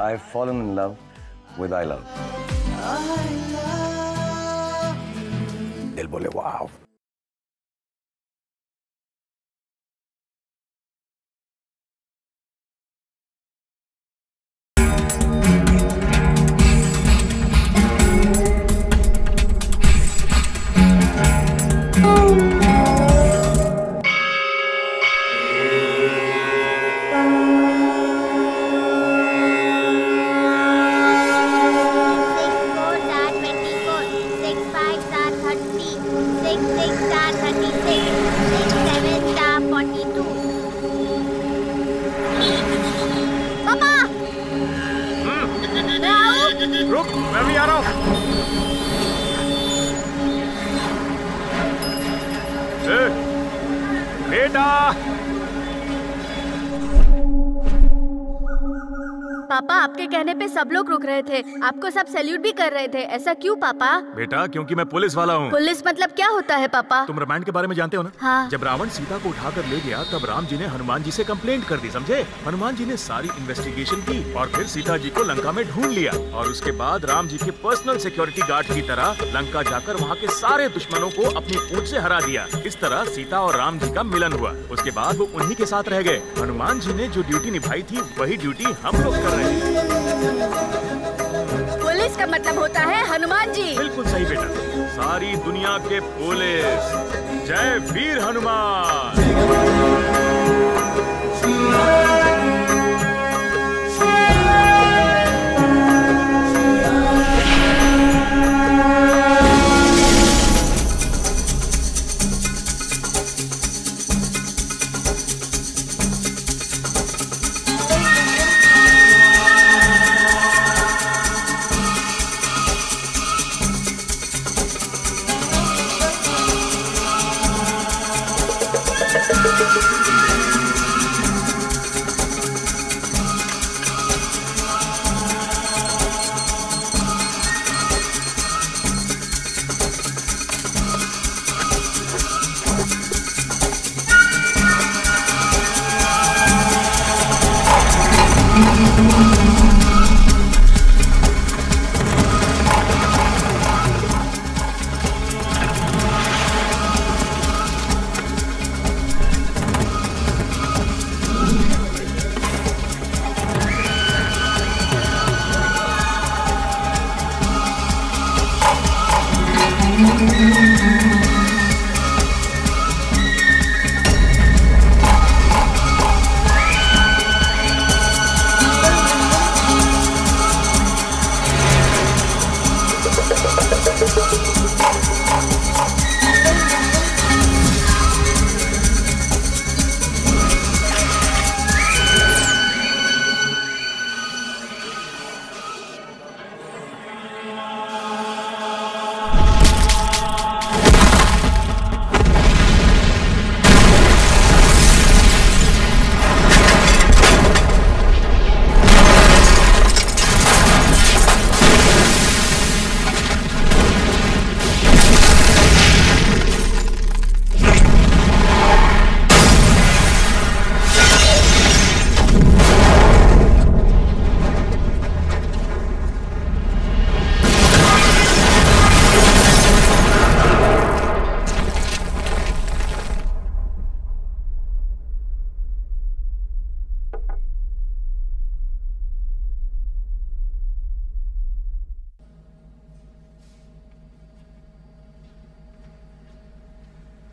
I've fallen in love with I Love. I love Él volvió, wow. सब salute भी कर रहे थे। ऐसा क्यों पापा? बेटा क्योंकि मैं पुलिस वाला हूँ। पुलिस मतलब क्या होता है पापा? तुम रामायण के बारे में जानते हो ना? हाँ। जब रावण सीता को उठाकर ले गया तब राम जी ने हनुमान जी से कंप्लेंट कर दी समझे? हनुमान जी ने सारी इन्वेस्टिगेशन की और फिर सीता जी को लंका में ढूंढ लिया। और उसके बाद राम जी के पर्सनल सिक्योरिटी गार्ड की तरह लंका जाकर वहाँ के सारे दुश्मनों को अपनी पूंछ से हरा दिया। इस तरह सीता और राम जी का मिलन हुआ। उसके बाद वो उन्हीं के साथ रह गए। हनुमान जी ने जो ड्यूटी निभाई थी वही ड्यूटी हम लोग कर रहे हैं। पुलिस का मतलब होता है हनुमान जी। बिल्कुल सही बेटा। सारी दुनिया के पुलिस जय वीर हनुमान।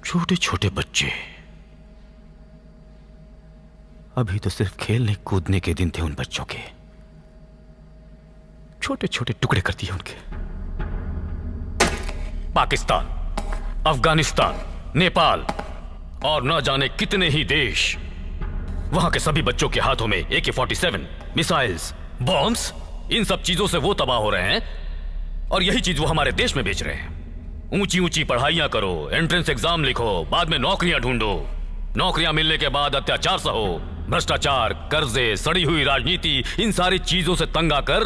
छोटे छोटे बच्चे। अभी तो सिर्फ़ खेलने, कूदने के दिन थे उन बच्चों के। छोटे छोटे टुकड़े कर दिए उनके। पाकिस्तान, अफ़गानिस्तान, नेपाल, और न जाने कितने ही देश। वहाँ के सभी बच्चों के हाथों में A K forty seven missiles bombs इन सब चीज़ों से वो तबाह हो रहे हैं, और यही चीज़ वो हमारे देश में बेच रहे हैं। ऊँची ऊँची पढ़ाइयाँ करो एंट्रेंस एग्ज़ाम लिखो, बाद में नौकरियाँ ढूंढो। नौकरियाँ मिलने के बाद अत्याचार सहो, भ्रष्टाचार, कर्जे, सड़ी हुई राजनीति, इन सारी चीज़ों से तंग आकर,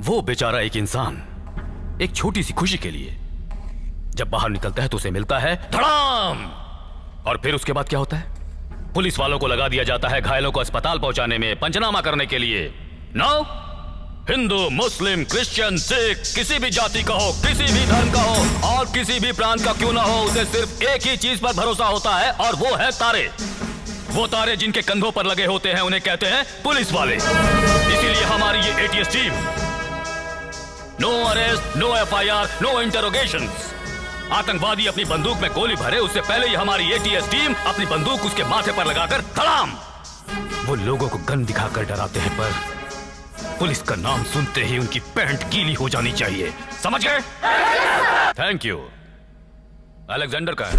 वो बेचारा एक इंसान, एक छोटी सी खुशी के लिए, जब बाहर निकलता है तो उसे मिलता है धड़ाम! और फिर उसके बाद क्या होता है? पुलिस वालों को लगा दिया जाता है घायलों को अस्पताल पहुँचाने में पंचनामा करने के लिए। नो हिंदू, मुस्लिम, क्रिश्चियन, सिख, किसी भी जाति का हो, किसी भी धर्म का हो, और किसी भी प्रांत का क्यों ना हो, उसे सिर्फ़ एक ही चीज़ पर भरोसा होता है, और वो है तारे। वो तारे जिनके कंधों पर लगे होते हैं, उन्हें कहते हैं पुलिस वाले। इसीलिए हमारी ये ATS team no arrest no FIR no interrogation आतंकवादी अपनी बंदूक में गोली भरे, उससे पहले ही हमारी एटीएस टीम अपनी बंदूक उसके माथे पर लगाकर तड़ाम वो लोगों को गन दिखाकर डराते हैं, पर पुलिस का नाम सुनते ही उनकी पैंट गीली हो जानी चाहिए। समझ गए? थैंक यू अलेक्जेंडर का है।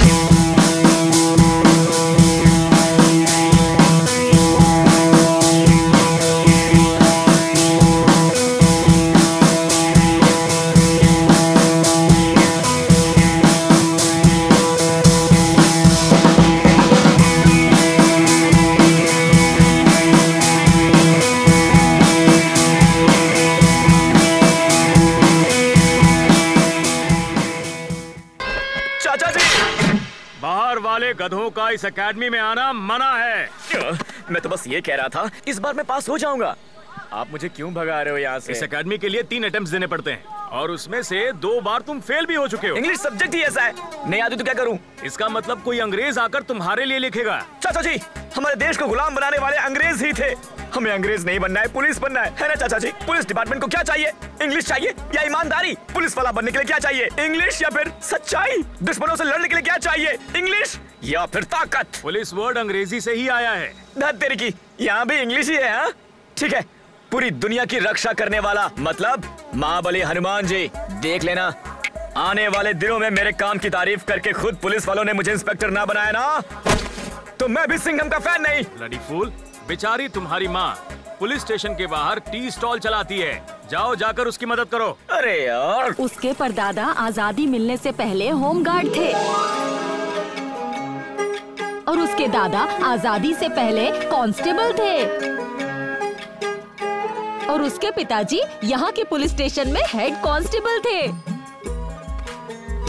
गधों का इस एकेडमी में आना मना है। मैं तो बस ये कह रहा था इस बार मैं पास हो जाऊँगा। आप मुझे क्यों भगा रहे हो यहाँ से? इस एकेडमी के लिए तीन अटेम्प्ट देने पड़ते हैं और उसमें से दो बार तुम फेल भी हो चुके हो। इंग्लिश सब्जेक्ट ही ऐसा है। नहीं आती तो क्या करूँ? इसका मतलब कोई अंग्रेज़ आकर तुम्हारे लिए लिखेगा। चाचा जी हमारे देश को गुलाम बनाने वाले अंग्रेज़ ही थे। हमें अंग्रेज़ नहीं बनना है पुलिस बनना है। है ना चाचा जी पुलिस डिपार्टमेंट को क्या चाहिए? इंग्लिश चाहिए या ईमानदारी? पुलिस वाला बनने के लिए क्या चाहिए? इंग्लिश या फिर सच्चाई? दुश्मनों से लड़ने के लिए क्या चाहिए? इंग्लिश या फिर ताकत? पुलिस वर्ड अंग्रेज़ी से ही आया है। धत तेरी की। यहाँ भी इंग्लिश ही है हाँ? ठीक है। पूरी दुनिया की रक्षा करने वाला मतलब महाबली हनुमान जी देख लेना। आने वाले दिनों में मेरे काम की तारीफ़ करके खुद पुलिस वालों ने मुझे इंस्पेक्टर ना बनाया ना? तो मैं भी सिंघम का फ़ैन नहीं। फूल बेचारी तुम्हारी माँ पुलिस स्टेशन के बाहर टी स्टॉल चलाती है। जाओ जाकर उसकी मदद करो। अरे यार। उसके परदादा आज़ादी मिलने से पहले होम गार्ड थे। और उसके दादा आज़ादी से पहले कांस्टेबल थे। और उसके पिताजी यहाँ के पुलिस स्टेशन में हेड कांस्टेबल थे।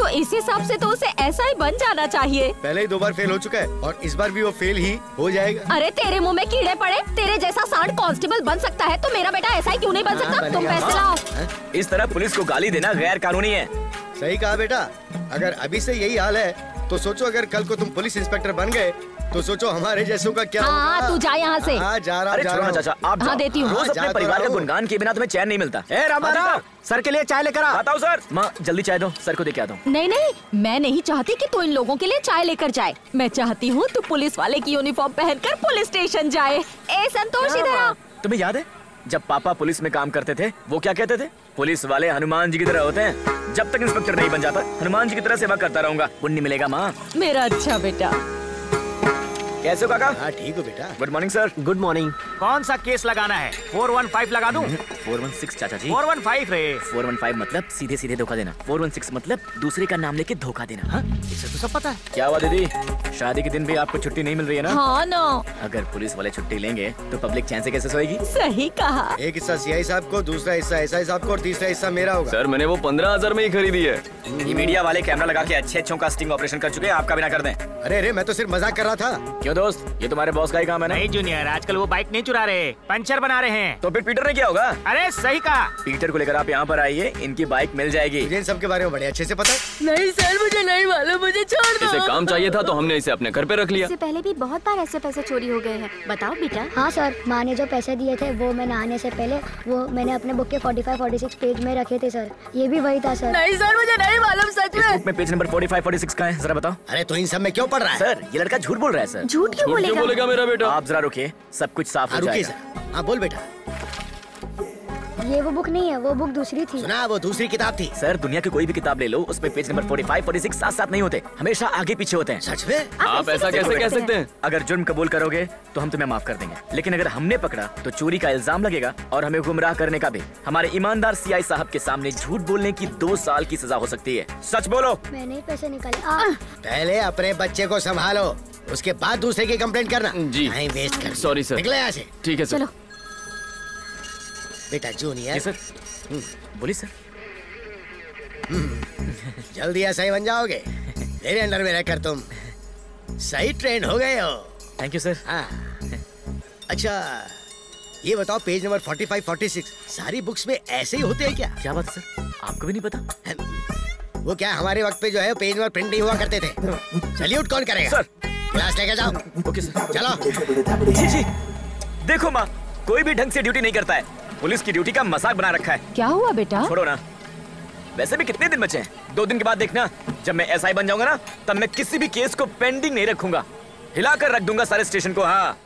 तो इस हिसाब से तो उसे ऐसा ही बन जाना चाहिए। पहले ही दो बार फेल हो चुका है और इस बार भी वो फेल ही हो जाएगा। अरे तेरे मुँह में कीड़े पड़े तेरे जैसा सांड कांस्टेबल बन सकता है तो मेरा बेटा ऐसा ही क्यों नहीं बन सकता? तुम। पैसे लाओ। इस तरह पुलिस को गाली देना गैर कानूनी है। सही कहा बेटा। अगर अभी से यही हाल है तो सोचो अगर कल को तुम पुलिस इंस्पेक्टर बन गए तो सोचो हमारे जैसों का क्या हाँ, तू जा यहाँ से। हाँ जा रहा अरे जा रहा। चाचा आप हाँ, देती हूँ। रोज हाँ, अपने तो परिवार का गुणगान किए बिना तुम्हें चैन नहीं मिलता। ए रामारा हाँ, सर के लिए चाय लेकर आ। आता हूँ सर। माँ जल्दी चाय दो सर को दे के आता हूँ नहीं नहीं मैं नहीं चाहती कि तू इन लोगों के लिए चाय लेकर जाए। मैं चाहती हूँ तू पुलिस वाले की यूनिफॉर्म पहनकर पुलिस स्टेशन जाए। ए संतोष इधर आ। तुम्हें याद है जब पापा पुलिस में काम करते थे वो क्या कहते थे? पुलिस वाले हनुमान जी की तरह होते हैं। जब तक इंस्पेक्टर नहीं बन जाता हनुमान जी की तरह सेवा करता रहूँगा। पुण्य मिलेगा माँ। मेरा अच्छा बेटा कैसे हो काका? हाँ ठीक हो बेटा। Good morning sir good morning कौन सा केस लगाना है? फोर वन फाइव लगा दूँ? फोर वन सिक्स चाचा जी। फोर वन फाइव रे। फोर वन फाइव मतलब सीधे सीधे धोखा देना। फोर वन सिक्स मतलब दूसरे का नाम लेके धोखा देना। हाँ? इसे तो सब पता है। क्या हुआ दीदी? शादी के दिन भी आपको छुट्टी नहीं मिल रही है ना? हाँ ना। अगर पुलिस वाले छुट्टी लेंगे तो पब्लिक चैन से कैसे सोएगी? सही कहा। एक हिस्सा सीआई साहब को दूसरा हिस्सा एस आई साहब को और तीसरा हिस्सा मेरा होगा। सर मैंने वो पंद्रह हज़ार में ही खरीदी है। मीडिया वाले कैमरा लगा के अच्छे अच्छों का स्टिंग ऑपरेशन कर चुके हैं आपका भी ना कर दें। अरे अरे मैं तो सिर्फ़ मज़ाक कर रहा था। क्यों दोस्त ये तुम्हारे बॉस का ही काम है ना? नहीं जूनियर आजकल वो बाइक नहीं चुरा रहे पंचर बना रहे हैं। तो फिर पीटर ने क्या होगा? अरे सही कहा। पीटर को लेकर आप यहाँ पर आइए इनकी बाइक मिल जाएगी। मुझे इन सब के बारे में बड़े अच्छे से पता है। नहीं सर मुझे नहीं मालूम मुझे छोड़ दो। इसे काम चाहिए था तो हमने इसे अपने घर पे रख लिया। इससे पहले भी बहुत बार ऐसे पैसे चोरी हो गए हैं। बताओ बेटा हाँ सर माँ ने जो पैसे दिए थे वो मैंने आने से पहले वो मैंने अपने बुक के 45 46 पेज में रखे थे सर ये भी वही था सर नहीं सर मुझे नहीं मालूम सच में। बुक में पेज नंबर 45 46 का है? जरा बताओ। अरे तो इन सब में क्यों पढ़ रहा है? सर ये लड़का झूठ बोल रहा है सर झूठ क्यों बोलेगा? बोलेगा मेरा बेटा? आप जरा रुकिए सब कुछ साफ़ हाँ हो जाएगा। हाँ बोल बेटा। ये वो बुक नहीं है वो बुक दूसरी थी। सुना वो दूसरी किताब थी। सर दुनिया की कोई भी किताब ले लो उसमें पेज नंबर 45 46 साथ साथ नहीं होते। हमेशा आगे पीछे होते हैं। सच में? आप ऐसा कैसे कह सकते हैं? अगर जुर्म कबूल करोगे तो हम तुम्हें माफ़ कर देंगे। लेकिन अगर हमने पकड़ा तो चोरी का इल्ज़ाम लगेगा और हमें गुमराह करने का भी। हमारे ईमानदार सीआई साहब के सामने झूठ बोलने की दो साल की सजा हो सकती है। सच बोलो। मैंने पैसे निकाले। पहले अपने बच्चे को संभालो उसके बाद दूसरे की कंप्लेंट करना। जी। वेस्ट कर। Sorry, sir. निकले यहाँ से। ठीक है सर चलो। बेटा जी जूनियर सर बोलिए सर जल्दी ऐसा बन जाओगे। मेरे अंडर में रहकर तुम सही ट्रेन हो गए हो। थैंक यू सर हाँ। अच्छा ये बताओ पेज नंबर 45 46 सारी बुक्स में ऐसे ही होते हैं क्या? क्या बात सर आपको भी नहीं पता? वो क्या हमारे वक्त पे जो है पेज नंबर प्रिंट नहीं हुआ करते थे? सल्यूट कौन करेगा? सर क्लास लेके जाओ। ओके सर चलो। जी जी. देखो माँ कोई भी ढंग से ड्यूटी नहीं करता है पुलिस की ड्यूटी का मज़ाक बना रखा है। क्या हुआ बेटा? छोड़ो ना। वैसे भी कितने दिन बचे हैं? दो दिन के बाद देखना। जब मैं एसआई बन जाऊँगा ना तब मैं किसी भी केस को पेंडिंग नहीं रखूँगा। हिलाकर रख दूँगा सारे स्टेशन को हाँ।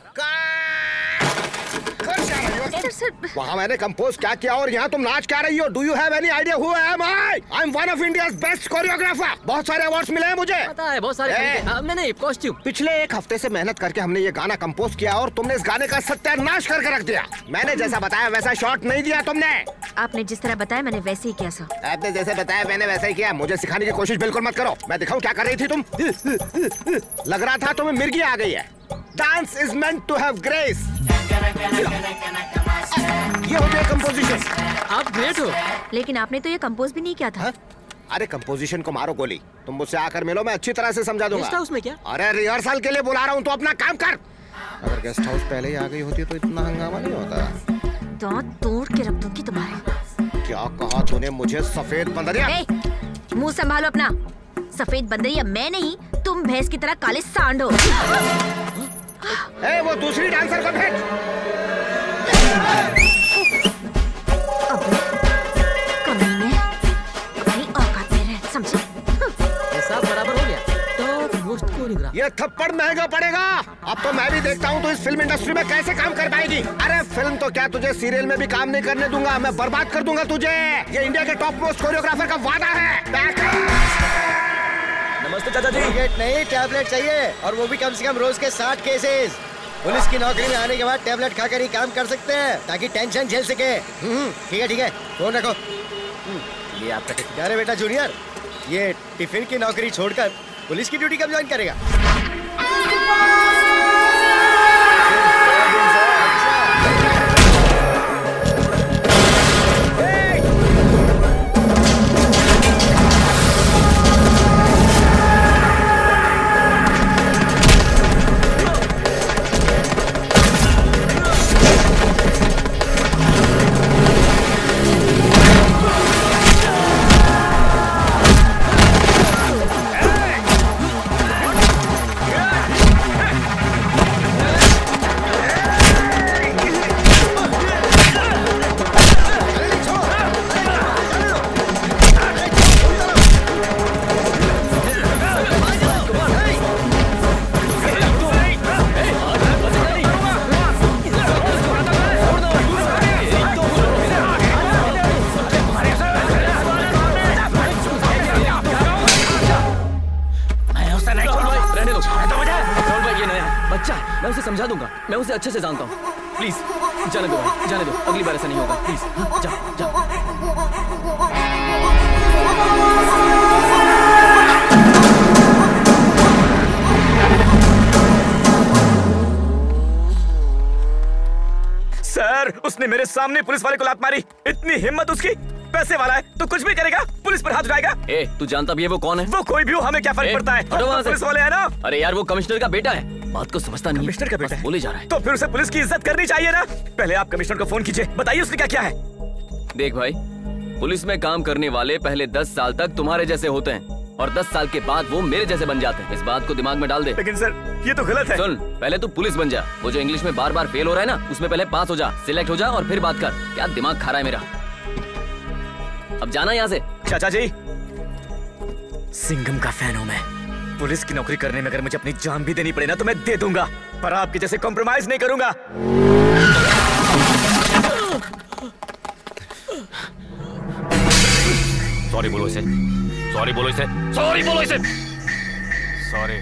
वहाँ मैंने कंपोज क्या किया और यहाँ तुम नाच क्या रही हो? Do you have any idea who am I I am one of India's best choreographer बहुत सारे अवार्ड्स मिले हैं मुझे। पता है बहुत सारे नहीं नहीं कॉस्ट्यूम पिछले एक हफ़्ते से मेहनत करके हमने ये गाना कंपोज किया और तुमने इस गाने का सत्यानाश करके रख दिया। मैंने जैसा बताया वैसा शॉट नहीं दिया तुमने। आपने जिस तरह बताया मैंने वैसे ही किया सर आपने जैसे बताया मैंने वैसा ही किया। मुझे सिखाने की कोशिश बिल्कुल मत करो। मैं दिखाऊँ क्या कर रही थी तुम? लग रहा था तुम्हें मिर्गी आ गई है। Dance is meant to have grace ये हो गया कंपोजिशन आप ग्रेट हो। लेकिन आपने तो ये कंपोज भी नहीं किया था। अरे कंपोजिशन को मारो गोली। तुम मुझसे आकर मिलो मैं अच्छी तरह से समझा दूँगा। गेस्ट हाउस में क्या? अरे रिहर्सल के लिए बुला रहा हूँ तो अपना काम कर। अगर गेस्ट हाउस पहले ही आ गई होती तो इतना हंगामा नहीं होता। दांत तोड़ के रख दूँगी तुम्हारे। क्या कहा तूने मुझे सफ़ेद बंदरिया? मुँह संभालो अपना। सफ़ेद बंदरिया मैं नहीं तुम भैंस की तरह काले सांड हो। ए, वो दूसरी डांसर को भेज। कमीने अपनी औकात में रह समझे? हिसाब बराबर हो गया। तो ये थप्पड़ महँगा पड़ेगा। अब तो मैं भी देखता हूँ तो इस फ़िल्म इंडस्ट्री में कैसे काम कर पाएगी। अरे फ़िल्म तो क्या तुझे सीरियल में भी काम नहीं करने दूँगा? मैं बर्बाद कर दूँगा तुझे। ये इंडिया के टॉप मोस्ट कोरियोग्राफर का वादा है! नमस्ते चाचा जी। टिकट नहीं टैबलेट चाहिए। और वो भी कम से कम रोज के साठ केसेस पुलिस की नौकरी में आने के बाद टैबलेट खाकर ही काम कर सकते हैं ताकि टेंशन झेल सके। हम्म, ठीक है ठीक है। फ़ोन रखो। ये आपका टिकट अरे बेटा जूनियर ये टिफ़िन की नौकरी छोड़कर पुलिस की ड्यूटी कब ज्वाइन करेगा? से जानता हूँ। प्लीज़ जाने दो जाने दो। अगली बार ऐसा नहीं होगा। प्लीज़ हाँ, जाओ जाओ। सर उसने मेरे सामने पुलिस वाले को लात मारी। इतनी हिम्मत उसकी। पैसे वाला है तो कुछ भी करेगा पुलिस पर हाथ उठाएगा। ए तू जानता भी है वो कौन है? वो कोई भी हो हमें क्या फ़र्क पड़ता है? से। पुलिस वाले है ना। अरे यार वो कमिश्नर का बेटा है। बात को समझता नहीं। कमिश्नर का बेटा बोले जा रहा है। तो फिर उसे पुलिस की इज़्ज़त करनी चाहिए ना? पहले आप कमिश्नर को फ़ोन कीजिए। बताइए उसने क्या क्या है? देख भाई पुलिस में काम करने वाले पहले दस साल तक तुम्हारे जैसे होते हैं और दस साल के बाद वो मेरे जैसे बन जाते हैं। इस बात को दिमाग में डाल दे। लेकिन सर ये तो गलत है। सुन पहले तू पुलिस बन जा। वो जो इंग्लिश में बार बार फेल हो रहा है ना उसमें पहले पास हो जा सिलेक्ट हो जा और फिर बात कर। क्या दिमाग खा रहा है मेरा? अब जाना यहाँ से। चाचा जी। सिंघम का फ़ैन हूँ मैं। पुलिस की नौकरी करने में अगर मुझे अपनी जान भी देनी पड़े ना तो मैं दे दूँगा। पर आपके जैसे कॉम्प्रोमाइज नहीं करूँगा। सॉरी बोलो इसे। सॉरी बोलो इसे। सॉरी बोलो इसे। सॉरी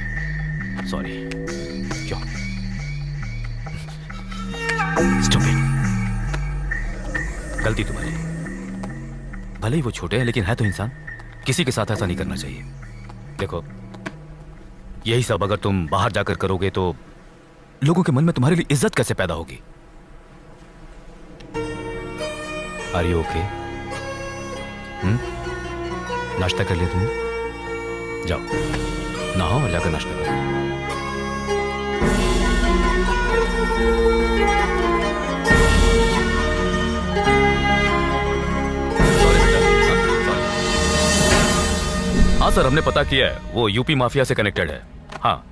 सॉरी क्यों. गलती तुम्हारी। भले ही वो छोटे हैं, लेकिन है तो इंसान। किसी के साथ ऐसा नहीं करना चाहिए। देखो यही सब अगर तुम बाहर जाकर करोगे तो लोगों के मन में तुम्हारे लिए इज़्ज़त कैसे पैदा होगी? अरे ओके नाश्ता कर लिया तुम जाओ। नहाओ और जाकर नाश्ता करो। हाँ सर, हमने पता किया है, वो यूपी माफिया से कनेक्टेड है। हाँ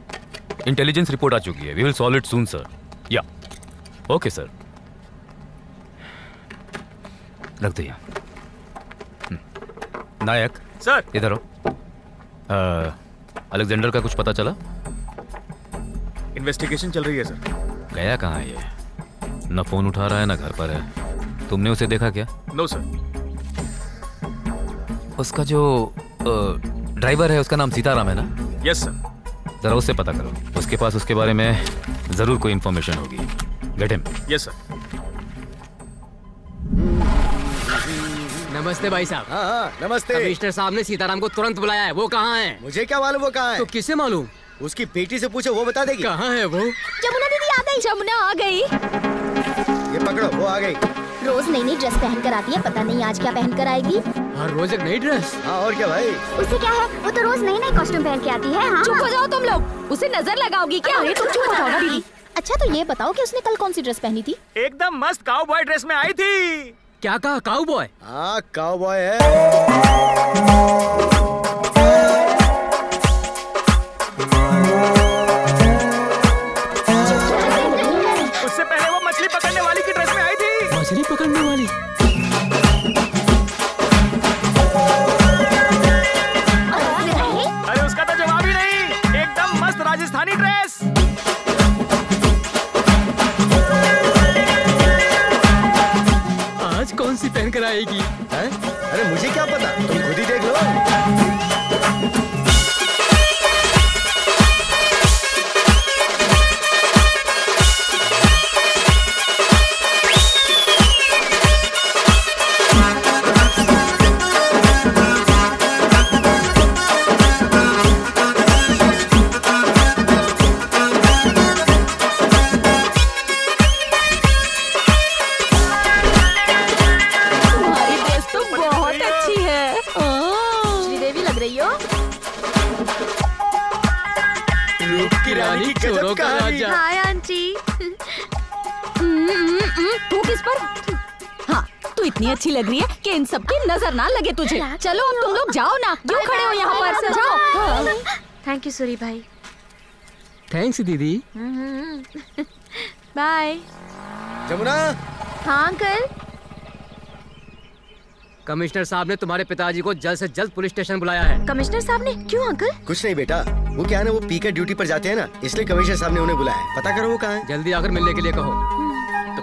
इंटेलिजेंस रिपोर्ट आ चुकी है। We will solve it soon sir या ओके सर रख दिया हम्म। नायक सर इधर हो अलेक्जेंडर का कुछ पता चला? इन्वेस्टिगेशन चल रही है सर गया कहाँ है ये? न फ़ोन उठा रहा है ना घर पर है। तुमने उसे देखा क्या? नो no, सर उसका जो ड्राइवर है उसका नाम सीताराम है ना? यस yes, सर जरा उससे पता करो। उसके पास उसके बारे में ज़रूर कोई इन्फॉर्मेशन होगी। गेट हिम यस सर नमस्ते भाई साहब। हाँ हाँ नमस्ते। कमिश्नर साहब ने सीताराम को तुरंत बुलाया है। वो कहाँ है? मुझे क्या मालूम वो कहाँ है? तो किसे मालूम? उसकी बेटी से पूछो वो बता देगी। कहाँ है वो? जमुना दीदी आ गई। जमुना आ गई। ये पकड़ो वो आ गई। रोज नई नई ड्रेस पहन कर आती है पता नहीं आज क्या पहन कर आएगी। हर रोज एक नई ड्रेस? हाँ और क्या भाई? उसे क्या है? वो तो रोज नई नई कॉस्ट्यूम पहन के आती है हाँ। चुप हो जाओ तुम लोग। उसे नज़र लगाओगी क्या? अरे तुम चुप हो जाओ ना दीदी। अच्छा तो ये बताओ कि उसने कल कौन सी ड्रेस पहनी थी? एकदम मस्त काउ बॉय ड्रेस में आई थी। क्या कहा काउ बॉय हाँ काउ बॉय है। मछली पकड़ने वाली। लग रही है कि इन सब की नज़र ना लगे तुझे। चलो अब तुम लोग जाओ ना। क्यों खड़े हो यहाँ पर? जाओ। थैंक यू सूरी भाई थैंक्स दीदी। बाय जमुना। हाँ अंकल? कमिश्नर साहब ने तुम्हारे पिताजी को जल्द से जल्द पुलिस स्टेशन बुलाया है। कमिश्नर साहब ने? क्यों अंकल? कुछ नहीं बेटा। वो क्या है ना वो पीकर ड्यूटी पर जाते हैं ना इसलिए कमिश्नर साहब ने उन्हें बुलाया है। पता करो वो कहाँ है। जल्दी आकर मिलने के लिए कहो।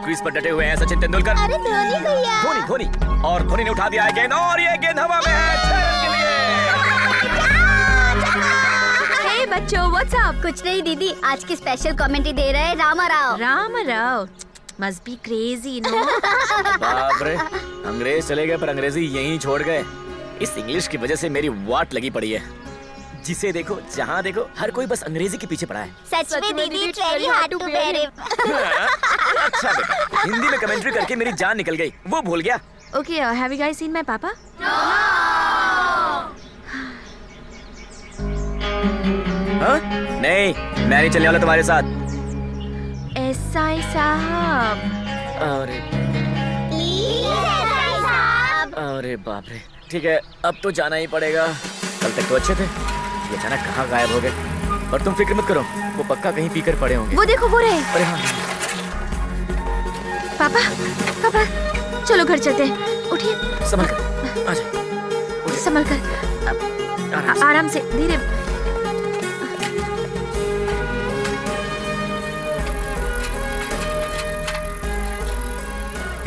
क्रीज पर डटे हुए हैं सचिन तेंदुलकर। अरे धोनी भैया। धोनी धोनी। और धोनी ने उठा दिया है गेंद और ये गेंद हवा में है। छह के लिए। हे बच्चों व्हाट्स अप कुछ नहीं दीदी। आज की स्पेशल कमेंट्री दे रहे हैं Rama Rao. Ram Rao must be crazy no बाप रे अंग्रेज़ चले गए पर अंग्रेज़ी यहीं छोड़ गए। इस इंग्लिश की वजह से मेरी वाट लगी पड़ी है। जिसे देखो जहाँ देखो हर कोई बस अंग्रेज़ी के पीछे पड़ा है। सच में दीदी ट्रेरी हार्ड टू बेयर अच्छा बेटा। हिंदी में कमेंट्री करके मेरी जान निकल गई। वो भूल गया। Okay have you guys seen my papa हाँ? नहीं मैं नहीं चलने वाला तुम्हारे साथ। एसआई साहब। अरे। अरे बाप रे। ठीक है अब तो जाना ही पड़ेगा। कल तक तो अच्छे थे। ये अचानक कहाँ गायब हो गए? और तुम फ़िक्र मत करो वो पक्का कहीं पीकर पड़े होंगे। वो देखो वो रहे। अरे हाँ पापा पापा चलो घर चलते हैं। उठिए। संभल कर। आ जाओ। संभल कर। आराम से। आराम से धीरे।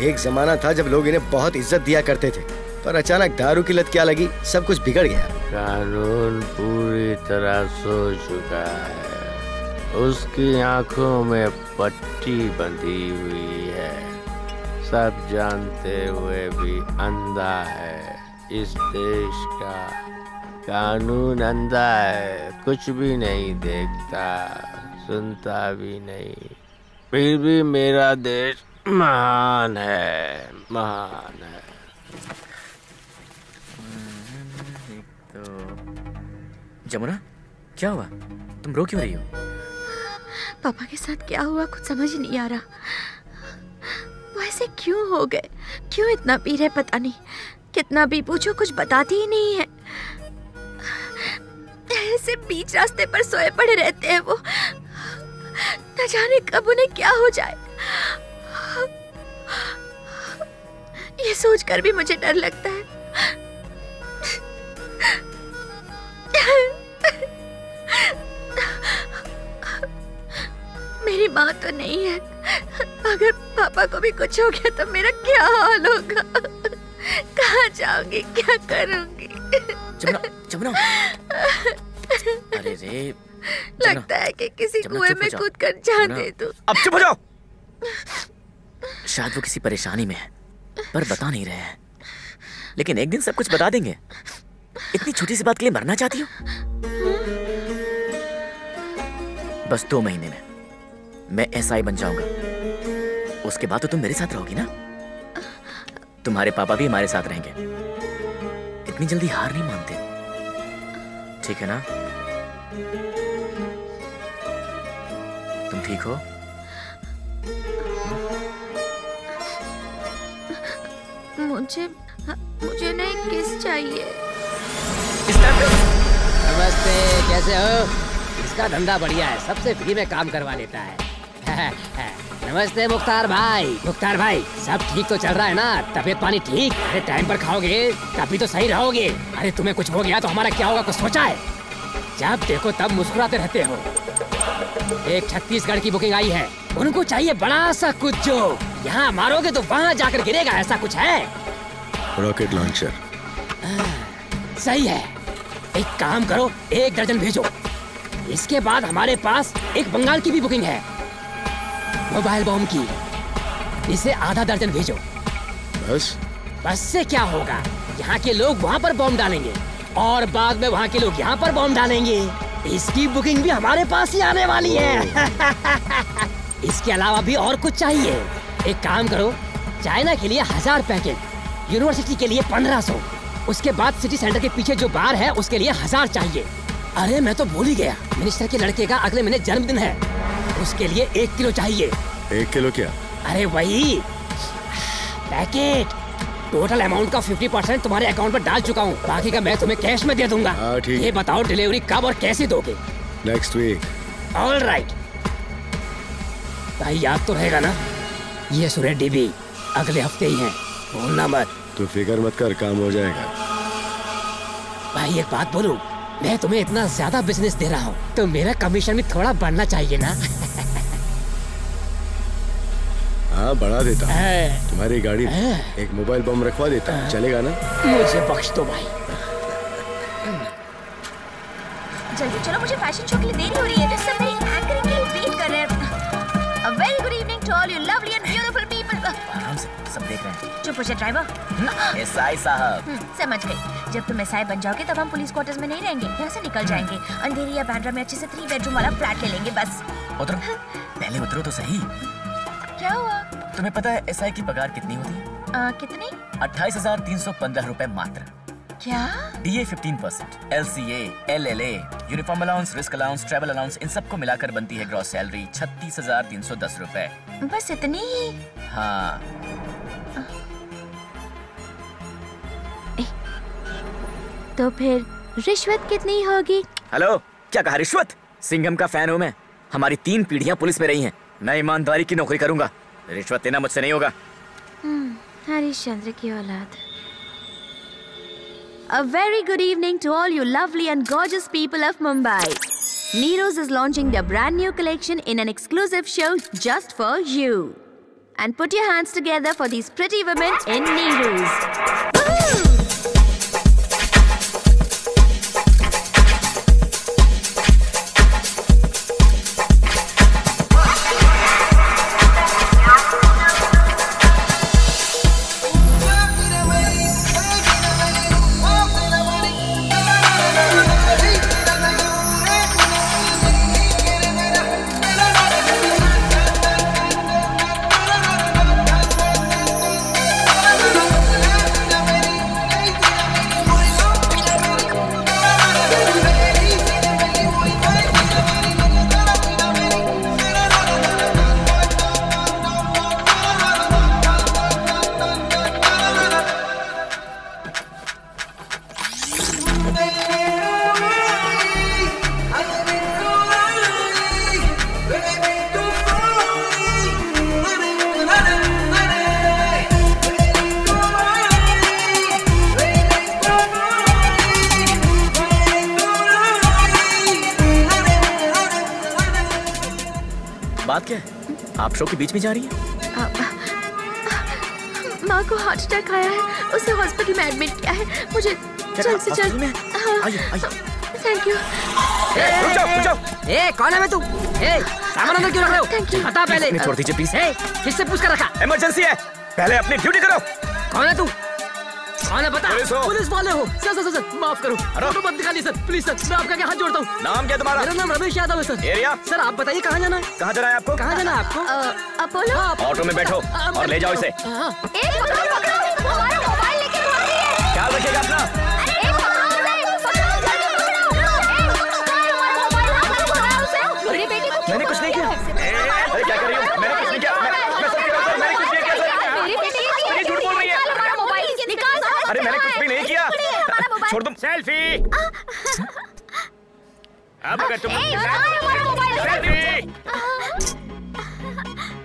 एक जमाना था जब लोग इन्हें बहुत इज़्ज़त दिया करते थे। पर अचानक दारू की लत क्या लगी? सब कुछ बिगड़ गया। कानून पूरी तरह सो चुका है। उसकी आँखों में पट्टी बंधी हुई है। सब जानते हुए भी अंधा है। इस देश का कानून अंधा है। कुछ भी नहीं देखता, सुनता भी नहीं। फिर भी मेरा देश महान है महान है। जमुना, क्या हुआ? तुम रो क्यों रही हो? पापा के साथ क्या हुआ कुछ समझ नहीं आ रहा। वो ऐसे क्यों हो गए? क्यों इतना पी रहे पता नहीं। कितना भी पूछो, कुछ बताती ही नहीं है। ऐसे बीच रास्ते पर सोए पड़े रहते हैं वो। न जाने कब उन्हें क्या हो जाए। ये सोचकर भी मुझे डर लगता है। मेरी माँ तो नहीं है। अगर पापा को भी कुछ हो गया तो मेरा क्या हाल होगा? कहाँ जाऊँगी? क्या करूँगी? जमुना जमुना। अरे रे लगता है कि किसी कुएँ में कूद कर जान दे दूँ अब चुप हो जाओ। शायद वो किसी परेशानी में है पर बता नहीं रहे हैं। लेकिन एक दिन सब कुछ बता देंगे। इतनी छोटी सी बात के लिए मरना चाहती हो? बस दो महीने में। मैं एसआई बन जाऊँगा। उसके बाद तो तुम मेरे साथ रहोगी ना? तुम्हारे पापा भी हमारे साथ रहेंगे। इतनी जल्दी हार नहीं मानते। ठीक है ना? तुम ठीक हो? मुझे मुझे ना एक किस चाहिए। नमस्ते कैसे हो? इसका धंधा बढ़िया है सबसे फ्री में काम करवा लेता है। नमस्ते मुख्तार भाई। मुख्तार भाई सब ठीक तो चल रहा है ना? तबीयत पानी ठीक? अरे टाइम पर खाओगे? तभी तो सही रहोगे। अरे तुम्हें कुछ हो गया तो हमारा क्या होगा कुछ सोचा है? जब देखो तब मुस्कुराते रहते हो। एक छत्तीसगढ़ की बुकिंग आई है। उनको चाहिए बड़ा सा कुछ जो यहाँ मारोगे तो वहाँ जाकर गिरेगा ऐसा कुछ है? रॉकेट लॉन्चर सही है। एक काम करो एक दर्जन भेजो। इसके बाद हमारे पास एक बंगाल की भी बुकिंग है। मोबाइल बॉम्ब की। इसे आधा दर्जन भेजो। बस। बस से क्या होगा? यहाँ के लोग वहाँ पर बॉम्ब डालेंगे। और बाद में वहाँ के लोग यहाँ पर बॉम्ब डालेंगे। इसकी बुकिंग भी हमारे पास ही आने वाली है। इसके अलावा भी और कुछ चाहिए। एक काम करो चाइना के लिए हज़ार पैकेट यूनिवर्सिटी के लिए पंद्रह सौ। उसके बाद सिटी सेंटर के पीछे जो बार है उसके लिए हज़ार चाहिए। अरे मैं तो भूल ही गया। मिनिस्टर के लड़के का अगले महीने जन्मदिन है। उसके लिए एक किलो चाहिए। एक किलो क्या? अरे वही। पैकेट। टोटल अमाउंट का 50 परसेंट तुम्हारे अकाउंट पर डाल चुका हूँ। बाकी का मैं तुम्हें कैश में दे दूँगा। ठीक है। ये बताओ डिलीवरी कब और कैसे दोगे? नेक्स्ट वीक ऑल राइट भाई याद तो रहेगा ना? ये सुरेश डीबी अगले हफ़्ते ही है। भूलना मत। तू फ़िक्र मत कर काम हो जाएगा भाई एक बात बोलूँ मैं तुम्हें इतना ज़्यादा बिज़नेस दे रहा हूँ तो मेरा कमीशन भी थोड़ा बढ़ना चाहिए ना हाँ बढ़ा देता हूँ। है। तुम्हारी गाड़ी में है। एक मोबाइल बम रखवा देता हूँ। चलेगा ना मुझे बख्श दो भाई जल्दी चलो मुझे फ़ैशन शो के लिए देरी हो रही है सब मेरी एंकरिंग के लिए वेट कर रहे हैं A very good evening to all you सब देख रहे हैं। चुप हो जा ड्राइवर एसआई साहब। हम्म, समझ गई। जब तुम एसआई बन जाओगे तब हम पुलिस क्वार्टर्स में नहीं रहेंगे। यहाँ से निकल जाएँगे। अंधेरी या बैंड्रा में अच्छे से थ्री बेडरूम वाला फ्लैट ले लेंगे बस। उतरो। पहले उतरो तो सही। क्या हुआ? तुम्हें पता है एसआई की पगार कितनी होती है? आ, कितनी? अट्ठाईस हज़ार तीन सौ पंद्रह रूपए मात्र। क्या? DA fifteen percent L C L L A uniform allowance risk allowance travel allowance इन सबको मिलाकर बनती है ग्रॉस सैलरी छत्तीस हज़ार तीन सौ दस रूपए। बस इतनी ही? हाँ। तो फिर रिश्वत कितनी होगी हेलो क्या कहा रिश्वत सिंघम का फ़ैन हूँ मैं हमारी तीन पीढ़ियाँ पुलिस में रही हैं मैं ईमानदारी की नौकरी करूँगा रिश्वत लेना मुझसे नहीं होगा हरिश्चंद्र की औलाद A very good evening to all you lovely and gorgeous people of Mumbai. Nero's is launching their brand new collection in an exclusive show just for you. And put your hands together for these pretty women in Nero's. क्या आप show के बीच में जा रही है? माँ को हार्ट अटैक आया है उसे हॉस्पिटल में एडमिट किया है मुझे जल्द से जल्द में? हाँ। ए, ए, थैंक यू रुक जाओ रुक जाओ। ए कौन है मैं तू? ए सामान अंदर क्यों रख रहे हो? बता पहले। छोड़ दीजिए, प्लीज़ ए किससे पूछ कर रखा? इमरजेंसी है। पहले अपनी ड्यूटी करो। कौन है तू? है बता पुलिस हो। पुलिस वाले हो। सर सर सर, सर माफ़ करो। फ़ोटो मत निकालिए सर प्लीज़ सर मैं आपका क्या हाथ जोड़ता हूँ। नाम क्या तुम्हारा? मेरा नाम रमेश यादव है सर। एरिया? सर आप बताइए कहाँ जाना है? कहाँ जाना है आपको? कहाँ जाना है आपको? अपोलो? ऑटो में बैठो और ले जाओ इसे। सेल्फी। अब अगर तुम सेल्फी।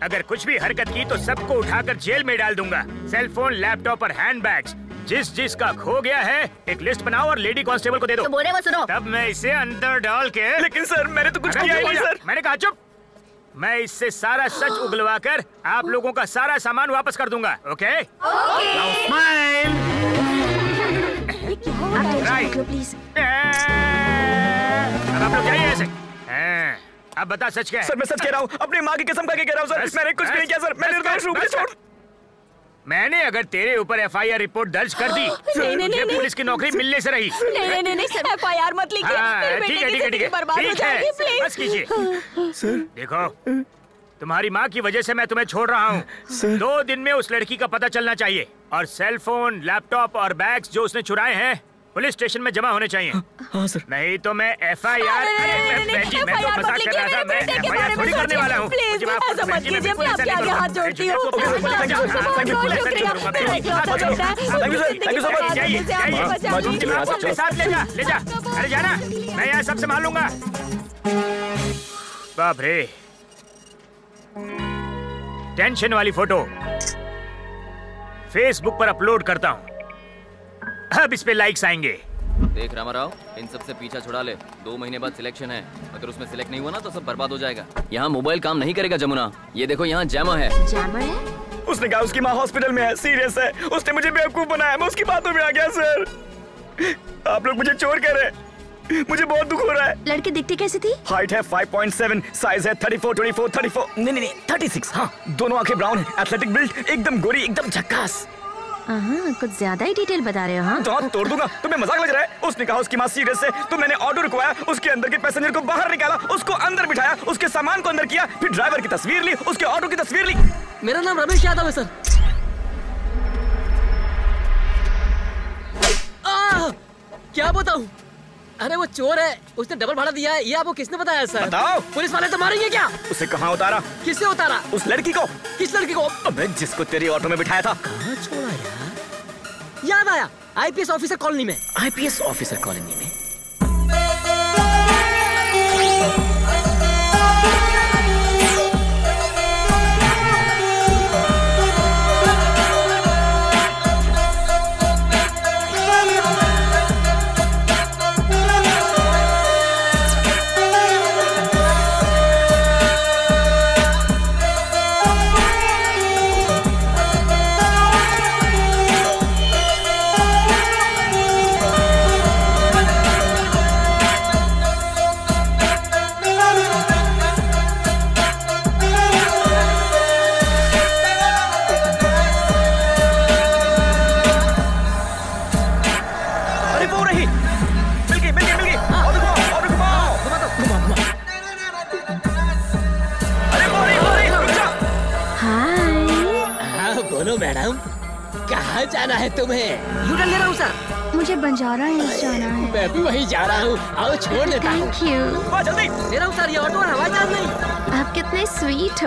अगर कुछ भी हरकत की तो सबको उठाकर जेल में डाल दूँगा। सेल फ़ोन लैपटॉप और हैंडबैग्स जिस जिस का खो गया है एक लिस्ट बनाओ और लेडी कांस्टेबल को दे दो। तो बोले वो सुनो। तब मैं इसे अंदर डाल के लेकिन सर मैंने तो कुछ किया नहीं सर। मैंने कहा चुप। मैं इससे सारा सच उगलवा कर आप लोगों का सारा सामान वापस कर दूँगा। ओके स्माइल राइट प्लीज़ अब आप लोग जाइए ऐसे हाँ, अब बता सच क्या है? सर मैं सच कह रहा हूँ। अपनी माँ की कसम खा के कह रहा हूँ सर। बस, मैंने कुछ भी नहीं किया सर। मैं बस, निर्दोष हूँ बस, मुझे बस, छोड़। मैंने अगर तेरे ऊपर एफआईआर रिपोर्ट दर्ज कर दी नहीं, नहीं, नहीं, पुलिस की नौकरी मिलने से रही। नहीं नहीं नहीं नहीं एफ़ आई मत लिखिए हाँ, ठीक है ठीक है ठीक है। ठीक है। बस कीजिए। सर। देखो तुम्हारी माँ की वजह से मैं तुम्हें छोड़ रहा हूँ। दो दिन में उस लड़की का पता चलना चाहिए। और सेल फ़ोन लैपटॉप और बैग्स जो उसने चुराए हैं पुलिस स्टेशन में जमा होने चाहिए। हाँ सर। नहीं तो मैं एफ़ आई आर मैं तो मज़ाक कर रहा था। मैं एफ़ आई आर थोड़ी करने वाला हूँ। हूँ। है। ले जा ले जा अरे जाना मैं यहाँ सब संभाल लूँगा। बाप रे टेंशन वाली फ़ोटो। फेसबुक पर अपलोड करता हूँ। अब इस पे लाइक्स आएँगे। देख रामाराव इन सबसे पीछा छुड़ा ले। दो महीने बाद सिलेक्शन है। अगर उसमें सिलेक्ट नहीं हुआ ना तो सब बर्बाद हो जाएगा। यहाँ मोबाइल काम नहीं करेगा जमुना। ये देखो यहाँ जैमर है। जैमर है? उसने कहा उसकी माँ हॉस्पिटल में है। सीरियस है। उसने मुझे बेवकूफ़ बनाया। मैं उसकी बातों में आ गया सर आप लोग मुझे चोर कह रहे हैं। मुझे बहुत दुख हो रहा है। लड़की दिखती कैसी थी? हाइट है 5.7 साइज़ है 34 24 34 नहीं नहीं नहीं 36 हाँ दोनों आँखें ब्राउन है। एथलेटिक बिल्ड एकदम गोरी एकदम झक्कास। हाँ कुछ ज़्यादा ही डिटेल बता रहे हो हाँ? तो हाथ तोड़ दूँगा। तुम्हें मज़ाक लग रहा है। उसने कहा उसकी माँ सीरियस है। तो मैंने ऑटो रुकवाया उसके अंदर के पैसेंजर को बाहर निकाला उसको अंदर बिठाया उसके सामान को अंदर किया फिर ड्राइवर की तस्वीर ली उसके ऑटो की तस्वीर ली। मेरा नाम रमेश यादव है सर। आह! क्या बताऊँ? अरे वो चोर है उसने डबल भाड़ा दिया है ये आपको किसने बताया सर बताओ। पुलिस वाले तो मारेंगे क्या? उसे कहाँ उतारा? किसने उतारा? उस लड़की को। किस लड़की को? अबे जिसको तेरी ऑटो में बिठाया था। कहाँ छोड़ा यार याद आया आईपीएस ऑफिसर कॉलोनी में। आईपीएस ऑफिसर कॉलोनी में।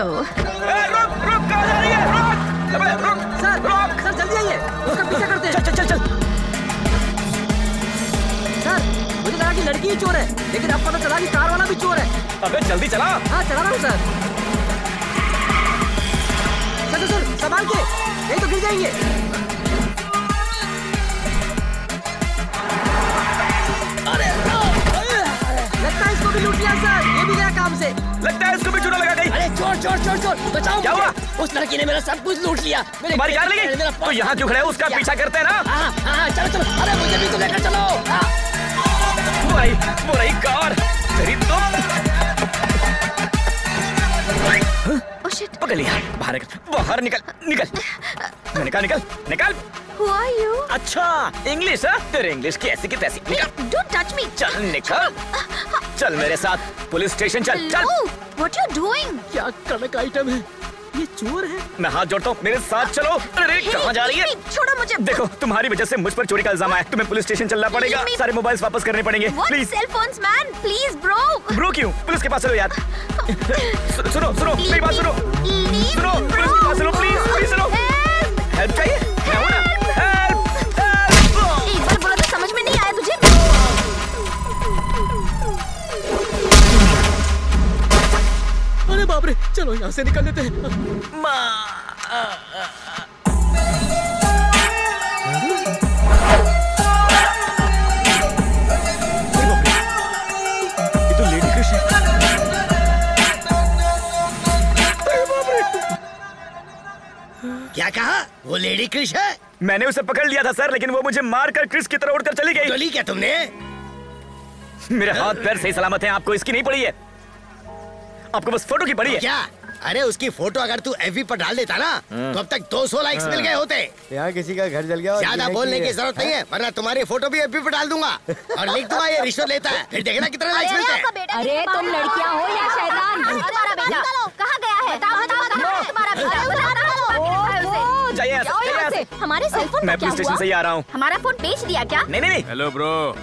हो? ए, रुक रुक कहाँ जा रही है? रुक अबे रुक सर रुक। सर जल्दी आइए। उसका पीछा करते हैं। चल चल चल सर मुझे लगा कि लड़की ही चोर है लेकिन अब पता चला कि कार वाला भी चोर है। अबे जल्दी चला। हाँ चला रहा हूँ सर। सर सर संभाल के। नहीं तो गिर जाएँगे। अरे लगता है इसको भी लूट लिया सर। ये भी गया काम से। छोड़ छोड़ छोड़ छोड़। बचाओ क्या हुआ? उस लड़की ने मेरा सब कुछ लूट लिया। मेरे तुम्हारी कार तो यहाँ क्यों खड़े हो? उसका? पीछा करते हैं ना। हाँ हाँ हाँ, चलो चलो। अरे मुझे भी तो लेकर चलो। वो रही कार तेरी तो। पकड़ लिया। बाहर निकल बाहर निकल निकल। मैंने कहा निकल निकल। Who are you? अच्छा इंग्लिश है? तेरे इंग्लिश की ऐसी की तैसी। निकल। Don't touch me. चल निकल। चल मेरे साथ पुलिस स्टेशन चल चल. What you doing? क्या कड़क आइटम है? ये चोर है? मैं हाथ जोड़ता हूँ मेरे साथ चलो। अरे कहाँ जा रही है? छोड़ो मुझे। देखो तुम्हारी वजह से मुझ पर चोरी का इल्ज़ाम आया। तुम्हें पुलिस स्टेशन चलना पड़ेगा। सारे मोबाइल्स वापस करने पड़ेंगे। Please cell phone man please bro bro क्यों? पुलिस के पास चलो यार। सुनो सुनो मेरी बात सुनो। सुनो पुलिस के पास चलो प्लीज़ प्लीज़ सुनो हेल्प चाहिए? चलो यहाँ से निकल लेते क्या कहा वो लेडी क्रिश है मैंने उसे पकड़ लिया था सर लेकिन वो मुझे मार कर क्रिस की तरह उड़कर चली गई चली क्या तुमने मेरे हाथ पैर सही सलामत हैं आपको इसकी नहीं पड़ी है आपको बस फ़ोटो की पड़ी है। क्या? अरे उसकी फ़ोटो अगर तू एफ़ पर डाल देता ना तो अब तक 200 लाइक्स मिल गए होते। यहाँ किसी का घर जल गया ज़्यादा बोलने की ज़रूरत नहीं है वरना तुम्हारी फ़ोटो भी एफबी पर डाल दूँगा। और लिख दूँगा ये रिश्वत लेता है। फिर देखना कितने लाइक्स मिलते हैं। अरे तुम लड़कियाँ हो या शैतान? तुम्हारा बेटा। कहाँ गया है। से, जाओ यहाँ से। हमारे सेल फ़ोन मैं पुलिस स्टेशन से ही आ रहा हूँ हमारा फ़ोन बेच दिया क्या नहीं नहीं नहीं हेलो ब्रो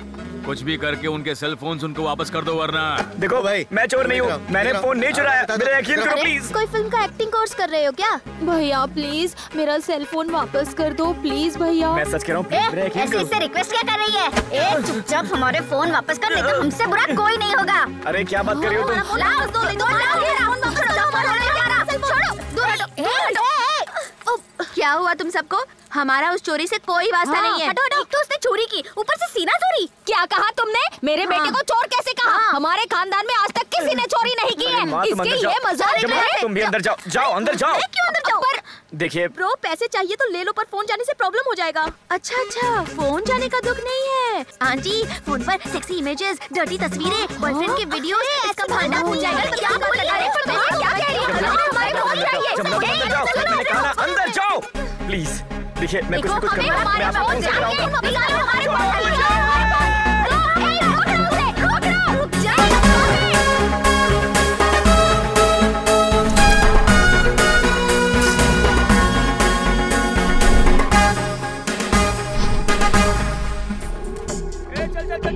कुछ भी करके उनके सेल फ़ोन उनको वापस कर दो वरना देखो भाई, मैं चोर नहीं हूँ मैंने फ़ोन नहीं चुराया मेरा यकीन करो प्लीज़ कोई फ़िल्म का एक्टिंग कोर्स कर रहे हो क्या भैया प्लीज़ मेरा सेल फ़ोन वापस कर दो प्लीज़ भैया मैं सच कह रहा हूँ इससे रिक्वेस्ट क्या कर रही है चुपचाप हमारे फ़ोन वापस कर नहीं तो हमसे बुरा कोई नहीं होगा अरे क्या बात कर रही हो तुम क्या हुआ तुम सबको? हमारा उस चोरी से कोई वास्ता हाँ, नहीं है। हटो हटो। तो उसने चोरी की ऊपर से सीना चोरी। क्या कहा तुमने? मेरे हाँ। बेटे को चोर कैसे कहा? हाँ। हमारे खानदान में आज तक किसी ने चोरी नहीं की है। इसके ये। मज़ाक है। तुम भी अंदर जाओ जाओ अंदर जाओ। क्यों अंदर जाओ? पर देखिए। ब्रो पैसे चाहिए तो ले लो पर फ़ोन जाने से प्रॉब्लम हो जाएगा। अच्छा अच्छा फ़ोन जाने का दुख नहीं है। आंटी फ़ोन पर सेक्सी इमेजेस डर्टी तस्वीरें बॉयफ्रेंड के वीडियोस इसका भांडा फूट जाएगा। तो क्या बात लगा रहे हो? क्या कह रही हो? हमारे फ़ोन चाहिए। अंदर जाओ। प्लीज़ देखिए मैं कुछ कुछ हमें करूँगा मैं हमारे आपको फ़ोन से निकालो हमारे फ़ोन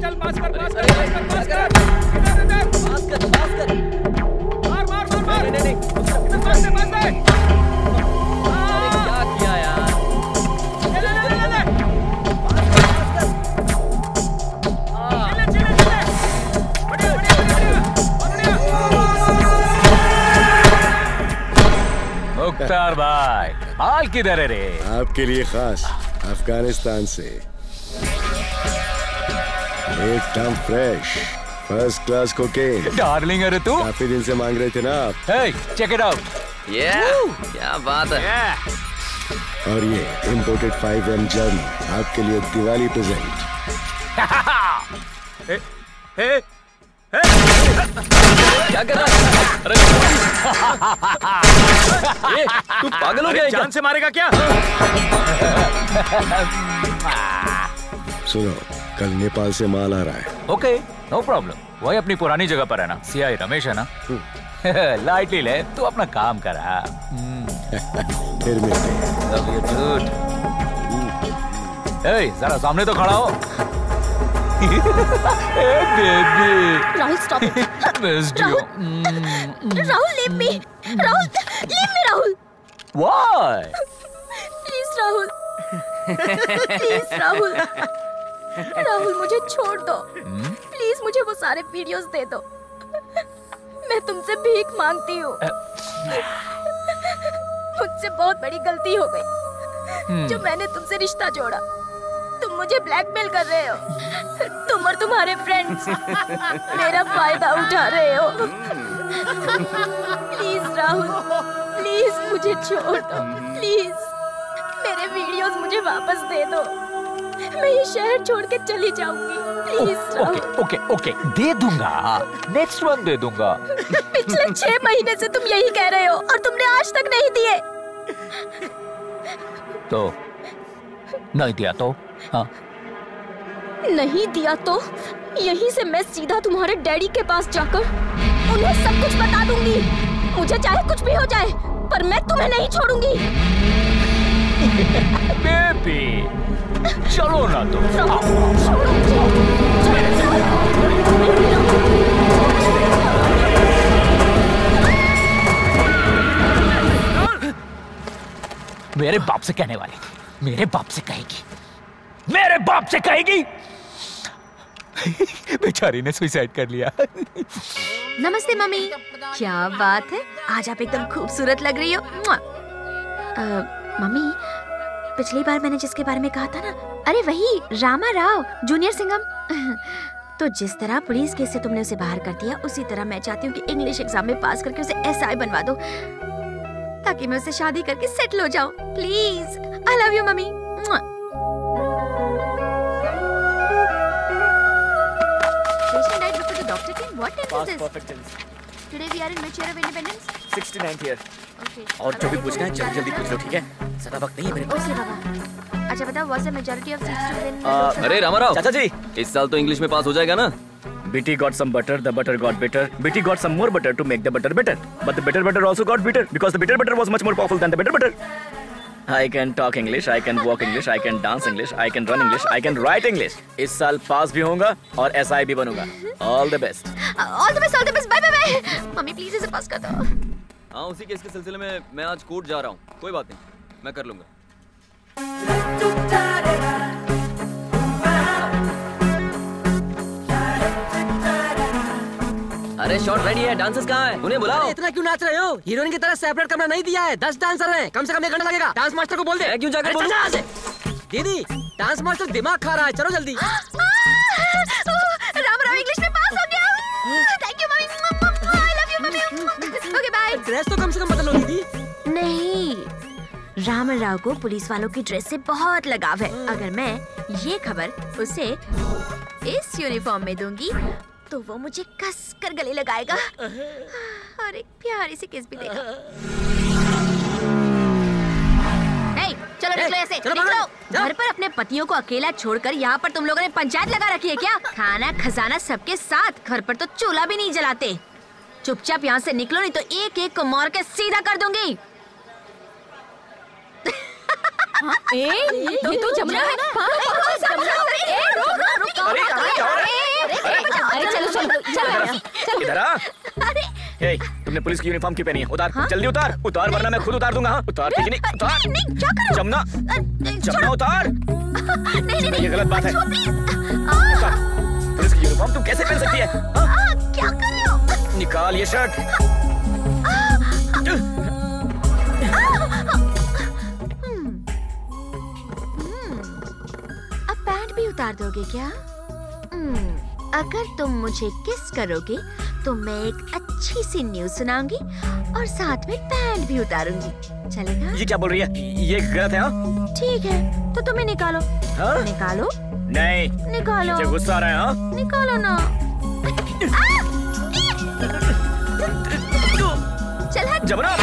चल पास कर पास कर पास कर पास कर। इधर इधर पास कर पास कर। मार मार मार मार। नहीं नहीं इधर पास दे पास दे हाँ। मुख्तार भाई माल किधर है रे? आपके लिए खास अफ़गानिस्तान से। एकदम fresh first class cocaine darling अरे तू? काफ़ी दिन से मांग रहे थे ना आप। हे चेक इट आउट ये क्या बात है? Yeah. और ये इम्पोर्टेड 5 एम जर्म आपके लिए दिवाली प्रेजेंट हे क्या कर रहा है? अरे ये, तू पागल हो गया क्या? जान से मारेगा क्या? सुनो कल नेपाल से माल आ रहा है। ओके नो प्रॉब्लम वही अपनी पुरानी जगह पर है ना? सीआई रमेश है ना? लाइटली ले तू अपना काम कर हाँ। फिर मिलते हैं. ए, जरा सामने तो खड़ा हो। ए baby Rahul stop missed you Rahul leave me Rahul leave me Rahul. Why please Rahul. Please Rahul. Rahul मुझे छोड़ दो। प्लीज़ मुझे वो सारे वीडियोस दे दो। मैं तुमसे भीख मांगती हूँ। मुझसे बहुत बड़ी गलती हो गई। जो मैंने तुमसे रिश्ता जोड़ा तुम मुझे ब्लैकमेल कर रहे हो। तुम और तुम्हारे फ्रेंड्स मेरा फ़ायदा उठा रहे हो। प्लीज़ राहुल प्लीज़ मुझे छोड़ दो। प्लीज़ मेरे वीडियोस मुझे वापस दे दो। मैं ये शहर छोड़ के चली जाऊँगी। प्लीज़ ओके ओके ओके दे दूँगा। नेक्स्ट वन दे दूँगा। पिछले छह महीने से तुम यही कह रहे हो और तुमने आज तक नहीं दिए। तो नहीं दिया तो? हाँ। नहीं दिया तो? यहीं से मैं सीधा तुम्हारे डैडी के पास जाकर उन्हें सब कुछ बता दूँगी। मुझे चाहे कुछ भी हो जाए पर मैं तुम्हें नहीं छोड़ूँगी। बेबी चलो ना तो मेरे बाप से कहने वाली थी मेरे बाप से कहेगी, मेरे बाप से कहेगी। बेचारी ने सुसाइड कर लिया। नमस्ते मम्मी, क्या बात है? आज आप एकदम खूबसूरत लग रही हो। मम्मी पिछली बार मैंने जिसके बारे में कहा था ना अरे वही रामा राव जूनियर सिंगम तो जिस तरह पुलिस केस से तुमने उसे बाहर कर दिया उसी तरह मैं चाहती हूँ कि इंग्लिश एग्ज़ाम में पास करके उसे एसआई बनवा दो ताकि मैं उससे शादी करके सेटल हो जाऊँ please I love you mummy. What tense is this? Today we are in which year of independence? 69th year. और जो भी पूछना है जल्दी जल्दी पूछ लो ठीक है? ज़्यादा वक्त नहीं है मेरे पास। अच्छा बताओ what the majority of seats to win अरे चाचा जी! इस साल तो इंग्लिश में पास हो जाएगा ना? Betty got some butter the butter got better Betty got some more butter to make the butter better but the better butter also got bitter because the better butter was much more powerful than the better butter I can talk English I can walk English I can dance English I can run English I can write English इस साल पास भी होऊँगा और SI भी बनूँगा। All the best all the best all the best bye bye bye mummy please इसे pass कर दो। हाँ उसी केस के सिलसिले में मैं आज कोर्ट जा रहा हूँ। कोई बात नहीं मैं कर लूँगा। अरे शॉट रेडी है। डांसर्स कहाँ है? उन्हें बुलाओ। इतना क्यों नाच रहे हो? हीरोइन की तरह सेपरेट कमरा नहीं दिया है। दस डांसर हैं। कम से कम एक घंटा लगेगा। डांस मास्टर को बोल दे। क्यों जाकर बोलूँ? दीदी डांस मास्टर दिमाग खा रहा है। चलो जल्दी। ड्रेस तो कम से कम बदलो दीदी नहीं। राम राव को पुलिस वालों की ड्रेस से बहुत लगाव है। अगर मैं ये खबर उसे इस यूनिफॉर्म में दूँगी तो वो मुझे कस कर गले लगाएगा। और एक प्यारी सी किस भी देगा। नहीं, चलो निकलो ऐसे। निकलो। घर पर अपने पतियों को अकेला छोड़कर यहाँ पर तुम लोगों ने पंचायत लगा रखी है क्या? खाना खजाना सबके साथ। घर पर तो चूल्हा भी नहीं जलाते। चुपचाप यहाँ से निकलो नहीं तो एक एक को मार के सीधा कर दूँगी ए, ये तो जमुना है हाँ, हाँ, जमुना है। ए, रुक, रुक, रुक, अरे, हो है? अरे, अरे, अरे, चलो चलो चलो इधर आ. हे, तुमने पुलिस की यूनिफॉर्म क्यों पहनी है? उतार, जल्दी उतार. उतार वरना मैं खुद उतार दूँगा. हाँ? उतार ठीक नहीं? उतार. जमुना, जमुना उतार. ये गलत बात है. पुलिस की यूनिफॉर्म तुम कैसे पहन सकती है? हाँ? क्या कर हो निकाल ये शर्ट. अब पैंट भी उतार दोगे क्या हम्म, अगर तुम मुझे किस करोगे तो मैं एक अच्छी सी न्यूज़ सुनाऊँगी और साथ में पैंट भी उतारूँगी चलेगा ये क्या बोल रही है? ये गलत है हाँ? ठीक है तो तुम्हें निकालो हाँ? निकालो नहीं. निकालो गुस्सा आ रहा है हाँ? निकालो ना चल जमुना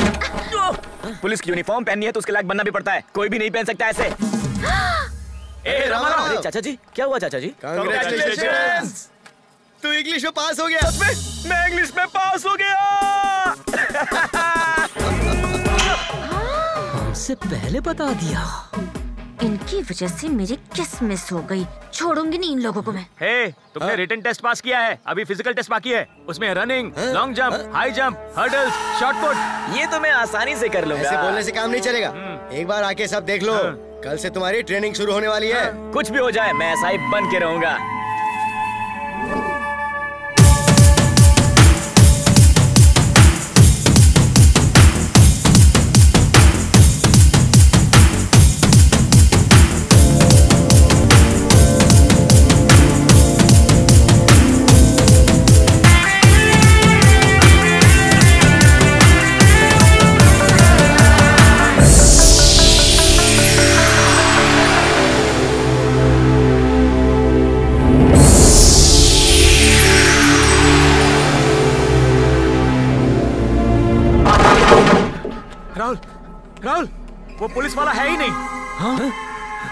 पुलिस की यूनिफॉर्म पहननी है तो उसके लायक बनना भी पड़ता है। कोई भी नहीं पहन सकता ऐसे। ए रामा राम। अरे चाचा जी क्या हुआ चाचा जी? कांग्रेचुलेशंस तू इंग्लिश में पास हो गया। मैं इंग्लिश में पास हो गया। हमसे पहले बता दिया। इनकी वजह से मेरी किस मिस हो गई। छोड़ूँगी नहीं इन लोगों को मैं। हे तुमने रिटर्न टेस्ट पास किया है। अभी फ़िज़िकल टेस्ट बाकी है। उसमें running long jump high jump hurdles shot put ये तो मैं आसानी से कर लूँगा। ऐसे बोलने से काम नहीं चलेगा। एक बार आके सब देख लो। कल से तुम्हारी ट्रेनिंग शुरू होने वाली है। कुछ भी हो जाए मैं ऐसा ही बन के रहूँगा।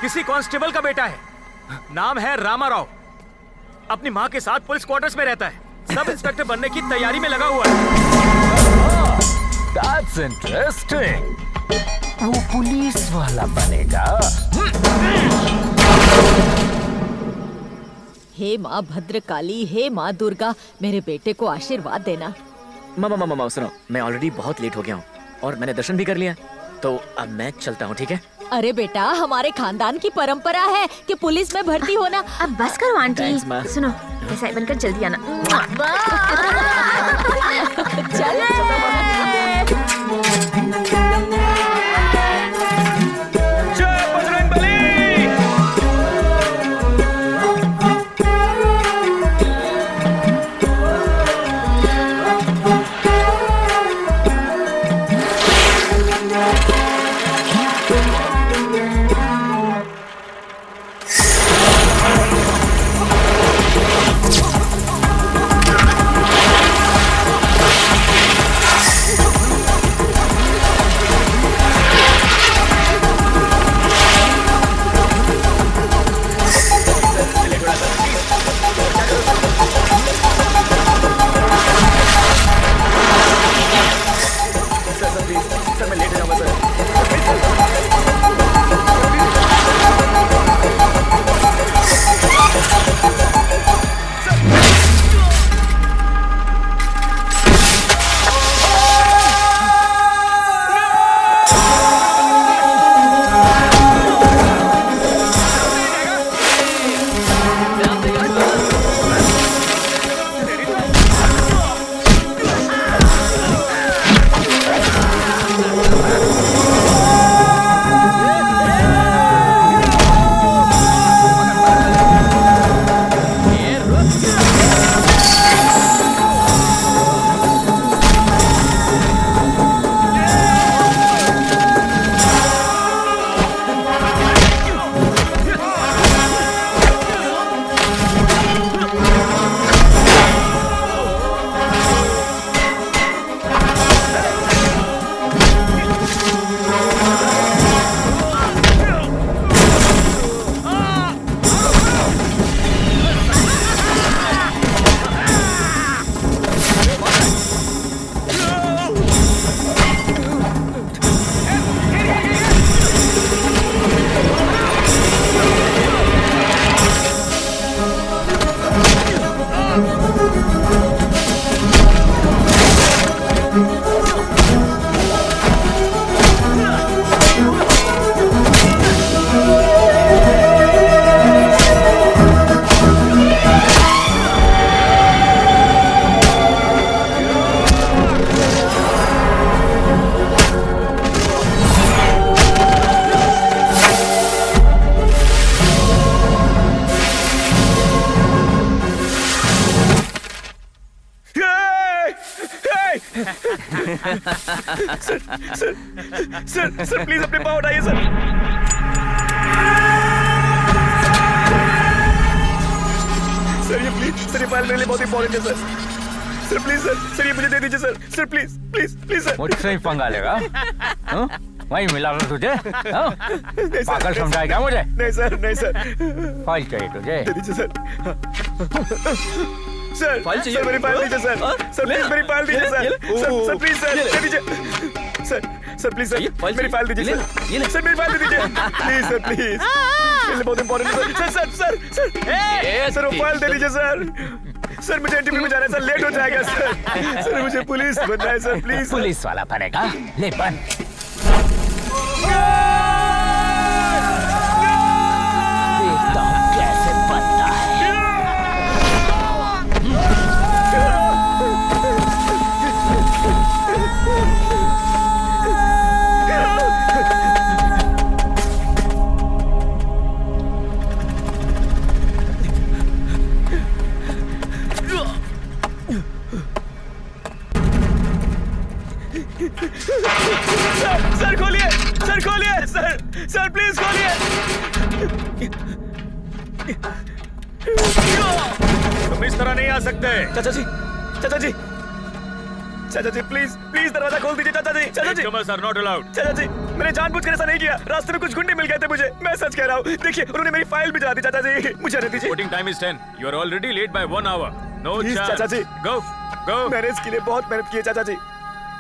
किसी कांस्टेबल का बेटा है। नाम है रामा राव अपनी माँ के साथ पुलिस क्वार्टर्स में रहता है। सब इंस्पेक्टर बनने की तैयारी में लगा हुआ है। That's interesting. वो पुलिस वाला बनेगा। हे माँ भद्रकाली हे माँ दुर्गा मेरे बेटे को आशीर्वाद देना। मामा मामा मामा सुनो मैं ऑलरेडी बहुत लेट हो गया हूँ और मैंने दर्शन भी कर लिया। तो अब मैं चलता हूँ ठीक है? अरे बेटा हमारे खानदान की परंपरा है कि पुलिस में भर्ती होना। अब बस करो आंटी। Thanks, सुनो ऐसा बनकर जल्दी आना। सर मुझसे ही पंगा लेगा। हाँ? वही मिला था तुझे? हाँ? नहीं, सर, पागल नहीं, समझाएगा मुझे? नहीं सर नहीं सर। फ़ाइल चाहिए तुझे। सर। सर फ़ाइल चाहिए? मेरी फ़ाइल दीजिए सर। हाँ? Sir please. मेरी फ़ाइल दीजिए सर। सर प्लीज़ सर दे दीजिए सर सर प्लीज़ सर मेरी फ़ाइल दीजिए ये ले, सर। ये ले। सर मेरी फ़ाइल दे दीजिए। Please sir please. मेरे बहुत इंपॉर्टेंट है sir. Sir sir sir sir. वो फ़ाइल दे दीजिए सर। सर मुझे इंटरव्यू में जाना है। सर लेट हो जाएगा सर। सर मुझे पुलिस बनना है सर प्लीज़ पुलिस वाला बनेगा। ले बन। सर सर खोलिए सर खोलिए सर सर प्लीज़ खोलिए। तुम इस तरह नहीं आ सकते। चाचा जी चाचा जी चाचा जी प्लीज़ प्लीज़ दरवाज़ा खोल दीजिए चाचा जी चाचा जी सर नॉट अलाउड चाचा जी मैंने जानबूझकर ऐसा नहीं किया। रास्ते में कुछ गुंडे मिल गए थे मुझे। मैं सच कह रहा हूँ। देखिए उन्होंने मेरी फ़ाइल भी जला दी चाचा जी मुझे रहने दीजिए। Time is 10 you are already late by 1 hour no Please, चाचा जी। गो गो मैंने इसके लिए बहुत मेहनत की है चाचा जी।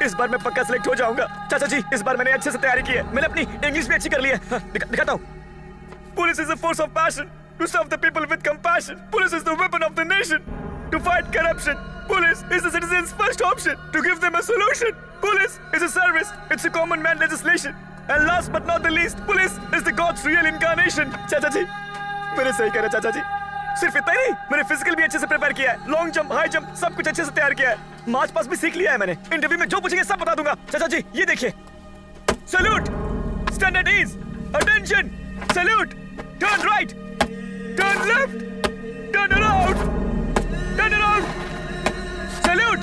इस बार मैं पक्का सिलेक्ट हो जाऊँगा। चाचा जी इस बार मैंने अच्छे से तैयारी की है। मैंने अपनी इंग्लिश भी अच्छी कर ली है। हाँ, दिखा, दिखाता हूँ। Police is the force of passion to serve the people with compassion police is the weapon of the nation to fight corruption police is the citizens first option to give them a solution police is a service it's a common man legislation and last but not the least police is the god's real incarnation चाचा जी मैंने सही कहा चाचा जी। सिर्फ़ इतना ही नहीं, मैंने फ़िज़िकल भी अच्छे से प्रिपेयर किया है। लॉन्ग जंप हाई जंप सब कुछ अच्छे से तैयार किया है। मार्च पास भी सीख लिया है मैंने। इंटरव्यू में जो पूछेंगे सब बता दूँगा। चाचा जी, ये देखिए। Salute stand at ease attention salute turn right turn left turn around turn around salute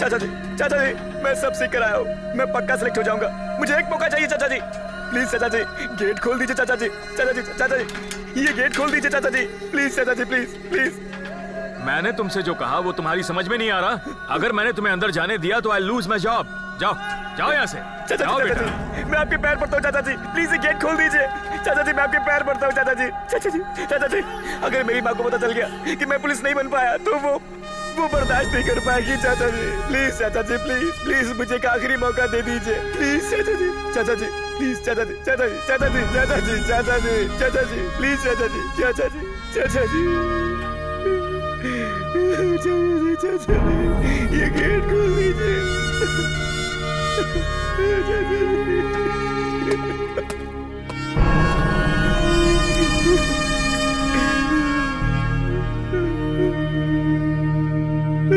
चाचा जी चाचा जी, मैं सब सीख कर आया हूँ। मैं पक्का सिलेक्ट हो जाऊँगा। मुझे एक मौका चाहिए, चाचा जी। प्लीज़ चाचा जी गेट खोल दीजिए चाचा जी चाचा जी चाचा जी ये गेट खोल दीजिए चाचा जी प्लीज़ चाचा जी प्लीज़ प्लीज़। मैंने तुमसे जो कहा वो तुम्हारी समझ में नहीं आ रहा। अगर मैंने तुम्हें अंदर जाने दिया तो आई लूज माई जॉब जाओ जाओ यहाँ से। चाचा जी चाचा जी मैं आपके पैर पड़ता हूँ चाचा जी प्लीज़ ये गेट खोल दीजिए। चाचा जी मैं आपके पैर पड़ता हूँ चाचा जी चाचा जी चाचा जी अगर मेरी माँ को पता चल गया कि मैं पुलिस नहीं बन पाया तो वो वो बर्दाश्त नहीं कर पाएगी चाचा जी प्लीज़ चाचा जी प्लीज़ प्लीज़ मुझे एक आखिरी मौका दे दीजिए प्लीज़ चाचा जी चाचा जी प्लीज़ चाचा जी चाचा जी चाचा जी चाचा जी चाचा जी चाचा जी प्लीज़ चाचा जी चाचा जी चाचा जी चाचा जी चाचा जी ये गेट खोल दीजिए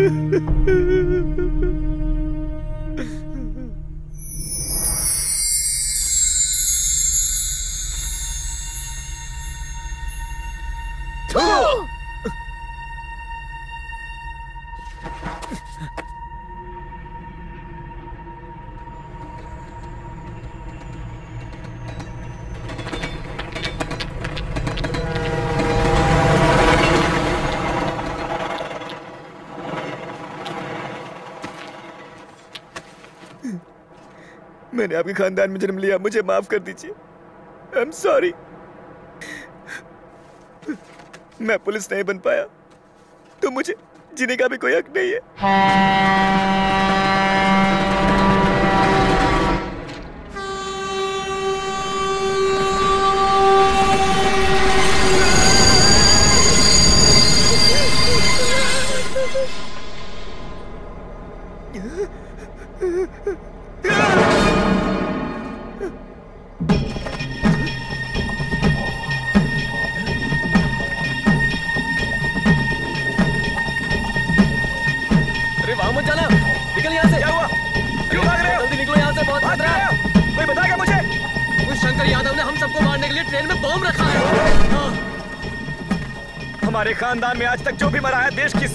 Two! मैंने आपके खानदान में जन्म लिया, मुझे माफ़ कर दीजिए। आई एम सॉरी मैं पुलिस नहीं बन पाया तो मुझे जीने का भी कोई हक नहीं है।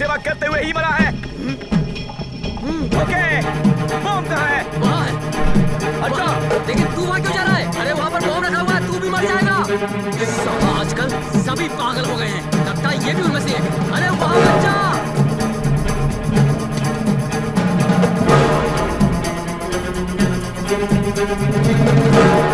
सेवा करते हुए ही मरा है ओके कहाँ है वहाँ अच्छा लेकिन तू वहाँ क्यों जा रहा है अरे वहाँ पर बॉम्ब रखा हुआ है तू भी मर जाएगा सब आजकल सभी पागल हो गए हैं लगता है ये भी उनमें से है। अरे वहाँ मत जा अंकल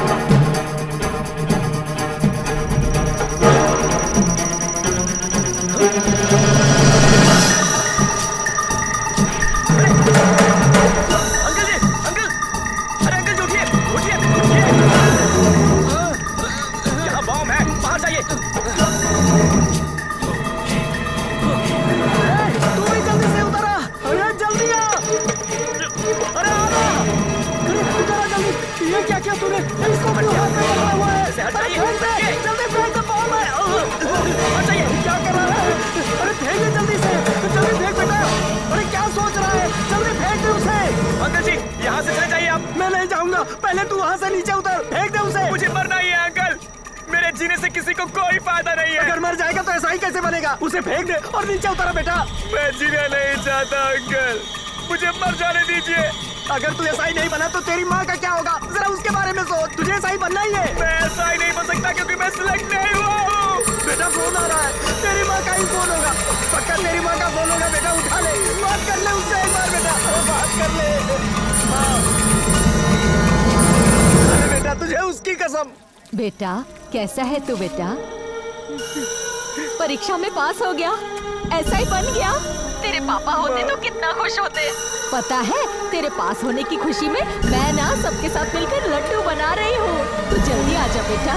पता है तेरे पास होने की खुशी में मैं ना सबके साथ मिलकर लड्डू बना रही हूँ। तू जल्दी आ जा बेटा।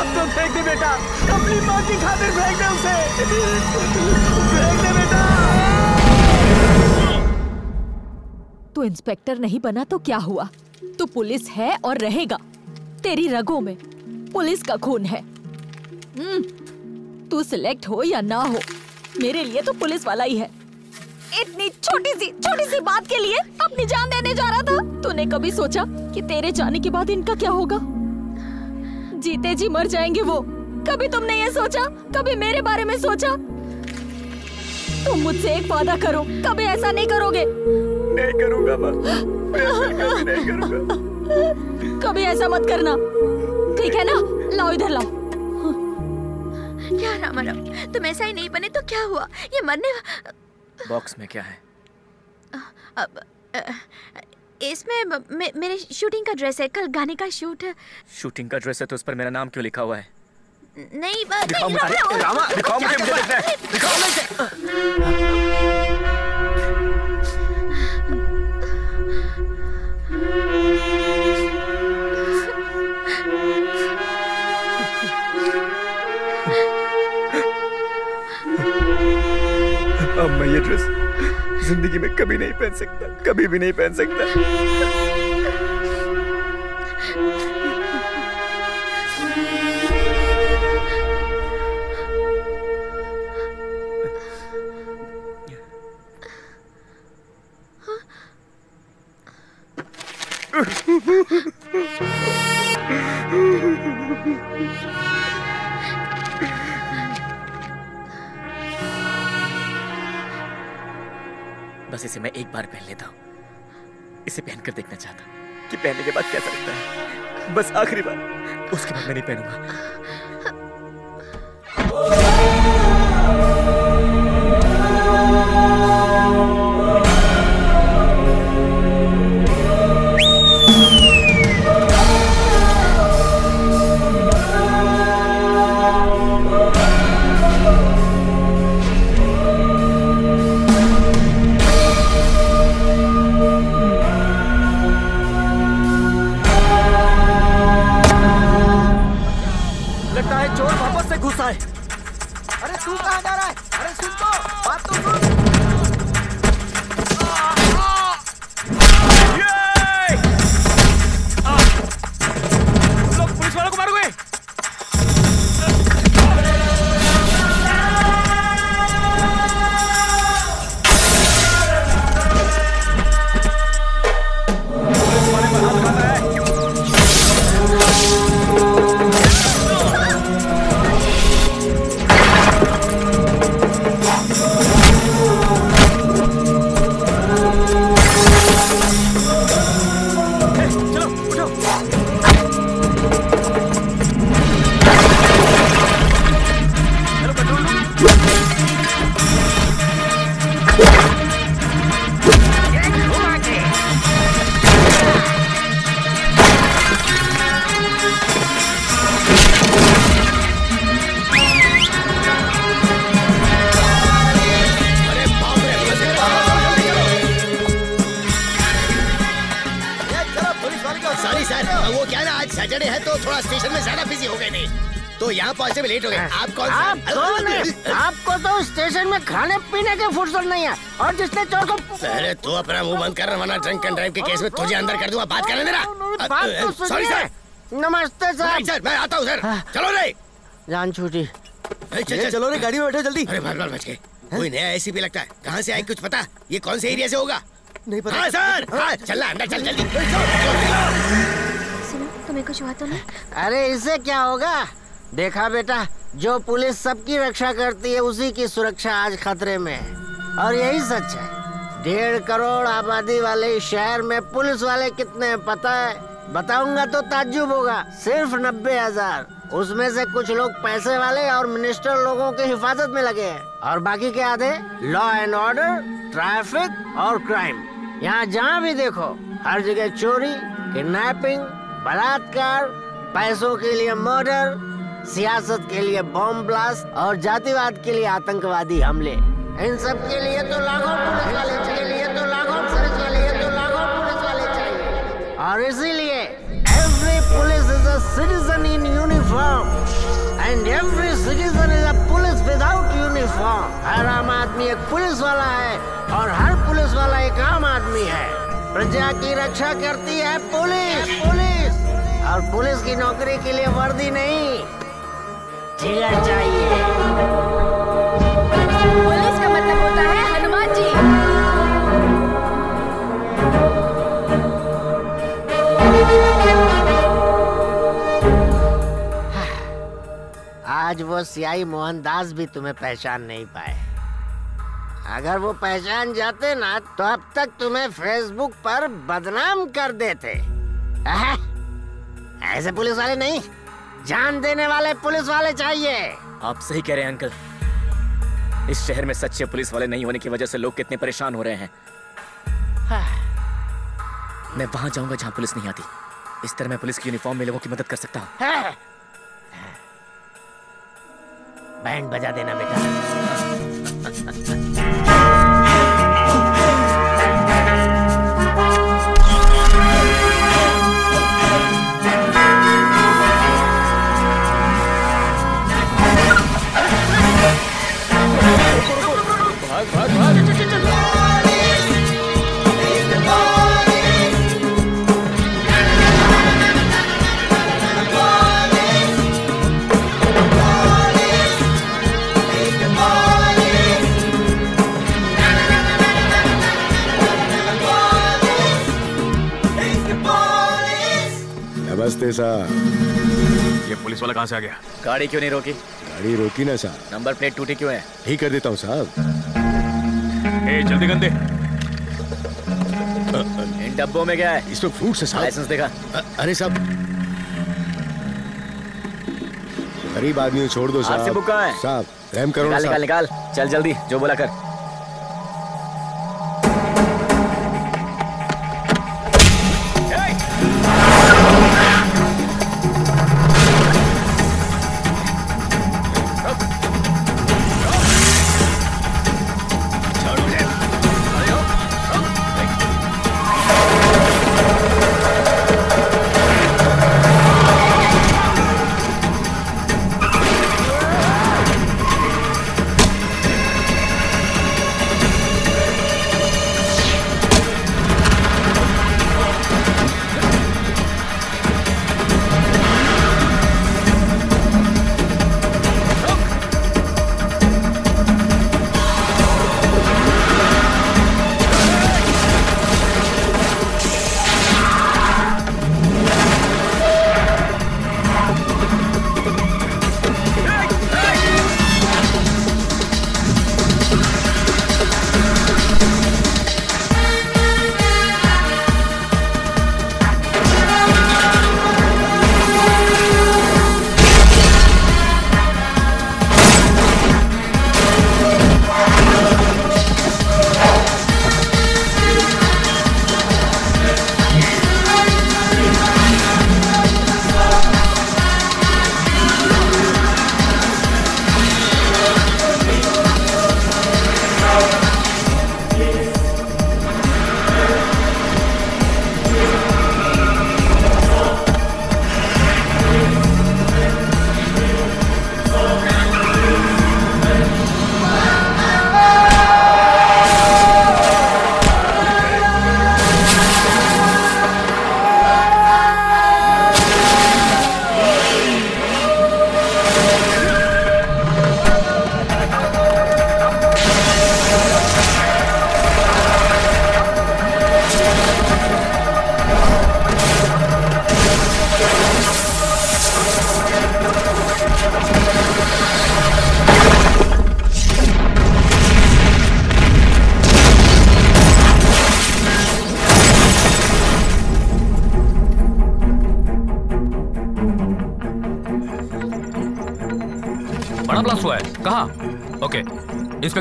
अब तो फेंक दे बेटा। अपनी माँ की खातिर फेंक दे उसे। फेंक दे बेटा। तू इंस्पेक्टर नहीं बना तो क्या हुआ? तू पुलिस है और रहेगा तेरी रगों में। पुलिस का खून है। हम्म, तू सिलेक्ट हो या ना हो मेरे लिए तो पुलिस वाला ही है। तूने कभी सोचा कि तेरे जाने के बाद इनका क्या होगा? जीते जी मर जाएँगे वो। कभी तुमने ये सोचा? कभी मेरे बारे में सोचा? तुम मुझसे एक वादा करो। कभी ऐसा नहीं करोगे। नहीं करूँगा माँ। कभी नहीं करूँगा। कभी ऐसा मत करना। ठीक है ना? लाओ इधर लाओ। क्या रामाराम? तुम ऐसा ही नहीं बने तो क्या हुआ? ये मरने बॉक्स में क्या है? अब इसमें म- मेरे शूटिंग का ड्रेस है। कल गाने का शूट है। शूटिंग का ड्रेस है तो उस पर मेरा नाम क्यों लिखा हुआ है? नहीं दिखाओ मुझे दिखाओ मुझे मुझे देखना है। दिखाओ मुझे। ज़िंदगी में कभी नहीं पहन सकता कभी भी नहीं पहन सकता। बस इसे मैं एक बार पहन लेता हूँ। इसे पहनकर देखना चाहता कि पहनने के बाद कैसा लगता है? बस आखिरी बार। उसके बाद मैं नहीं पहनूँगा। अरे तू ड्राइव के केस में तुझे अंदर कर दूँगा बात करने देना तो सॉरी सर नमस्ते सर सर मैं आता हूँ सर चलो रे। जान छूटी। चल, रे गाड़ी में बैठो जल्दी। अरे बार बार बच गए कोई नया एसीपी लगता है। कहाँ से आए कुछ पता? ये कौन से एरिया से होगा? नहीं पता। हाँ सर हाँ। चल अंदर चल जल्दी। सुनो तुम्हें कुछ हुआ तो नहीं अरे इससे क्या होगा? देखा बेटा जो पुलिस सबकी रक्षा करती है उसी की सुरक्षा आज खतरे में है। और यही सच है। डेढ़ करोड़ आबादी वाले शहर में पुलिस वाले कितने हैं, पता है? बताऊँगा तो ताज्जुब होगा, सिर्फ़ नब्बे हज़ार। उसमें से कुछ लोग पैसे वाले और मिनिस्टर लोगों की हिफाजत में लगे हैं। और बाकी के आधे लॉ एंड ऑर्डर ट्रैफ़िक और क्राइम यहाँ जहाँ भी देखो, हर जगह चोरी किडनैपिंग बलात्कार, पैसों के लिए मर्डर सियासत के लिए बॉम्ब ब्लास्ट और जातिवाद के लिए आतंकवादी हमले। इन सब के लिए तो लाखों पुलिस वाले चाहिए। लिए तो लाखों पुलिस वाले ये तो लाखों पुलिस वाले चाहिए। और इसीलिए every police is a citizen in uniform and every citizen is a police without uniform हर आम आदमी एक पुलिस वाला है, और हर पुलिस वाला एक आम आदमी है। प्रजा की रक्षा करती है पुलिस। पुलिस। और पुलिस की नौकरी के लिए वर्दी नहीं। चाहिए। आज वो सियाई मोहनदास भी तुम्हें पहचान नहीं पाए। अगर वो पहचान जाते ना तो अब तक तुम्हें फेसबुक पर बदनाम कर देते। आहा, ऐसे पुलिस वाले नहीं। जान देने वाले पुलिस वाले चाहिए। आप सही कह रहे हैं अंकल। इस शहर में सच्चे पुलिस वाले नहीं होने की वजह से लोग कितने परेशान हो रहे हैं। मैं वहाँ जाऊँगा जहाँ पुलिस नहीं आती। इस तरह मैं पुलिस की यूनिफॉर्म में लोगों की मदद कर सकता हूँ। हाँ। बैंड बजा देना बेटा। नमस्ते साहब। ये पुलिस वाला कहाँ से आ गया? गाड़ी क्यों नहीं रोकी? गाड़ी रोकी ना साहब। नंबर प्लेट टूटी क्यों है? ठीक कर देता हूँ साहब। ए जल्दी गंदे। इन डब्बों में क्या है? इसमें फ्रूट्स है साहब। लाइसेंस देखा। अरे साहब। गरीब आदमी छोड़ दो साहब। बुक है? साहब रहम करो निकाल निकाल निकाल। चल जल्दी जो बोला कर।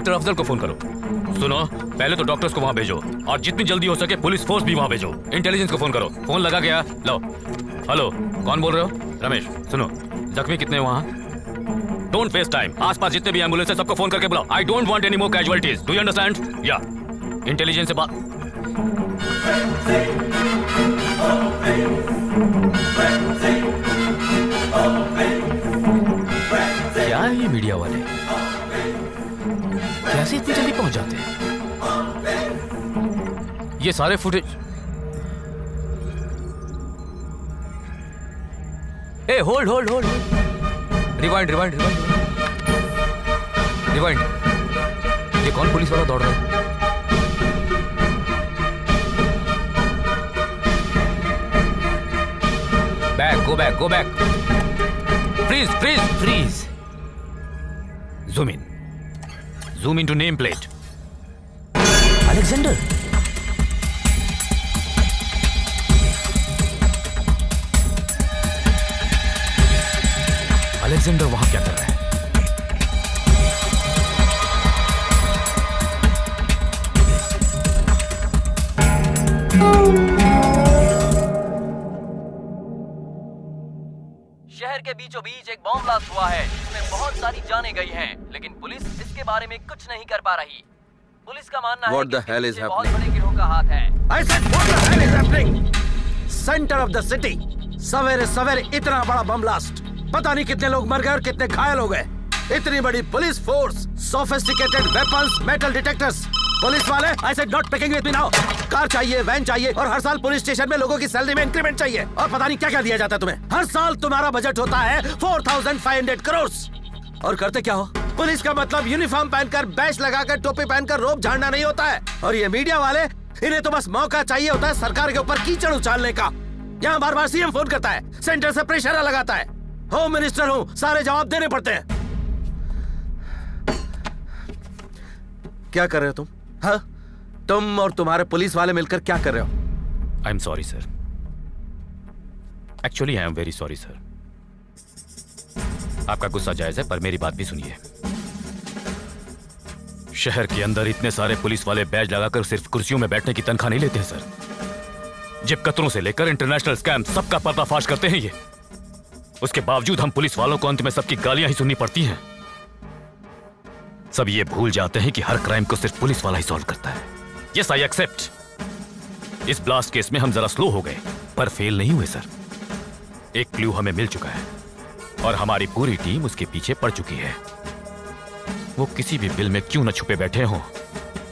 इंस्पेक्टर अफजल को फ़ोन करो। सुनो, पहले तो डॉक्टर्स को वहाँ भेजो और जितनी जल्दी हो सके पुलिस फोर्स भी वहाँ भेजो। इंटेलिजेंस को फ़ोन करो। फ़ोन लगा गया लो हेलो कौन बोल रहे हो? रमेश, सुनो, जख्मी कितने वहाँ डोंट वेस्ट टाइम आसपास जितने भी एंबुलेंस है, सबको फ़ोन करके बुलाओ। I don't want any more casualties do you understand या इंटेलिजेंस से बात। क्या है ये मीडिया वाले? कैसे इतनी जल्दी पहुँच जाते हैं। ये सारे फुटेज ए hold hold hold rewind rewind rewind rewind ये कौन पुलिस वाला दौड़ रहा है? Back go back go back freeze freeze freeze to name plate Alexander Alexander वहाँ क्या कर रहा है? शहर के बीचों बीच एक बॉम्ब ब्लास्ट हुआ है जिसमें बहुत सारी जाने गई हैं लेकिन पुलिस इसके बारे में कुछ नहीं कर पा रही। पुलिस का मानना है What कि the hell बहुत बड़े गिरोह का हाथ है। I said, what the hell is happening? Centre of the city सवेरे सवेरे इतना बड़ा बम ब्लास्ट पता नहीं कितने लोग मर गए और कितने घायल हो गए। इतनी बड़ी police force sophisticated weapons metal detectors police वाले I said not picking with me now car चाहिए वैन चाहिए और हर साल पुलिस स्टेशन में लोगों की सैलरी में इंक्रीमेंट चाहिए। और पता नहीं क्या क्या दिया जाता है तुम्हें। हर साल तुम्हारा बजट होता है four thousand five hundred crore और करते क्या हो? पुलिस का मतलब यूनिफॉर्म पहनकर, बैच लगाकर, टोपी पहनकर रोप झाड़ना नहीं होता है। और ये मीडिया वाले, इन्हें तो बस मौका चाहिए होता है सरकार के ऊपर कीचड़ उछालने का। यहाँ बार बार सीएम फ़ोन करता है सेंटर से प्रेशर लगाता है। होम मिनिस्टर हूँ, सारे जवाब देने पड़ते हैं। क्या कर रहे हो तुम? हाँ? तुम और तुम्हारे पुलिस वाले मिलकर क्या कर रहे हो? I am sorry sir actually I am very sorry sir आपका गुस्सा जायज़ है, पर मेरी बात भी सुनिए। शहर के अंदर इतने सारे पुलिस वाले बैज लगाकर सिर्फ़ कुर्सियों में बैठने की तनख्वाह नहीं लेते हैं, सर। जेब कतरों से लेकर इंटरनेशनल स्कैम, सबका पर्दाफाश करते हैं ये। उसके बावजूद हम पुलिस वालों को अंत में सबकी गालियाँ ही सुननी पड़ती हैं। सब ये भूल जाते हैं कि हर क्राइम को सिर्फ़ पुलिस वाला ही सॉल्व करता है। यस आई एक्सेप्ट इस ब्लास्ट केस में हम जरा स्लो हो गए, पर फेल नहीं हुए, सर। एक क्लू हमें मिल चुका है, और हमारी पूरी टीम उसके पीछे पड़ चुकी है। वो किसी भी बिल में क्यों न छुपे बैठे हों?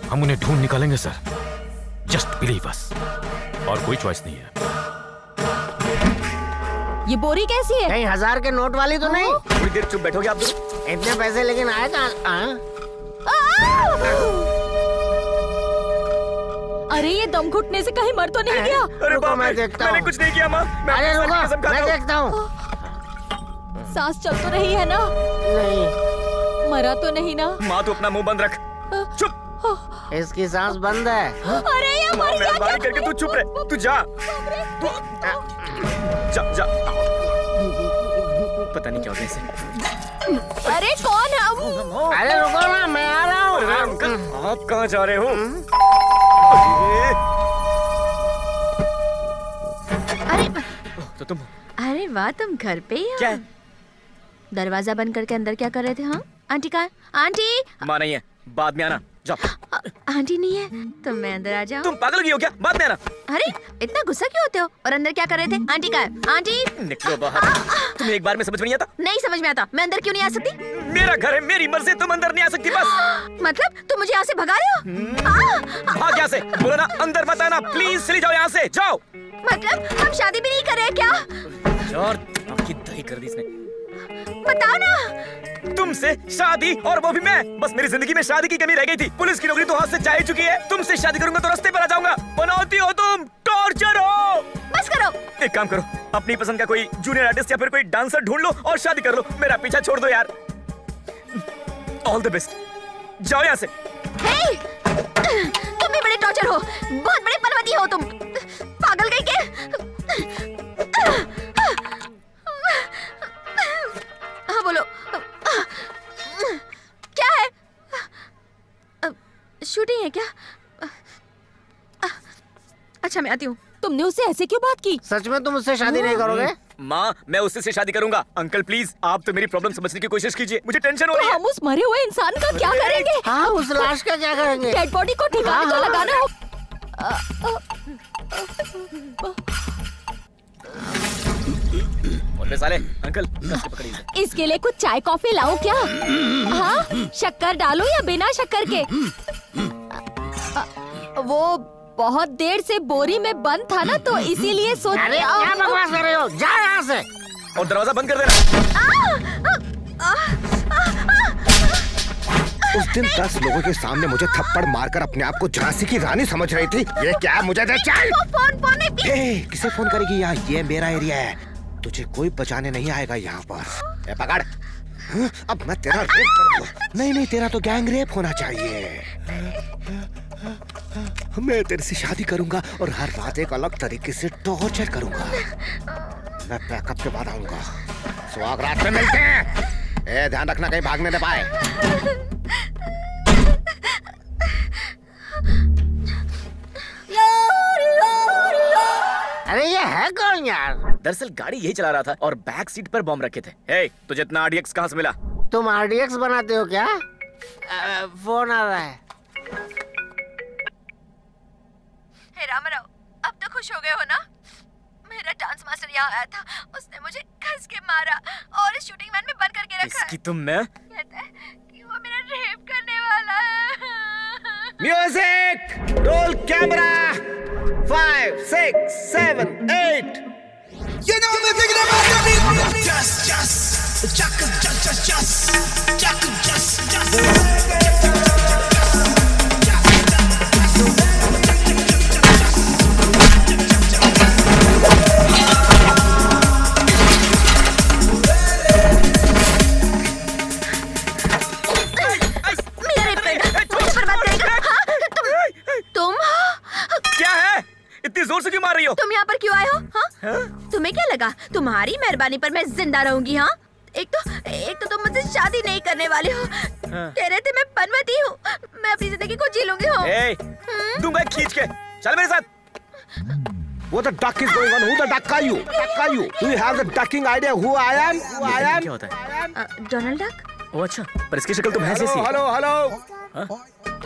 हम उन्हें ढूंढ निकालेंगे सर। जस्ट बिलीव अस और कोई चॉइस नहीं है। ये बोरी कैसी है? कहीं हज़ार के नोट वाली तो नहीं। थोड़ी देर चुप बैठोगे आप इतने पैसे लेकिन आए कहाँ अरे ये दम घुटने से कहीं मर तो नहीं गया। अरे रुको, बाप मैं देखता मैंने कुछ नहीं किया माँ। मैं अरे रुको मैं देखता हूँ। सांस चल तो रही है ना? नहीं। मरा तो नहीं ना। माँ तो अपना मुँह बंद रख। चुप। इसकी सांस बंद है। अरे ये मर गया क्या? करके तू चुप रहे। तू जा। तू जा जा। पता नहीं क्या हो गया अरे कौन है? हम अरे रुको ना मैं आ रहा हूँ। अंकल आप कहाँ जा रहे हो? अरे तो तुम अरे वाह तुम घर पे ही हो। क्या? दरवाज़ा बंद करके अंदर क्या कर रहे थे हाँ? आंटी कहाँ आंटी! माँ नहीं है। बाद में आना। जाओ। आंटी नहीं है? तो मैं अंदर आ जाऊँ। तुम पागल हो क्या? बाद में आना। अरे इतना गुस्सा क्यों होते हो? और अंदर क्या कर रहे थे? आंटी का आंटी! निकलो बाहर। तुम्हें एक बार में समझ में नहीं आता? नहीं समझ में आता। मैं अंदर क्यों नहीं आ सकती? मेरा घर है मेरी मर्ज़ी तुम अंदर नहीं आ सकती बस। मतलब तुम मुझे यहाँ से भगा रहे हो? आ, भाग यहाँ से। बोलो ना अंदर मत आना। प्लीज़ चली जाओ यहाँ से। जाओ। मतलब हम शादी भी नहीं कर रहे क्या? यार आपकी दही कर दी इसने। बताओ ना। तुमसे शादी और वो भी मैं। बस मेरी ज़िंदगी में शादी की कमी रह गई थी। पुलिस की नौकरी तो हाथ से जा ही चुकी है। तुमसे शादी करूँगा तो रास्ते पर आ जाऊँगा। बनौती हो तुम। टॉर्चर हो। बस करो। एक काम करो। अपनी पसंद का कोई जूनियर आर्टिस्ट या फिर कोई डांसर ढूंढ लो और शादी कर लो। मेरा पीछा छोड़ दो यार। ऑल द बेस्ट जाओ यहाँ से! तुम भी बड़े टॉर्चर हो। बहुत बड़े परवती हो तुम। पागल गई के बोलो। क्या है? शूटिंग है क्या? अच्छा मैं आती हूँ। तुमने उससे ऐसे क्यों बात की? सच में तुम उससे शादी नहीं करोगे? माँ मैं उससे से शादी करूँगा। अंकल प्लीज़ आप तो मेरी प्रॉब्लम समझने की कोशिश कीजिए। मुझे टेंशन हो तो रही है। हम उस मरे हुए इंसान का क्या करेंगे? हाँ उस लाश का क्या करेंगे? डेड बॉडी को ठिकाने तो हाँ, हाँ। लगाना हो। और बे साले। अंकल कस के पकड़िए इसके लिए कुछ चाय कॉफ़ी लाओ क्या? हाँ? शक्कर डालो या बिना शक्कर के? वो बहुत देर से बोरी में बंद था ना तो इसीलिए सोच अरे क्या बकवास कर रहे हो? जा यहाँ से। और दरवाज़ा बंद कर देना। उस दिन दस लोगों के सामने मुझे थप्पड़ मारकर अपने आप को झांसी की रानी समझ रही थी। ये क्या मुझे दे चल! फ़ोन फ़ोन किसे फ़ोन करेगी यहाँ ये मेरा एरिया है। तुझे कोई बचाने नहीं आएगा यहाँ पर। ए, पकड़। हाँ, अब मैं तेरा रेप करूँगा नहीं नहीं तेरा तो गैंग रेप होना चाहिए। मैं तेरे से शादी करूँगा और हर रात एक अलग तरीके से टॉर्चर करूँगा। मैं पैकअप के बाद आऊँगा। सुहाग रात में मिलते हैं। ए ध्यान रखना कहीं भागने न पाए। अरे ये है कौन यार? दरअसल गाड़ी यही चला रहा था और बैक सीट पर बॉम्ब रखे थे। हे तुझे इतना आरडीएक्स कहाँ से मिला? तुम आरडीएक्स बनाते हो क्या? अ, फ़ोन आ रहा है। हे रामाराव अब तो खुश हो गए हो ना? मेरा डांस मास्टर यहाँ आया था उसने मुझे कस के मारा और इस शूटिंग वैन में बंद करके रखा इसकी तुम मैं? कहता है कि वो मेरा रेप करने वाला है। Music! Roll camera! Five, six, seven, eight. You know the thing about the Just, just, just, just, just, just, just, just, just. ज़ोर से क्यों मार रही हो? तुम यहाँ पर क्यों आए हो? हाँ? तुम्हें क्या लगा? तुम्हारी मेहरबानी पर मैं ज़िंदा रहूँगी हाँ? एक तो एक तो तुम मुझसे शादी नहीं करने वाले हो। हाँ। कह रहे थे मैं पनवती हूँ। मैं अपनी ज़िंदगी को जी लूँगी हो? ए, दूँगा खींच के। चल मेरे साथ। What the duck is going on? Who the duck are you? Duck are you? Do you have the ducking idea who I am? Who I am? क्या होता है। डोनाल्ड डक ओ अच्छा। पर इसकी शक्ल तो भैंस जैसी हेलो है हेलो हेलो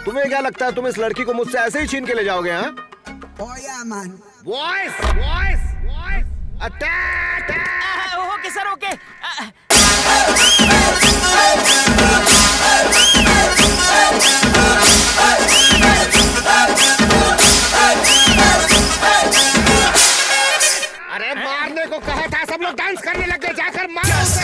तुम्हें क्या लगता है तुम इस लड़की को मुझसे ऐसे ही छीन के ले जाओगे हाँ? Oh yeah, man. Boys, boys, boys. Attack! Okay, sir, okay. अरे मारने को कहा था सब लोग डांस करने लग गए जाकर मारो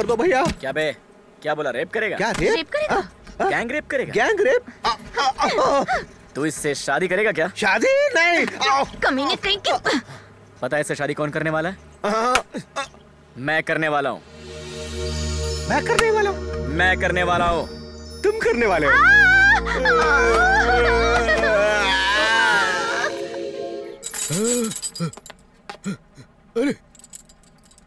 कर दो भैया। क्या बे? क्या बोला रेप करेगा? क्या रेप? रेप करेगा? गैंग रेप करेगा? Gang rape? तू इससे शादी करेगा क्या? शादी? नहीं। कमीने कहीं के पता है इससे शादी कौन करने वाला है? मैं करने वाला हूँ। मैं करने वाला हूँ? मैं करने वाला हूँ। तुम करने वाले हो? अरे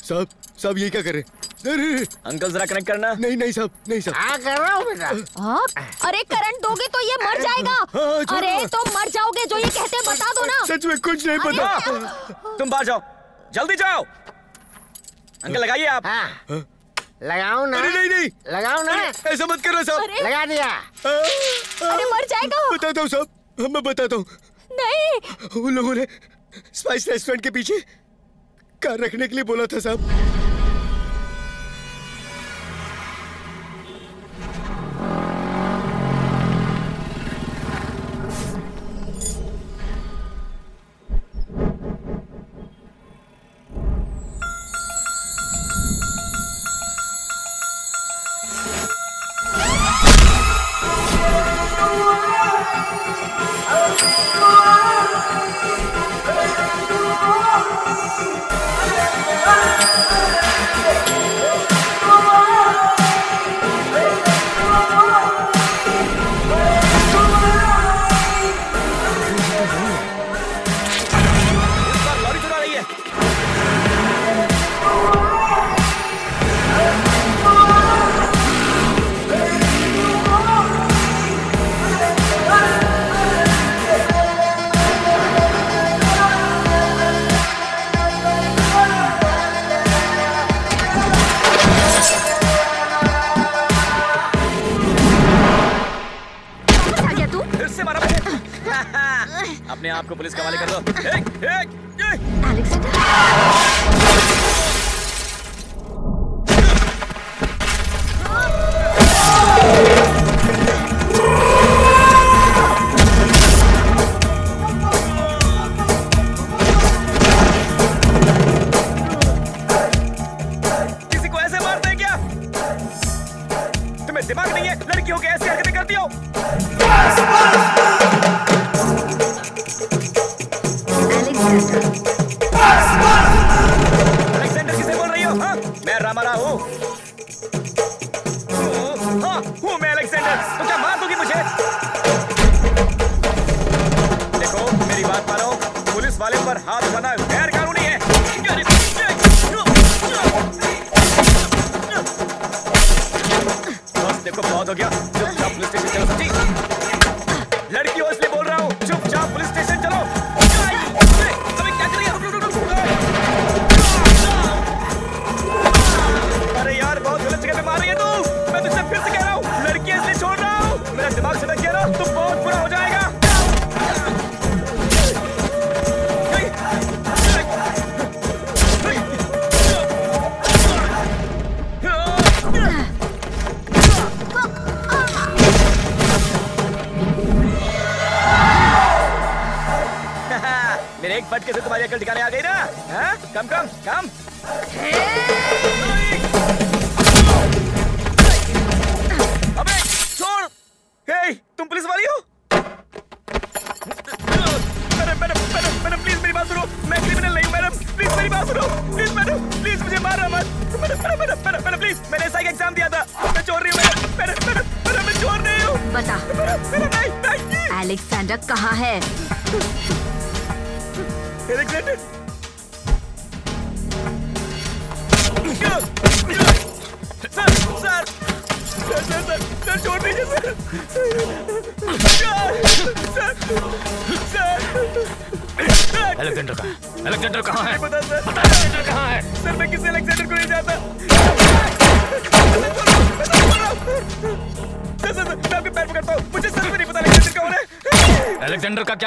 साहब साहब ये क्या कर रहे अरे अंकल जरा कनेक्ट करना। नहीं नहीं साहब नहीं साहब। हाँ कर रहा हूँ बेटा। हाँ? अरे करंट दोगे तो ये मर जाएगा। हाँ, अरे तो मर जाओगे जो ये कहते हैं बता दो ना। सच में कुछ नहीं पता। तुम बाहर जाओ। जल्दी जाओ। अंकल लगाइए आप। लगाऊँ ना? अरे नहीं नहीं। लगाऊँ ना? ऐसा मत करो साहब। लगा दिया। अरे मर जाएगा। बताता हूँ साहब हाँ, मैं बताता हूँ। नहीं। उन लोगों ने स्पाइस रेस्टोरेंट के पीछे कार रखने के लिए बोला था साहब।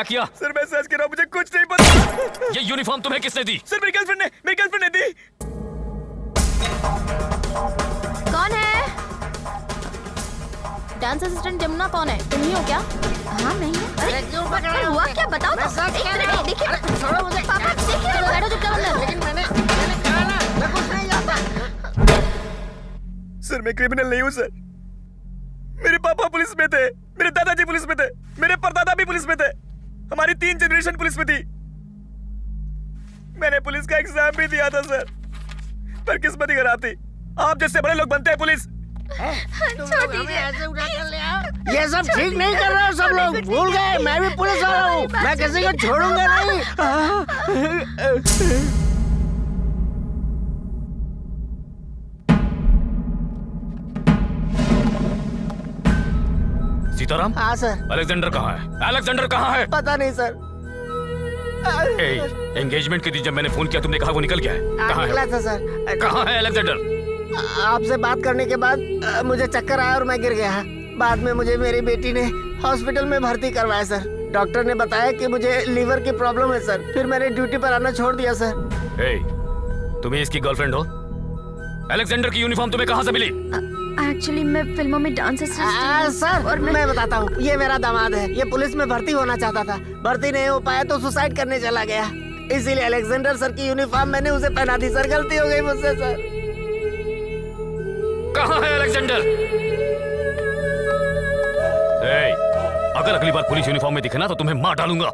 क्या? सर मैं सच कह रहा हूँ मुझे कुछ नहीं पता। ये यूनिफॉर्म तुम्हें किसने दी? सर मेरी गर्लफ्रेंड ने मेरी गर्लफ्रेंड ने दी। कौन है? डांस असिस्टेंट जमुना कौन है? तुम ही हो क्या? हाँ मैं ही अरे क्यों पकड़ रहे हुआ क्या? बताओ तो। एक मिनट देखिए छोड़ो मुझे। पापा देखिए बैठो चुपचाप अंदर लेकिन मैंने मैंने कहा ना मैं कुछ नहीं जानता। सर मैं क्रिमिनल नहीं हूँ सर मेरे पापा पुलिस में थे मेरे दादाजी पुलिस में थे मेरे परदादा भी पुलिस में थे। हमारी तीन जनरेशन पुलिस में थी। मैंने पुलिस का एग्ज़ाम भी दिया था सर पर किस्मत ही खराब थी। आप जैसे बड़े लोग बनते हैं पुलिस। कर ले आओ ये सब ठीक नहीं कर रहे हो सब लोग। भूल गए मैं भी पुलिस वाला हूँ। मैं किसी को छोड़ूँगा नहीं। सीताराम? हाँ सर। अलेक्जेंडर कहाँ है? अलेक्जेंडर कहाँ है? पता नहीं सर। एंगेजमेंट के दिन जब मैंने फ़ोन किया तुमने कहा वो निकल गया है? हाँ, कहाँ निकला था सर। कहाँ है अलेक्जेंडर? आपसे बात करने के बाद मुझे चक्कर आया और मैं गिर गया। बाद में मुझे मेरी बेटी ने हॉस्पिटल में भर्ती करवाया सर। डॉक्टर ने बताया कि मुझे लीवर की प्रॉब्लम है सर। फिर मैंने ड्यूटी पर आना छोड़ दिया सर। ए, तुम्ही इसकी गर्लफ्रेंड हो? अलेक्जेंडर की यूनिफॉर्म तुम्हें कहाँ से मिली? एक्चुअली मैं फ़िल्मों में डांस सर और मैं, मैं बताता हूँ। ये मेरा दामाद है। ये पुलिस में भर्ती होना चाहता था। भर्ती नहीं हो पाया तो सुसाइड करने चला गया। इसीलिए अलेक्जेंडर सर की यूनिफॉर्म मैंने उसे पहना दी। सर गलती हो गई मुझसे सर। कहाँ है अलेक्जेंडर ए, अगर अगली बार पुलिस यूनिफॉर्म में दिखे ना तो तुम्हें मार डालूँगा।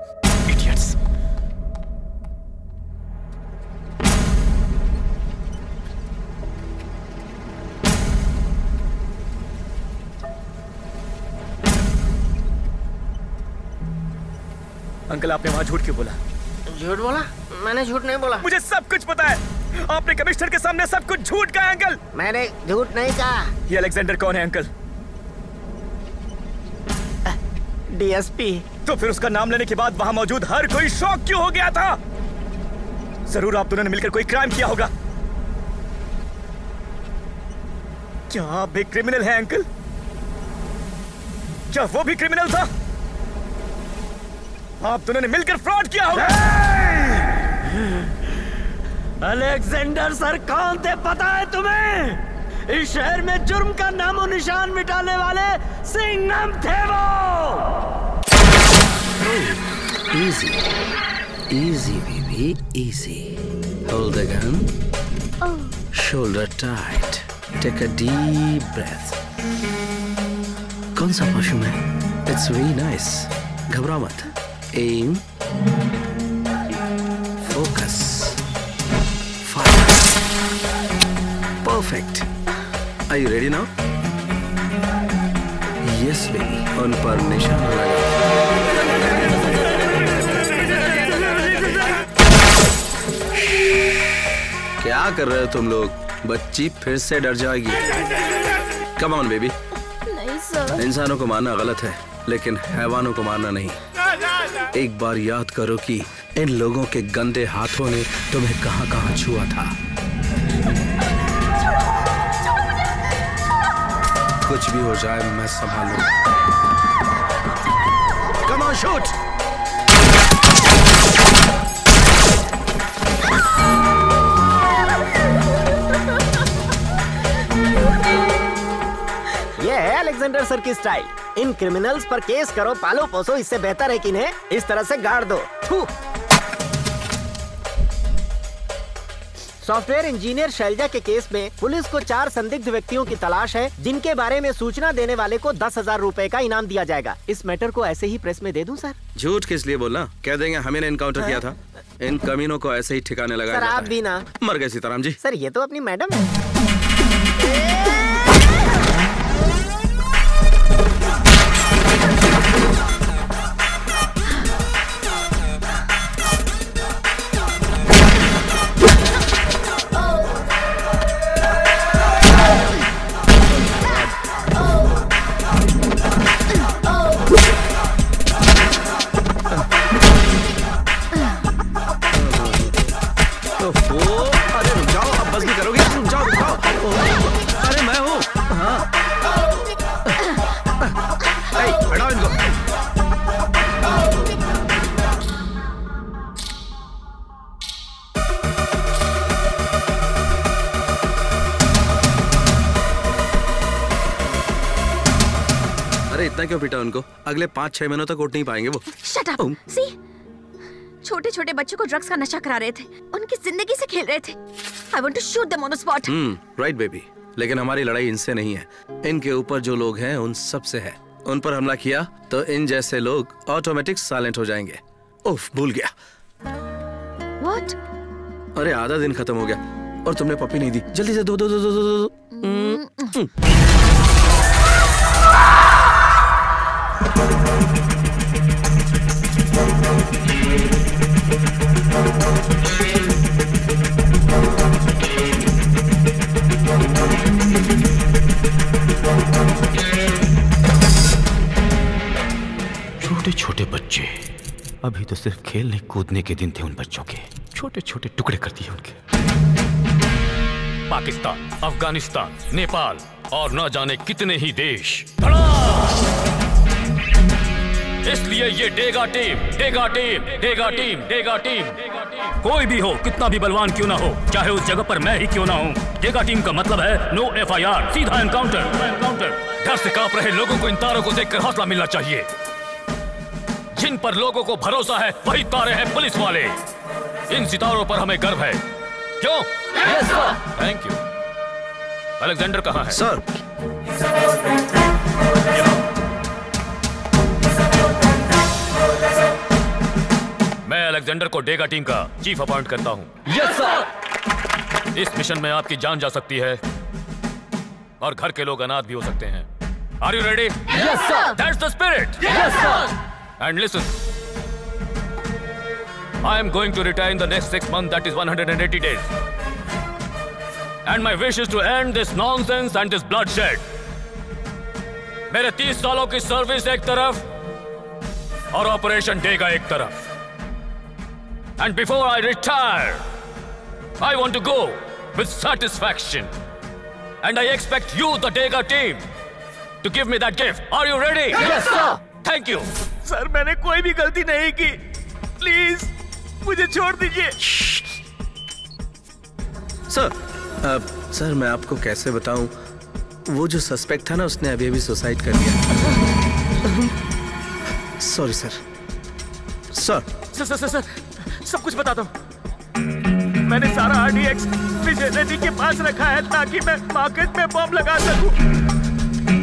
अंकल आपने वहाँ झूठ क्यों बोला? झूठ बोला? मैंने झूठ नहीं बोला। मुझे सब कुछ पता है। आपने कमिश्नर के सामने सब कुछ झूठ कहा अंकल। मैंने झूठ नहीं कहा। ये अलेक्जेंडर कौन है अंकल? डीएसपी। तो फिर उसका नाम लेने के बाद वहाँ मौजूद हर कोई शौक क्यों हो गया था? ज़रूर आप दोनों ने मिलकर कोई क्राइम किया होगा। क्या आप भी क्रिमिनल हैं अंकल? क्या वो भी क्रिमिनल था? आप दोनों ने मिलकर फ्रॉड किया होगा। अलेक्जेंडर सर कौन थे? पता है तुम्हें? इस शहर में जुर्म का नामो निशान मिटाने वाले सिंघम थे वो। Easy Easy, baby. Easy hold the gun. Shoulder tight. Take a deep breath. कौन सा वॉशरूम है इट्स वेरी नाइस घबरा मत। Fire perfect are you ready now yes baby उन पर निशान लगा क्या कर रहे हो तुम लोग? बच्ची फिर से डर जाएगी। कम ऑन बेबी नहीं सर इंसानों को मारना गलत है लेकिन हैवानों को मारना नहीं। एक बार याद करो कि इन लोगों के गंदे हाथों ने तुम्हें कहाँ कहाँ छुआ था। कुछ भी हो जाए, मैं संभालू। कम शूट ये है अलेक्जेंडर सर की स्टाइल। इन क्रिमिनल्स पर केस करो पालो पोसो इससे बेहतर है कि इन्हें इस तरह से गाड़ दो। सॉफ्टवेयर इंजीनियर शैलजा के केस में पुलिस को चार संदिग्ध व्यक्तियों की तलाश है जिनके बारे में सूचना देने वाले को दस हज़ार रूपए का इनाम दिया जाएगा। इस मैटर को ऐसे ही प्रेस में दे दूँ सर? झूठ किस लिए बोलना? कह देंगे हमें इनकाउंटर किया था। इन कमीनों को ऐसे ही ठिकाने लगाया सर आप भी ना। मर गए सीताराम जी। सर ये तो अपनी मैडम है। अगले पाँच छह महीनों तक उठ नहीं पाएँगे वो। शट अप सी छोटे छोटे बच्चों को ड्रग्स का नशा करा रहे थे। उनकी ज़िंदगी से खेल रहे थे। I want to shoot them on spot right baby लेकिन हमारी लड़ाई इनसे नहीं है। इनके ऊपर जो लोग हैं उन सबसे है। उन पर हमला किया तो इन जैसे लोग ऑटोमेटिक साइलेंट हो जाएँगे। उफ भूल गया। व्हाट अरे आधा दिन खत्म हो गया। और तुमने पप्पी नहीं दी। जल्दी से दो दो दो दो दो, दो, दो। हम्म, छोटे छोटे बच्चे। अभी तो सिर्फ़ खेलने कूदने के दिन थे उन बच्चों के। छोटे छोटे टुकड़े कर दिए उनके। पाकिस्तान, अफ़गानिस्तान, नेपाल, और न जाने कितने ही देश। इसलिए ये डेगा टीम डेगा टीम डेगा टीम डेगा टीम। कोई भी हो कितना भी बलवान क्यों ना हो चाहे उस जगह पर मैं ही क्यों ना हूँ। डेगा टीम का मतलब है नो एफआईआर सीधा एनकाउंटर एनकाउंटर डर से काँप रहे लोगों को इन तारों को देखकर हौसला मिलना चाहिए। जिन पर लोगों को भरोसा है वही तारे हैं पुलिस वाले। इन सितारों पर हमें गर्व है। क्यों? थैंक यू अलेक्जेंडर कहाँ है? सर अलेक्जेंडर को डेगा टीम का चीफ अपॉइंट करता हूँ यस सर इस मिशन में आपकी जान जा सकती है और घर के लोग अनाथ भी हो सकते हैं are you ready sir. That's the spirit Yes, sir. And listen I am going to retire in the next six months, that is 180 days. And my wish is to end this nonsense and this bloodshed. मेरे 30 सालों की service एक तरफ़ और operation डेगा एक तरफ़ And before I retire, I want to go with satisfaction. And I expect you, the Dega team, to give me that gift. Are you ready? Yes, sir. Thank you. Sir मैंने कोई भी गलती नहीं की please मुझे छोड़ दीजिए sir अ, sir मैं आपको कैसे बताऊँ वो जो सस्पेक्ट था ना उसने अभी अभी सुसाइड कर लिया sir sir sir sir sir sir सब कुछ बता दो। मैंने सारा आरडीएक्स विजय रेड्डी के पास रखा है ताकि मैं मार्केट में बॉम्ब लगा सकूँ।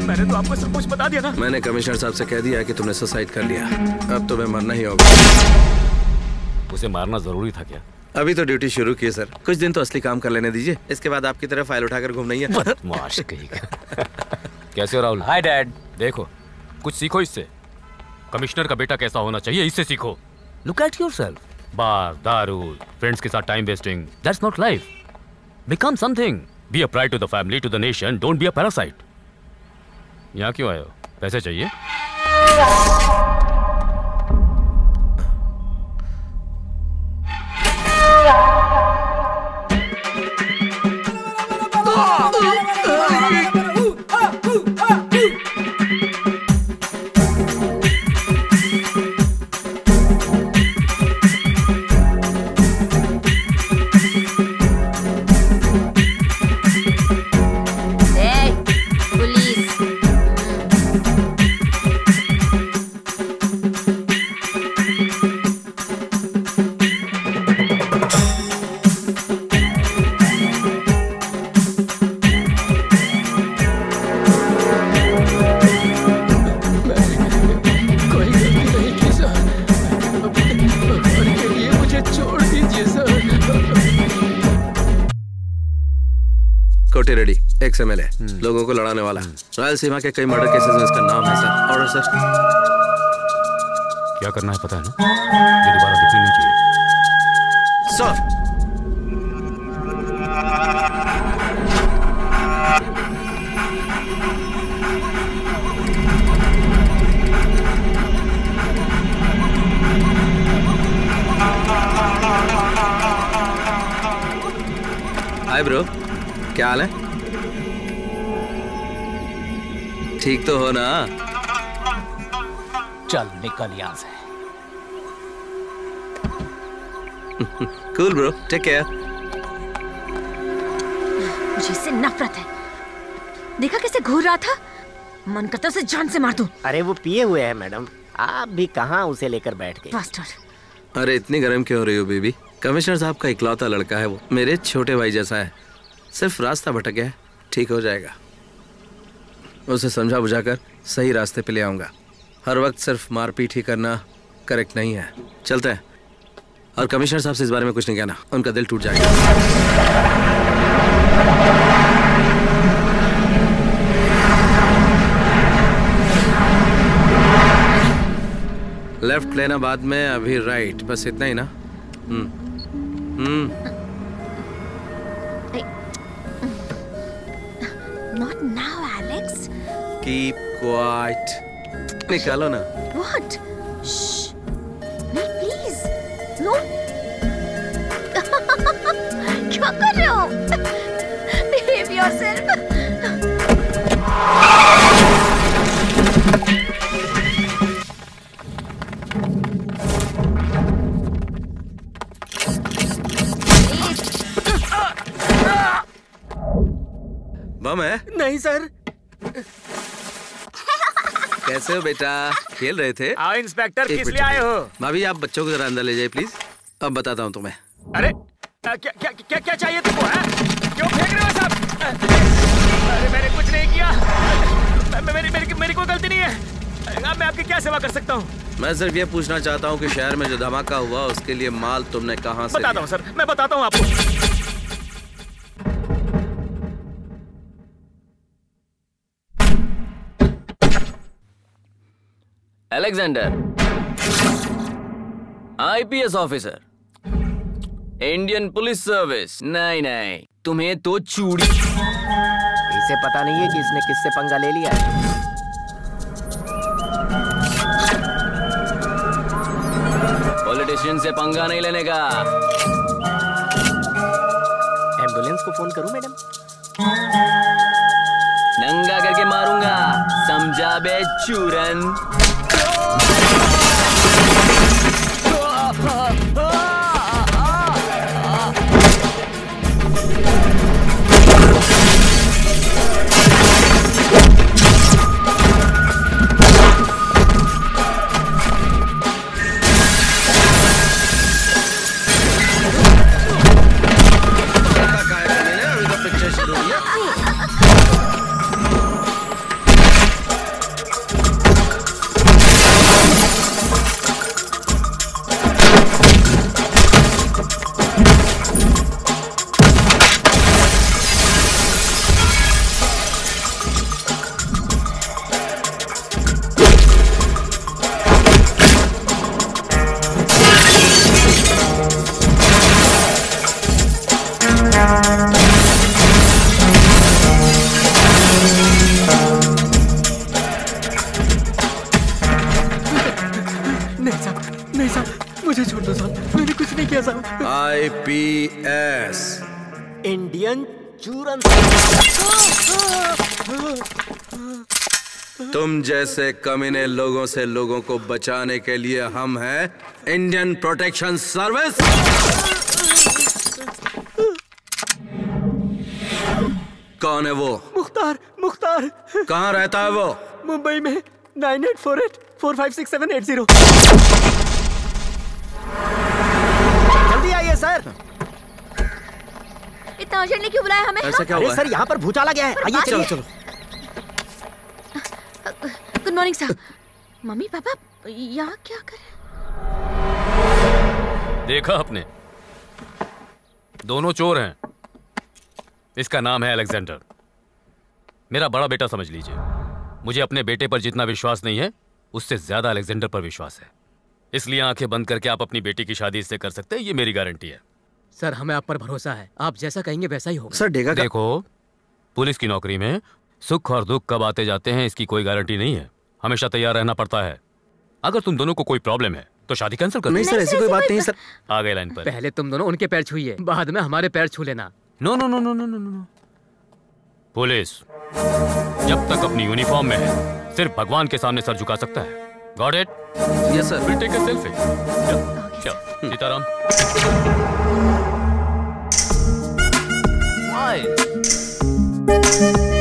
मैंने तो आपको सब कुछ बता दिया ना। मैंने कमिश्नर साहब से कह दिया कि तुमने सुसाइड कर लिया। अब तुम्हें मरना ही होगा। उसे मारना ज़रूरी था क्या? अभी तो ड्यूटी शुरू की है सर कुछ दिन तो असली काम कर लेने दीजिए। इसके बाद आपकी तरफ़ फ़ाइल उठाकर घूमना ही है। बदमाश कैसे हो राहुल? हाय डैड देखो कुछ सीखो इससे। कमिश्नर का बेटा कैसा होना चाहिए इससे सीखो। लुक एट योरसेल्फ बार, दारू फ्रेंड्स के साथ time wasting that's not life become something be a pride to the family to the nation don't be a parasite यहाँ क्यों आए हो? पैसे चाहिए? वाला। रायलसीमा के कई मर्डर केसेस में इसका नाम है सर ऑर्डर सर। क्या करना है पता है ना? ये दोबारा दिखनी नहीं चाहिए। सर। हाय ब्रो क्या हाल है? ठीक तो हो ना? चल निकल यहाँ से। कूल ब्रो टेक केयर मुझे इससे नफरत है। देखा कैसे घूर रहा था? मन करता उसे जान से मार दूँ। अरे वो पिए हुए हैं मैडम। आप भी कहाँ उसे लेकर बैठ गए? अरे इतनी गर्म क्यों हो रही हो बेबी? कमिश्नर साहब का इकलौता लड़का है वो। मेरे छोटे भाई जैसा है। सिर्फ़ रास्ता भटक गया ठीक हो जाएगा। उसे समझा बुझाकर सही रास्ते पे ले आऊँगा। हर वक्त सिर्फ़ मारपीट ही करना करेक्ट नहीं है। चलते हैं। और कमिश्नर साहब से इस बारे में कुछ नहीं कहना। उनका दिल टूट जाएगा। लेफ़्ट लेना बाद में, अभी राइट बस इतना ही ना? हम्म। हम्म। नॉट नाउ कीप क्वाइट निकालो ना व्हाट नहीं प्लीज़ नो क्या कर रहे हो बिहेव योरसेल्फ बम है नहीं सर कैसे हो बेटा? खेल रहे थे? आओ इंस्पेक्टर किस लिए आए हो? भाभी आप बच्चों को जरा अंदर ले जाइए प्लीज़ अब बताता हूँ तुम्हें। अरे आ, क्या क्या क्या क्या चाहिए तुमको है? क्यों फेंक रहे हो सब? अरे मैंने कुछ नहीं किया। मेरी मेरी मेरी कोई गलती नहीं है। अब मैं आपकी क्या सेवा कर सकता हूँ? मैं सिर्फ़ ये पूछना चाहता हूँ कि शहर में जो धमाका हुआ उसके लिए माल तुमने कहाँ से बताता हूँ सर। मैं बताता हूँ आपको। Alexander IPS officer Indian police service नहीं नहीं तुम्हें तो चूड़ी। इसे पता नहीं है कि इसने किससे पंगा ले लिया है। पॉलिटिशियन से पंगा नहीं लेने का। एंबुलेंस को फ़ोन करूँ मैडम नंगा करके मारूँगा। समझा बे चूरन। अभी जैसे कमीने लोगों से लोगों को बचाने के लिए हम हैं इंडियन प्रोटेक्शन सर्विस कौन है वो? मुख्तार मुख्तार। कहाँ रहता है वो? मुंबई में। Nine eight four eight four five six seven eight zero. जल्दी आइए सर। इतना अर्जेंटली क्यों बुलाया हमें? ऐसा क्या हुआ सर यहाँ पर भूचाल आ गया है। आइए चलो चलो। मॉर्निंग सर मम्मी पापा यहाँ क्या कर? रहे देखा आपने? दोनों चोर हैं। इसका नाम है अलेक्जेंडर मेरा बड़ा बेटा समझ लीजिए। मुझे अपने बेटे पर जितना विश्वास नहीं है उससे ज़्यादा अलेक्जेंडर पर विश्वास है। इसलिए आँखें बंद करके आप अपनी बेटी की शादी इससे कर सकते हैं ये मेरी गारंटी है। सर हमें आप पर भरोसा है। आप जैसा कहेंगे वैसा ही होगा। सर डेगा देखो पुलिस की नौकरी में सुख और दुख कब आते जाते हैं इसकी कोई गारंटी नहीं है। हमेशा तैयार रहना पड़ता है। अगर तुम दोनों को कोई प्रॉब्लम है तो शादी कैंसिल कर। नहीं सर ऐसी कोई बात नहीं सर। आ गए लाइन पर। पहले तुम दोनों उनके पैर छुइए बाद में हमारे पैर छू लेना। No no no no no no no police जब तक अपनी यूनिफॉर्म में है सिर्फ़ भगवान के सामने सर झुका सकता है। Got it yes sir will take a selfie चल चल Sitaram. Alex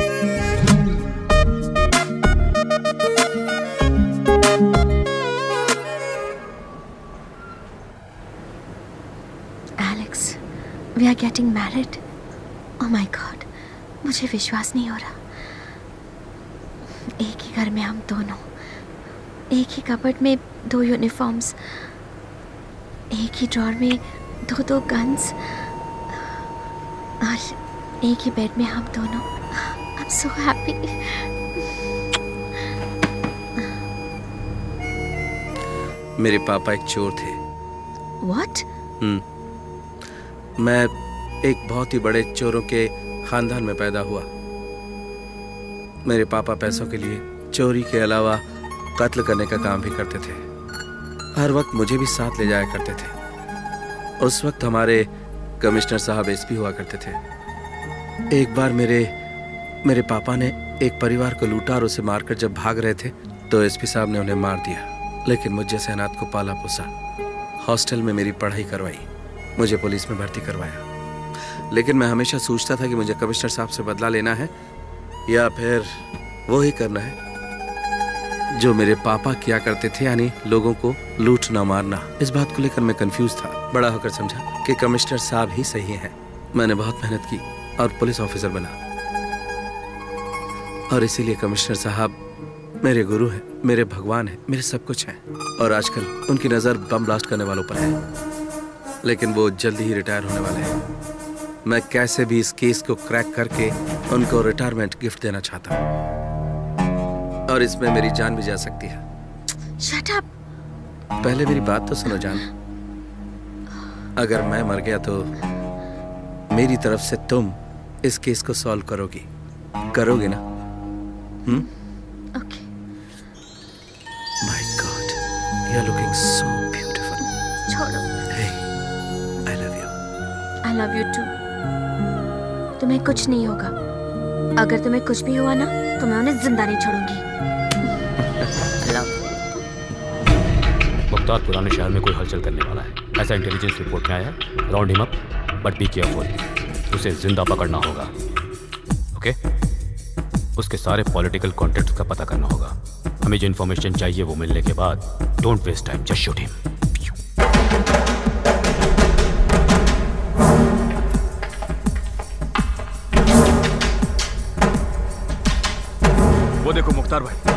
we are getting married oh my god मुझे विश्वास नहीं हो रहा। एक ही घर में हम दोनों। एक ही कपबोर्ड में दो यूनिफॉर्म्स एक ही ड्रॉर में दो दो गन्स और एक ही बेड में हम दोनों। आई एम सो हैप्पी मेरे पापा एक चोर थे। व्हाट हम्म। मैं एक बहुत ही बड़े चोरों के खानदान में पैदा हुआ। मेरे पापा पैसों के लिए चोरी के अलावा कत्ल करने का काम भी करते थे। हर वक्त मुझे भी साथ ले जाया करते थे। उस वक्त हमारे कमिश्नर साहब एसपी हुआ करते थे। एक बार मेरे मेरे पापा ने एक परिवार को लूटा और उसे मारकर जब भाग रहे थे तो एसपी साहब ने उन्हें मार दिया। लेकिन मुझ जैसे अनाथ को पाला पोसा। हॉस्टल में मेरी पढ़ाई करवाई। मुझे पुलिस में भर्ती करवाया। लेकिन मैं हमेशा सोचता था कि मुझे कमिश्नर साहब से बदला लेना है, या फिर वो ही करना है जो मेरे पापा किया करते थे, यानी लोगों को लूटना मारना। इस बात को लेकर मैं कंफ्यूज था। बड़ा होकर समझा कि कमिश्नर साहब ही सही हैं। मैंने बहुत मेहनत की और पुलिस ऑफिसर बना। और इसीलिए कमिश्नर साहब मेरे गुरु हैं, मेरे भगवान हैं, मेरे सब कुछ हैं। और आजकल उनकी नज़र बम ब्लास्ट करने वालों पर है। लेकिन वो जल्दी ही रिटायर होने वाले हैं। मैं कैसे भी इस केस को क्रैक करके उनको रिटायरमेंट गिफ्ट देना चाहता हूँ। और इसमें मेरी जान भी जा सकती है। शट अप पहले मेरी बात तो सुनो जान। अगर मैं मर गया तो मेरी तरफ़ से तुम इस केस को सॉल्व करोगी। करोगे ना? हम्म? Okay my god you are looking so love you too तुम्हें कुछ नहीं होगा। अगर तुम्हें कुछ भी हुआ ना तो मैं उन्हें ज़िंदा नहीं छोड़ूँगी। मुख्तार, पुराने शहर में कोई हलचल करने वाला है। ऐसा इंटेलिजेंस रिपोर्ट में आया round him up but be careful उसे ज़िंदा पकड़ना होगा। ओके उसके सारे पॉलिटिकल कॉन्टेक्ट का पता करना होगा। हमें जो इन्फॉर्मेशन चाहिए वो मिलने के बाद don't waste time just shoot him Mukhtar भाई।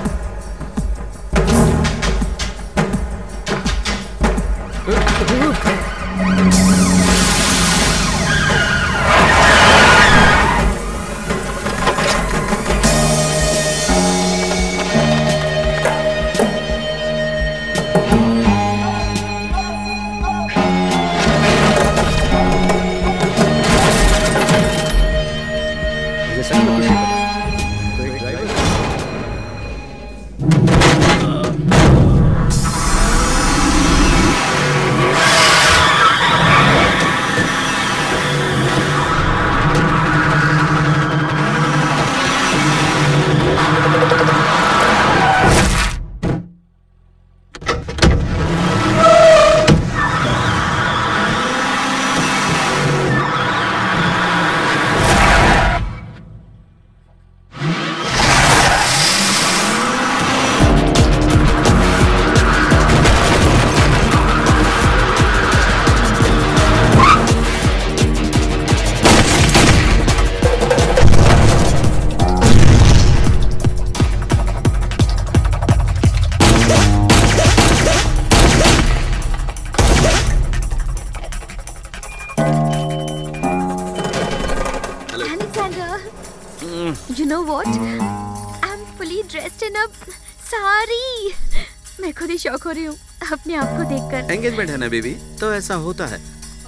ना बेबी? तो ऐसा होता है।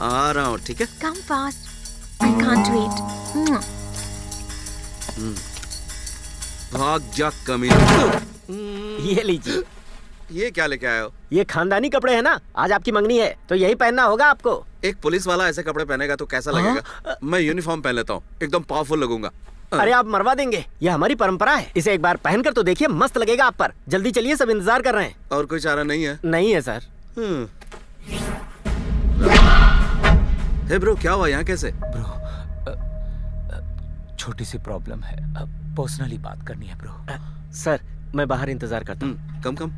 आ रहा हूँ ठीक है? Come fast. I can't wait. Mwah. हम्म। भाग जा कमी ये लीजिए। ये क्या लेके आए हो? ये खानदानी कपड़े हैं ना? आज आपकी मंगनी है तो यही पहनना होगा आपको। एक पुलिस वाला ऐसे कपड़े पहनेगा तो कैसा लगेगा? मैं यूनिफॉर्म पहन लेता हूँ। एकदम पावरफुल लगूँगा। अरे आप मरवा देंगे। ये हमारी परंपरा है। इसे एक बार पहनकर तो देखिए मस्त लगेगा आप पर। जल्दी चलिए सब इंतज़ार कर रहे हैं। और कोई चारा नहीं है? नहीं है सर। हे ब्रो क्या हुआ? यहाँ कैसे? ब्रो छोटी सी प्रॉब्लम है। पर्सनली बात करनी है ब्रो सर मैं बाहर इंतज़ार करता हूँ। कम कम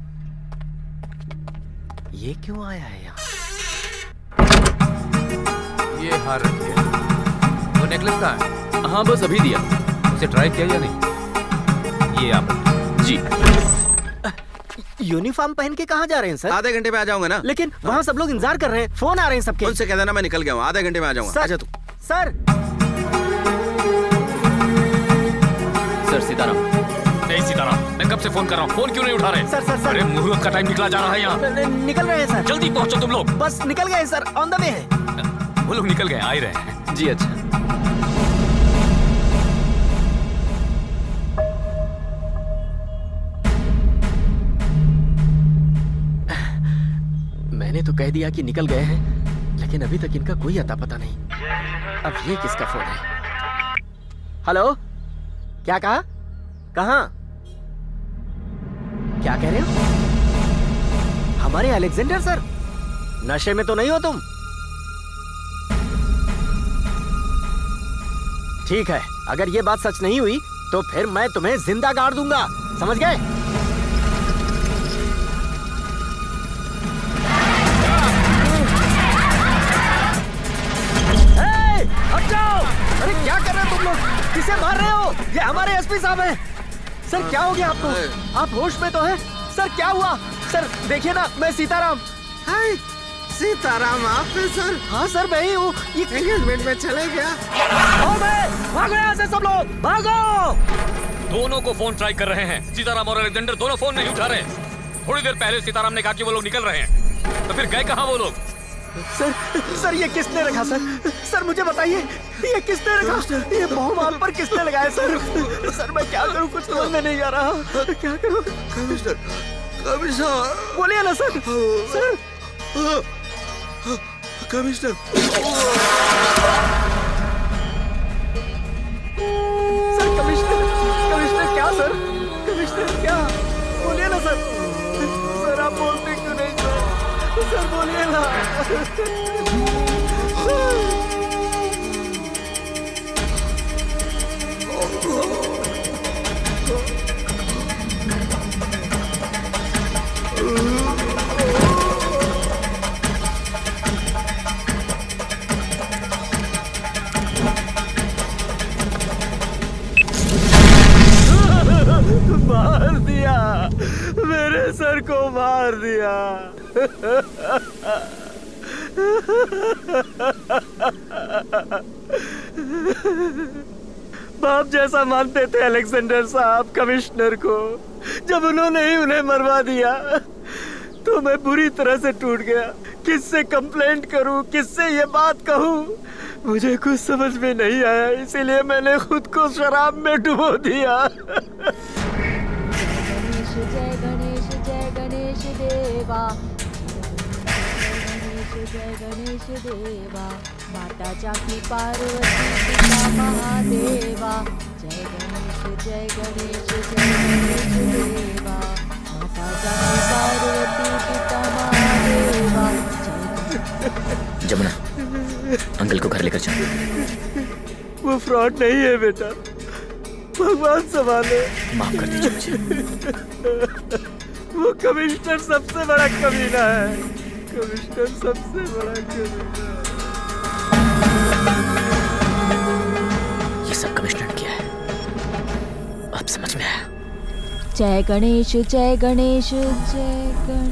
ये क्यों आया है यहाँ? ये हार रखिए वो नेकलेस कहाँ है? हाँ बस अभी दिया। उसे ट्राई किया या नहीं? ये आप जी। यूनिफॉर्म पहन के कहाँ जा रहे हैं सर? आधे घंटे में आ जाऊँगा ना। लेकिन वहाँ सब लोग इंतज़ार कर रहे हैं। फ़ोन आ रहे हैं सबके। उनसे कह देना मैं निकल गया हूँ। आधे घंटे में आ जाऊँगा। आजा तू। सर। सर सीताराम। नहीं सीताराम मैं कब से फ़ोन कर रहा हूँ? फ़ोन क्यों नहीं उठा रहे? Sir sir sir. अरे मुहूर्त का टाइम निकला जा रहा है यहाँ। निकल रहे हैं सर। जल्दी पहुँचो तुम लोग। बस निकल गए सर ऑन द वे है। वो लोग निकल गए आ ही रहे हैं। जी अच्छा। मैंने तो कह दिया कि निकल गए हैं, लेकिन अभी तक इनका कोई अता पता नहीं। अब ये किसका फ़ोन है? हेलो? क्या कहा? कहा? क्या कह रहे हो? हमारे अलेक्जेंडर सर, नशे में तो नहीं हो तुम। ठीक है, अगर ये बात सच नहीं हुई तो फिर मैं तुम्हें ज़िंदा गाड़ दूँगा। समझ गए? एसपी साहब हैं। सर क्या हो गया आपको? आप होश में तो हैं? सर क्या हुआ? सर देखिए ना मैं सीताराम। हाय सीताराम आप हैं सर? हाँ सर मैं ही हूँ। ये एंगेजमेंट में चले गया। ओ मैं भागो यहाँ से सब लोग। भागो! दोनों को फ़ोन ट्राई कर रहे हैं। सीताराम और अलेक्जेंडर दोनों फ़ोन नहीं उठा रहे। थोड़ी देर पहले सीताराम ने कहा कि वो लोग निकल रहे हैं। तो फिर गए कहाँ वो लोग? सर सर ये किसने रखा सर? सर मुझे बताइए ये किसने रखा? ये बॉम्ब आप पर किसने लगाया सर? सर मैं क्या करूँ? कुछ समझ में नहीं आ रहा। क्या करूँ? कमिश्नर कमिश्नर बोलिए ना sir. Sir. Commissioner sir commissioner commissioner क्या सर? कमिश्नर क्या? बोलिए ना सर। सर आप बोलते सर बोलिए ना। मार दिया। मेरे सर को मार दिया। बाप जैसा मानते थे अलेक्जेंडर साहब कमिश्नर को। जब उन्होंने ही उन्हें मरवा दिया तो मैं बुरी तरह से टूट गया। किससे कंप्लेंट करूँ, किससे ये बात कहूँ? मुझे कुछ समझ में नहीं आया, इसीलिए मैंने खुद को शराब में डुबो दिया। गणेश जय गणेश जय, गणेश देवा। जय गणेश देवा माता जाकी पार्वती पिता महादेवा जय गणेश जय गणेश जय गणेश देवा माता जाकी पार्वती पिता महादेवा जमुना अंकल को घर लेकर चल वो फ्रॉड नहीं है बेटा। भगवान संभाले। माफ़ कर दीजिए मुझे। वो कमिश्नर सबसे बड़ा कमीना है। कमिश्नर सबसे बड़ा कमिश्नर। ये सब कमिश्नर क्या है? अब समझ में आया। जय गणेश जय गणेश, जय गण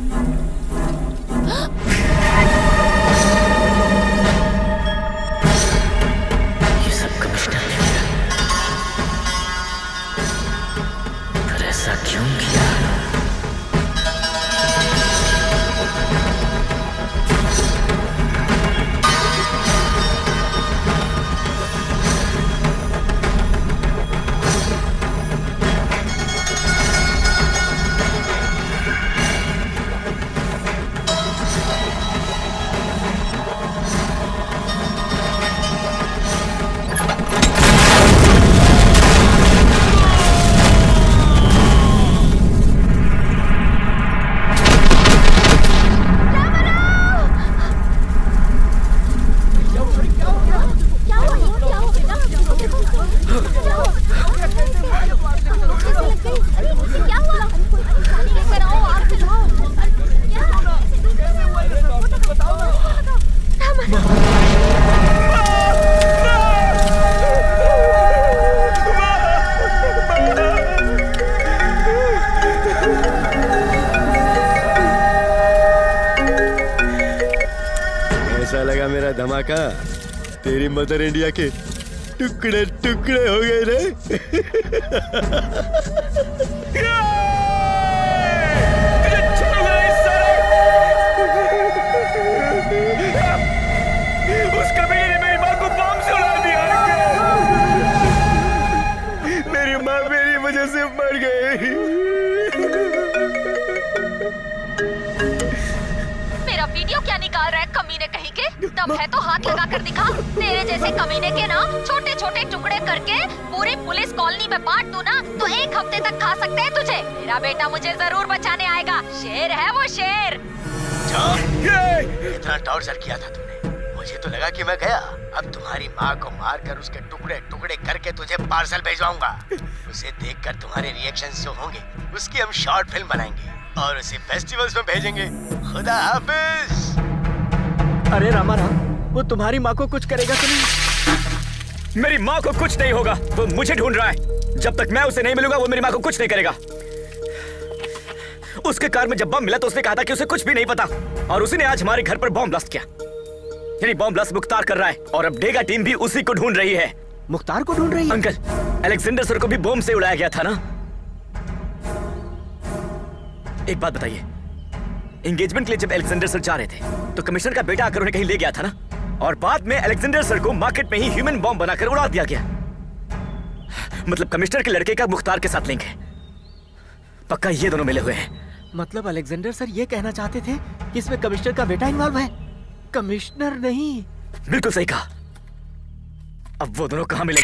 मदर इंडिया के टुकड़े टुकड़े हो गए रे। कमीने के ना छोटे छोटे टुकड़े करके पूरी पुलिस कॉलोनी में बांट दू ना तो एक हफ़्ते तक खा सकते हैं तुझे। मेरा बेटा मुझे ज़रूर बचाने आएगा। शेर है वो शेर। इतना टॉर्चर किया था तूने मुझे तो लगा कि मैं गया। अब तुम्हारी माँ को मार कर उसके टुकड़े टुकड़े करके तुझे पार्सल भेजवाऊँगा। उसे देखकर तुम्हारे रिएक्शंस जो होंगे उसकी हम शॉर्ट फ़िल्म बनाएँगे और उसे फेस्टिवल्स में भेजेंगे। खुदा हाफिज। अरे रामा राम वो तुम्हारी माँ को कुछ करेगा तो नहीं? मेरी माँ को कुछ नहीं होगा। वो मुझे ढूंढ रहा है। जब तक मैं उसे नहीं मिलूँगा वो मेरी माँ को कुछ नहीं करेगा। उसके कार में जब बम मिला तो उसने कहा था कि उसे कुछ भी नहीं पता। और उसी ने आज हमारे घर पर बॉम्ब ब्लास्ट किया। यानी बॉम्ब ब्लास्ट मुख्तार कर रहा है। और अब डेगा टीम भी उसी को ढूंढ रही है। मुख्तार को ढूंढ रही है? अंकल अलेक्जेंडर सर को भी बॉम्ब से उड़ाया गया था ना? एक बात बताइए। एंगेजमेंट के लिए जब अलेक्जेंडर सर जा रहे थे तो कमिश्नर का बेटा आकर उन्हें कहीं ले गया था ना? और बाद में अलेक्जेंडर सर को मार्केट में ही ह्यूमन बॉम्ब बनाकर उड़ा दिया गया। मतलब कमिश्नर के लड़के का मुख्तार के साथ लिंक है। पक्का ये दोनों मिले हुए हैं। मतलब अलेक्जेंडर सर ये कहना चाहते थे कि इसमें कमिश्नर का बेटा इन्वॉल्व है? कमिश्नर नहीं। बिल्कुल सही कहा। अब वो दोनों कहा मिले?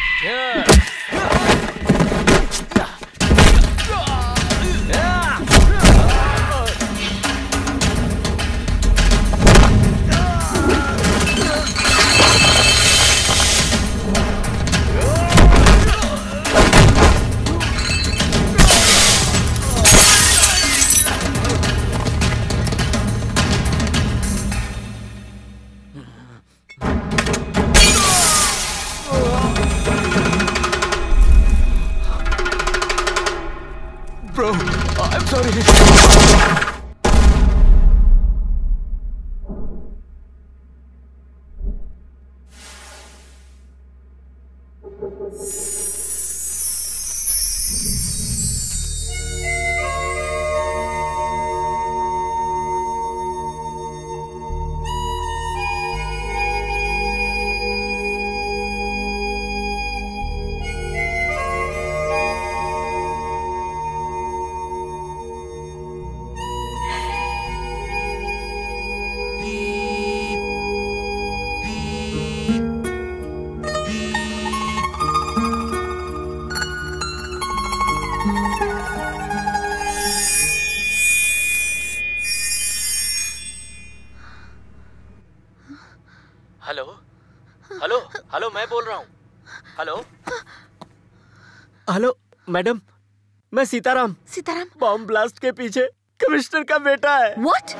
मैं सीताराम। सीताराम। बॉम्ब ब्लास्ट के पीछे कमिश्नर का बेटा है। व्हाट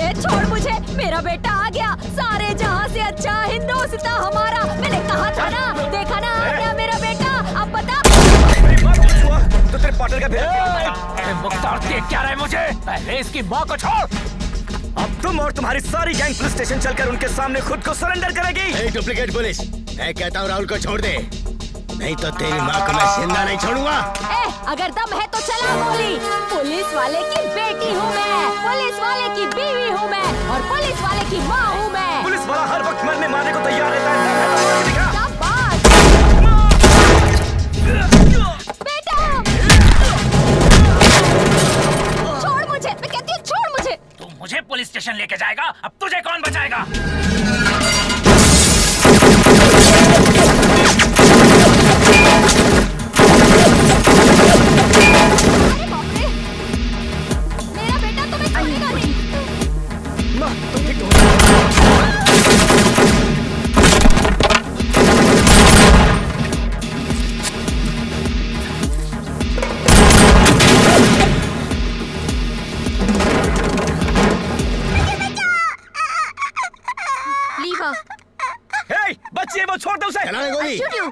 ए छोड़ मुझे। मेरा बेटा आ गया। सारे जहाँ से अच्छा हिंदुस्तान हमारा। मैंने कहा था ना देखा ना आ गया मेरा बेटा। अब बता। तो तेरे पार्टनर का अरे मुख्तार देख क्या रहा है मुझे? पहले इसकी माँ को छोड़। अब तुम और तुम्हारी सारी गैंग पुलिस स्टेशन चलकर उनके सामने खुद को सरेंडर करेगी। Duplicate police. मैं कहता हूँ राहुल को छोड़ दे। नहीं तो तेरी माँ को मैं ज़िंदा नहीं छोड़ूँगा। अगर दम है तो चला गोली। पुलिस वाले की बेटी हूँ मैं। पुलिस वाले की बीवी हूँ मैं। और पुलिस वाले की माँ हूँ मैं। पुलिस वाला हर वक्त मरने मारने को तैयार रहता है। दम मार के दिखा। शाबाश। बेटा। छोड़ मुझे। मैं कहती हूँ छोड़ मुझे। तू मुझे पुलिस स्टेशन लेके जाएगा। अब तुझे कौन बचाएगा?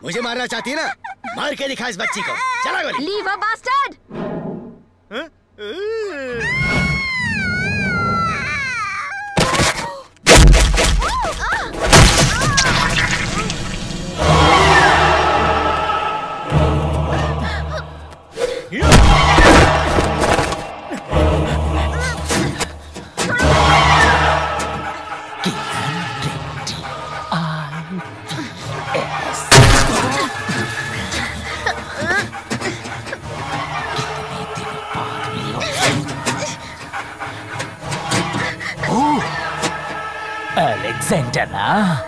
मुझे मारना चाहती है ना? मार के दिखा इस बच्ची को। चला गोली। लीव बास्टर्ड अलेक्जेंडर ना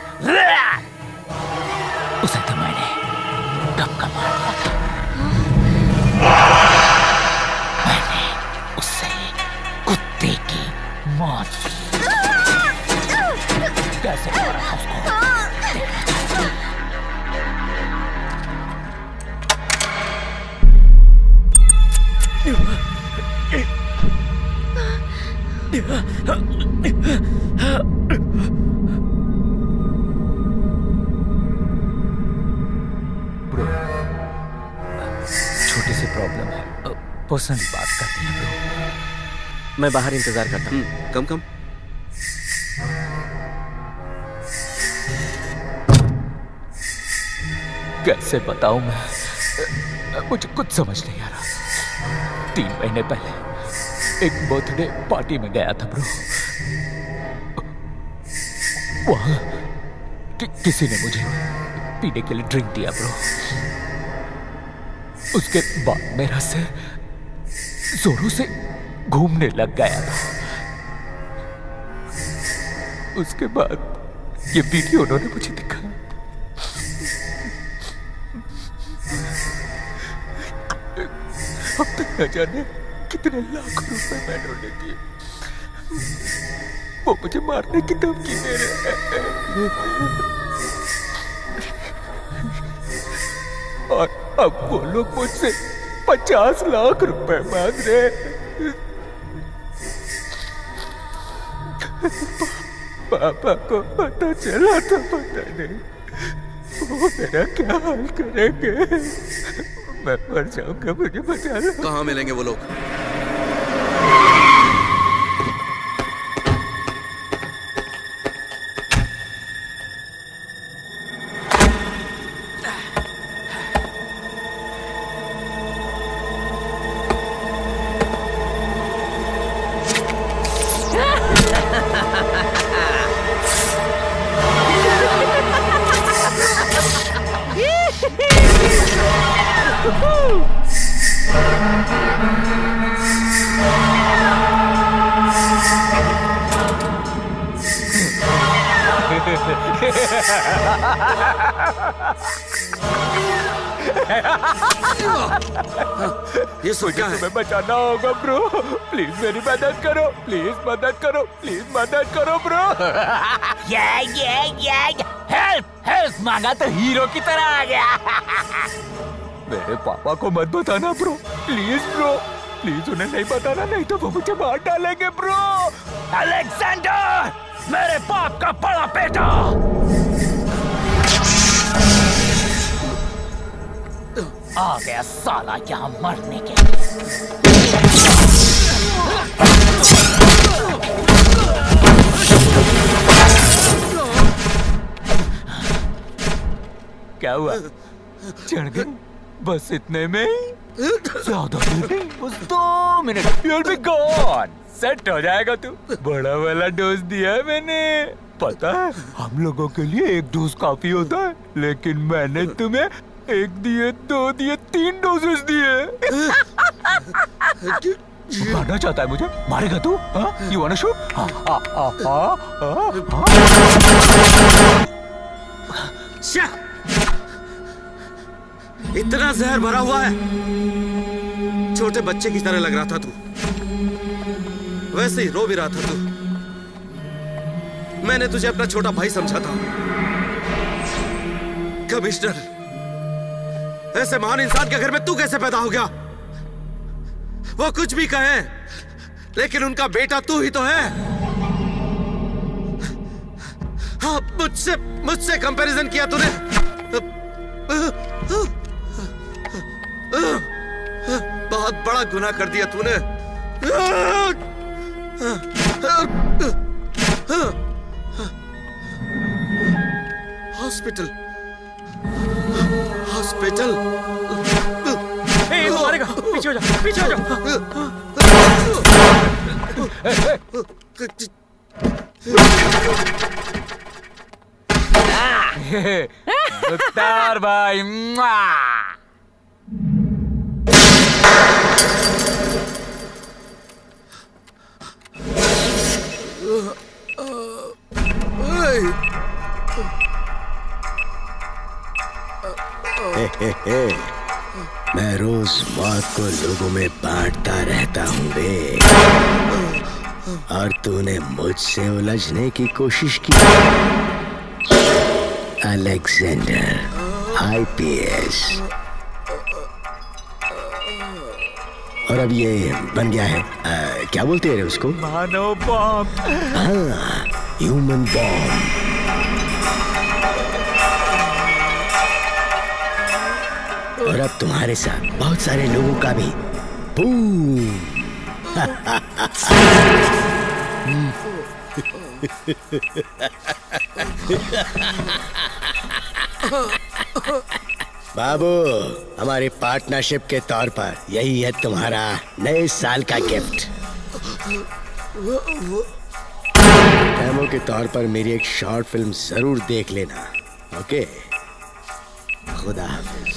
पर्सनली बात करते हैं ब्रो। मैं बाहर इंतज़ार करता हूँ। कम कम। कैसे बताऊँ मैं? मुझे कुछ समझ नहीं आ रहा। तीन महीने पहले एक बर्थडे पार्टी में गया था ब्रो। वहाँ कि, किसी ने मुझे पीने के लिए ड्रिंक दिया ब्रो। उसके बाद मेरा सिर जोरों से घूमने लग गया था। उसके बाद ये वीडियो उन्होंने मुझे दिखाया। अब तक न जाने कितने लाख रुपए मैंने उन्हें दिए। वो मुझे मारने की धमकी दे रहे हैं। और अब वो लोग मुझसे पचास लाख रुपए मांग रहे पापा को पता चला था, पता नहीं। वो मेरा क्या हाल करेंगे? मैं मर जाऊँगा, मुझे बचा लो। कहाँ मिलेंगे वो लोग? ये सोचा है। बचाना होगा ब्रो। प्लीज़ मेरी मदद करो। प्लीज़ मदद करो। प्लीज़ मदद करो ब्रो। ये ये ये हेल्प हेल्प मांगा तो हीरो की तरह आ गया। मेरे पापा को मत बताना ब्रो। Please bro. प्लीज़ उन्हें नहीं बताना नहीं तो वो मुझे मार डालेंगे ब्रो। अलेक्जेंडर मेरे बाप का बड़ा बेटा। आ गया साला यहाँ मरने के क्या हुआ? चढ़ गए बस इतने में ज़्यादा बस दो minute, you'll be gone set हो जाएगा तू। बड़ा वाला डोज दिया है मैंने। पता है, हम लोगों के लिए एक डोज काफ़ी होता है, लेकिन मैंने तुम्हें एक दिए, दो दिए, तीन डोजेस दिए। मारना चाहता है मुझे? मारेगा तू? You want shoot! इतना जहर भरा हुआ है। छोटे बच्चे की तरह लग रहा था तू। वैसे ही रो भी रहा था तू। मैंने तुझे अपना छोटा भाई समझा था। कमिश्नर, ऐसे महान इंसान के घर में तू कैसे पैदा हो गया? वो कुछ भी कहे, लेकिन उनका बेटा तू ही तो है। हाँ मुझसे मुझसे कंपैरिजन किया तूने। बहुत बड़ा गुनाह कर दिया तूने। हॉस्पिटल। हॉस्पिटल। मारेगा। पीछे हो जा पीछे हो जा। भाई मैं रोज मौत को लोगों में बांटता रहता हूँ बे और तूने मुझसे उलझने की कोशिश की। अलेक्जेंडर आईपीएस और अब ये बन गया है आ, क्या बोलते हैं उसको मानव बॉम्ब हाँ ह्यूमन बॉम्ब और अब तुम्हारे साथ बहुत सारे लोगों का भी बूम बाबू, हमारी पार्टनरशिप के तौर पर यही है तुम्हारा नए साल का गिफ्ट डेमो के तौर पर मेरी एक शॉर्ट फ़िल्म ज़रूर देख लेना ओके खुदा हाफिज.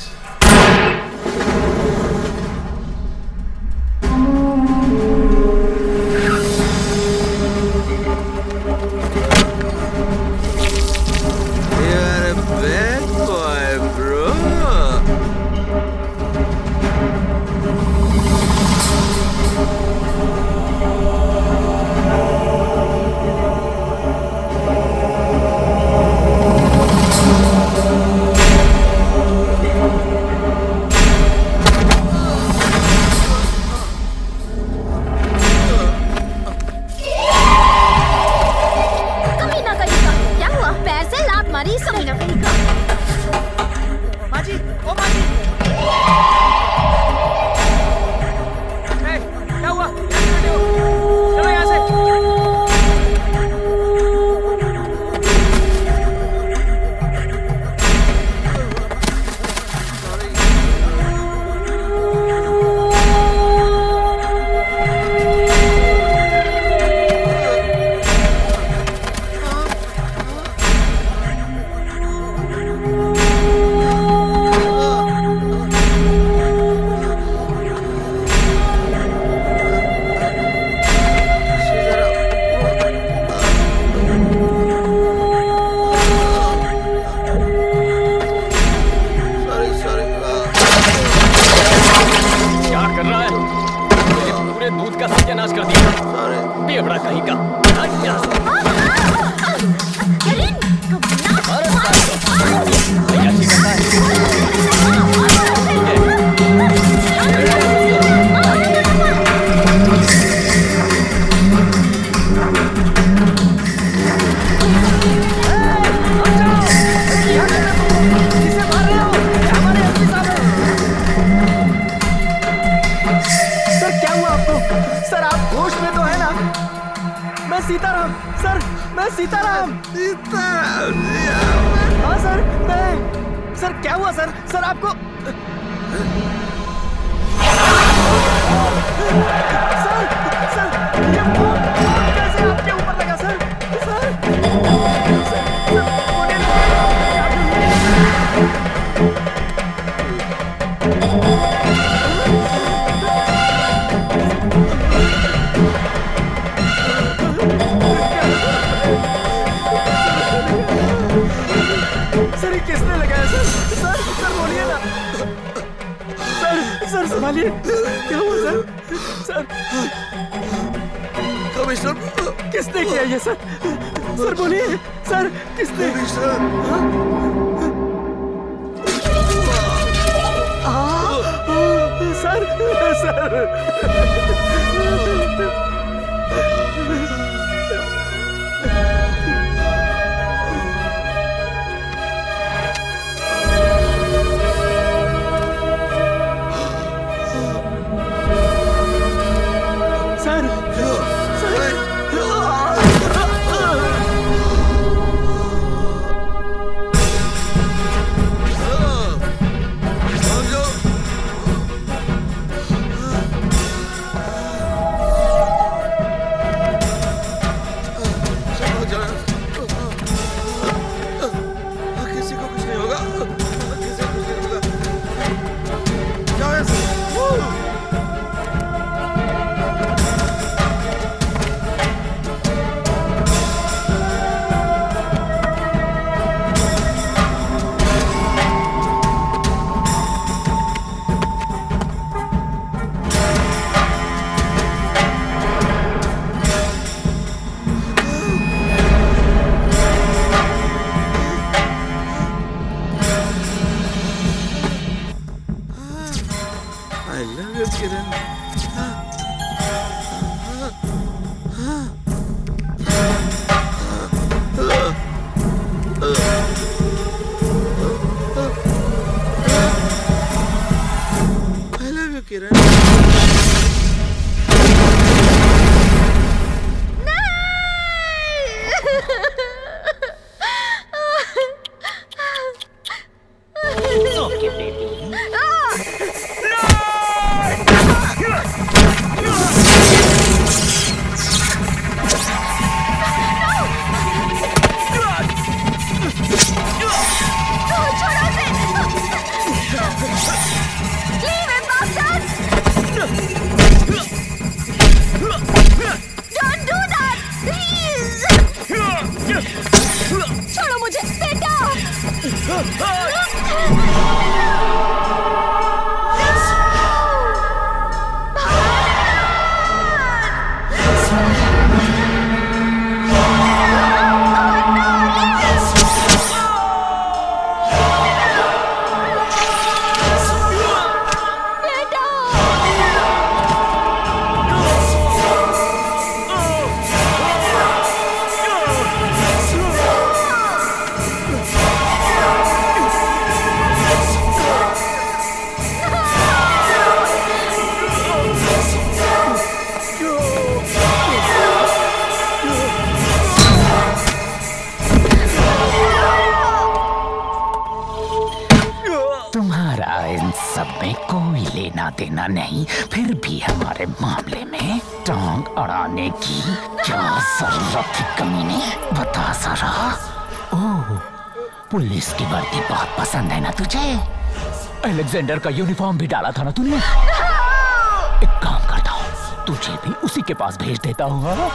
अलेक्जेंडर का यूनिफॉर्म भी डाला था ना तूने एक काम करता हूँ तुझे भी उसी के पास भेज देता हूँ हाँ?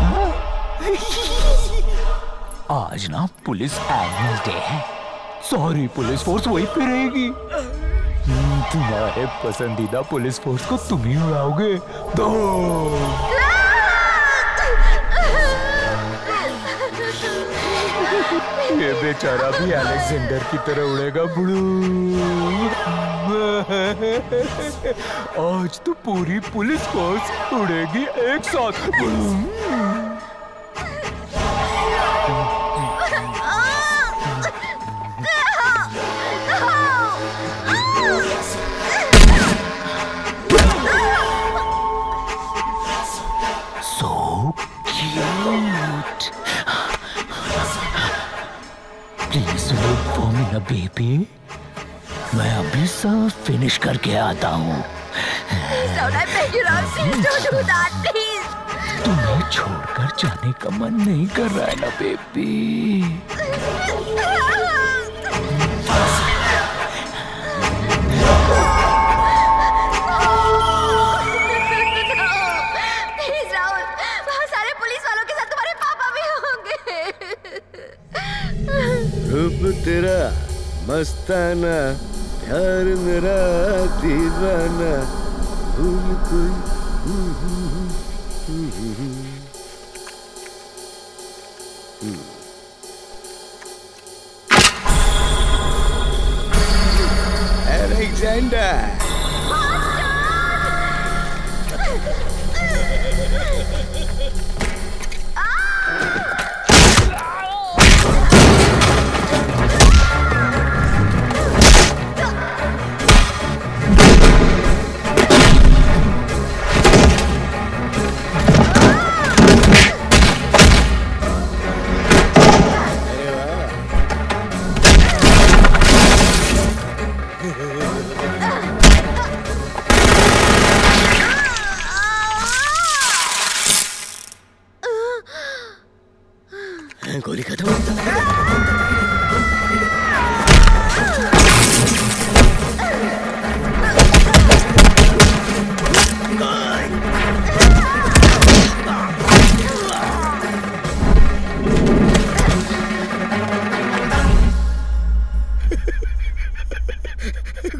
हाँ? आज ना पुलिस एनुअल डे है। सारी पुलिस फोर्स वही पे रहेगी। हम्म, तुम्हारे पसंदीदा पुलिस फोर्स को तुम ही उड़ाओगे। दो। बेचारा भी एलेक्सेंडर की तरह उड़ेगा, बुड़ू। आज तो पूरी पुलिस फोर्स उड़ेगी एक साथ। मन नहीं कर रहा है ना बेबी Please, राहुल वहाँ सारे पुलिस वालों के साथ तुम्हारे पापा भी होंगे। रूप तेरा मस्ताना प्यार मेरा दीवाना। भूल कोई गोली खत्म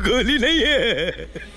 गोली नहीं है।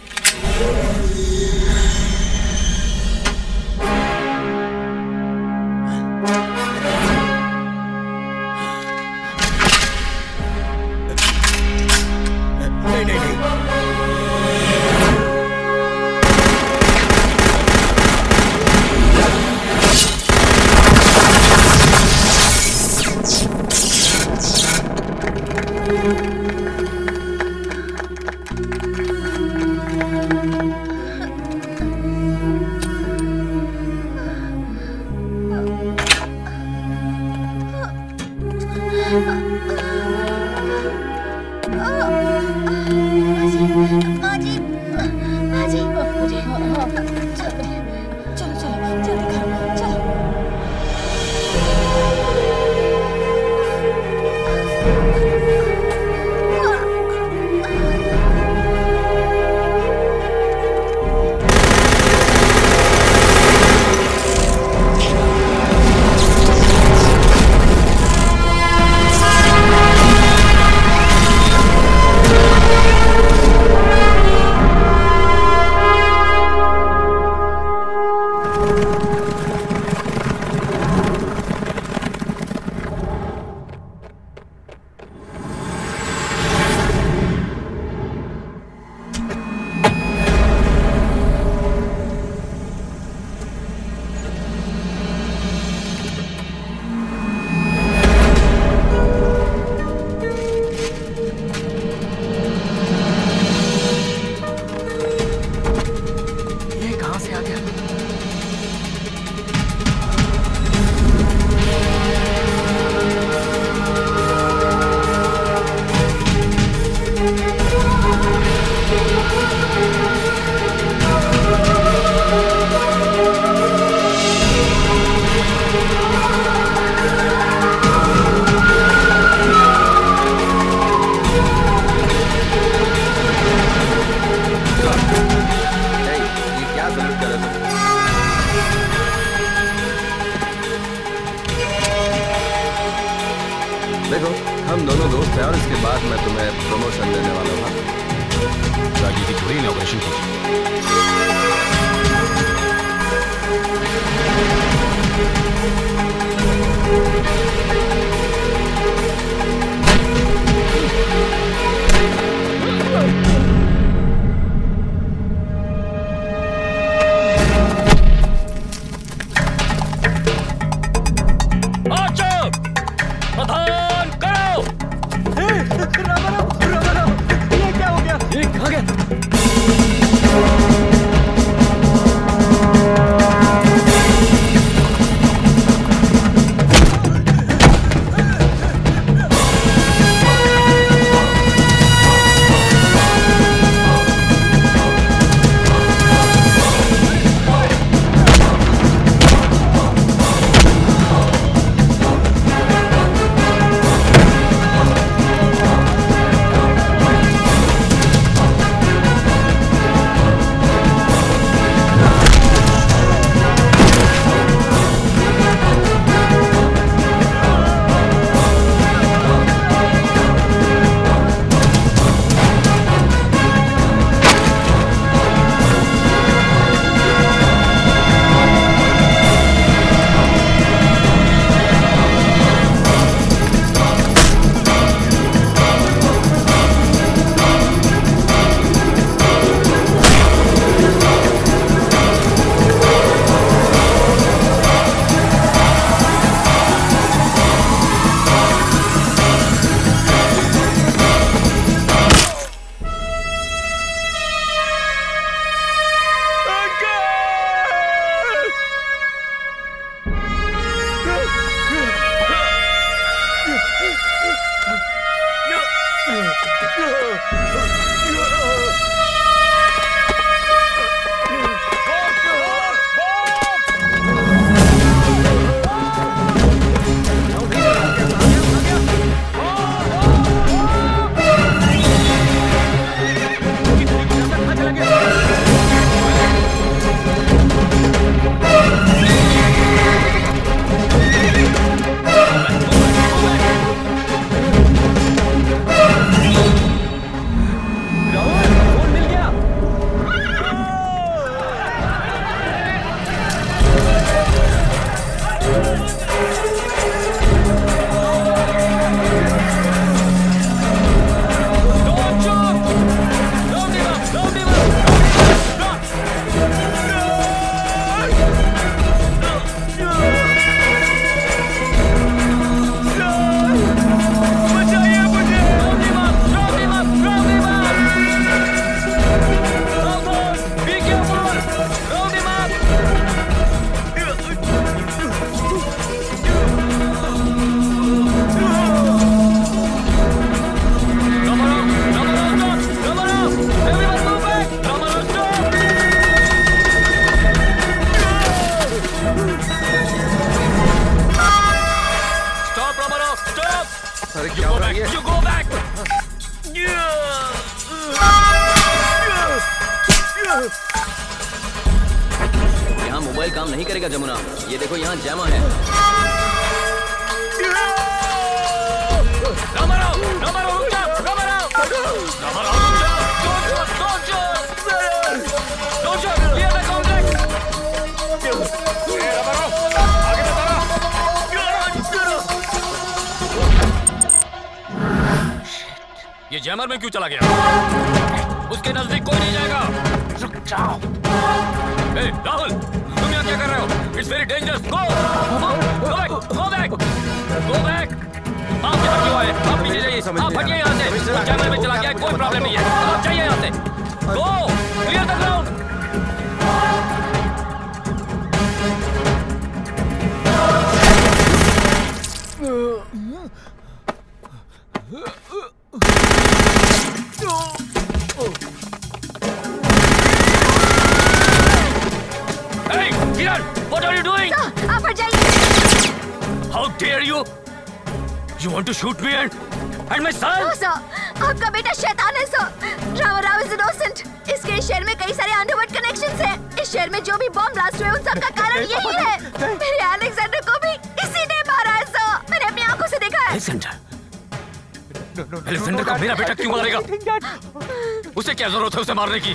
मारने की।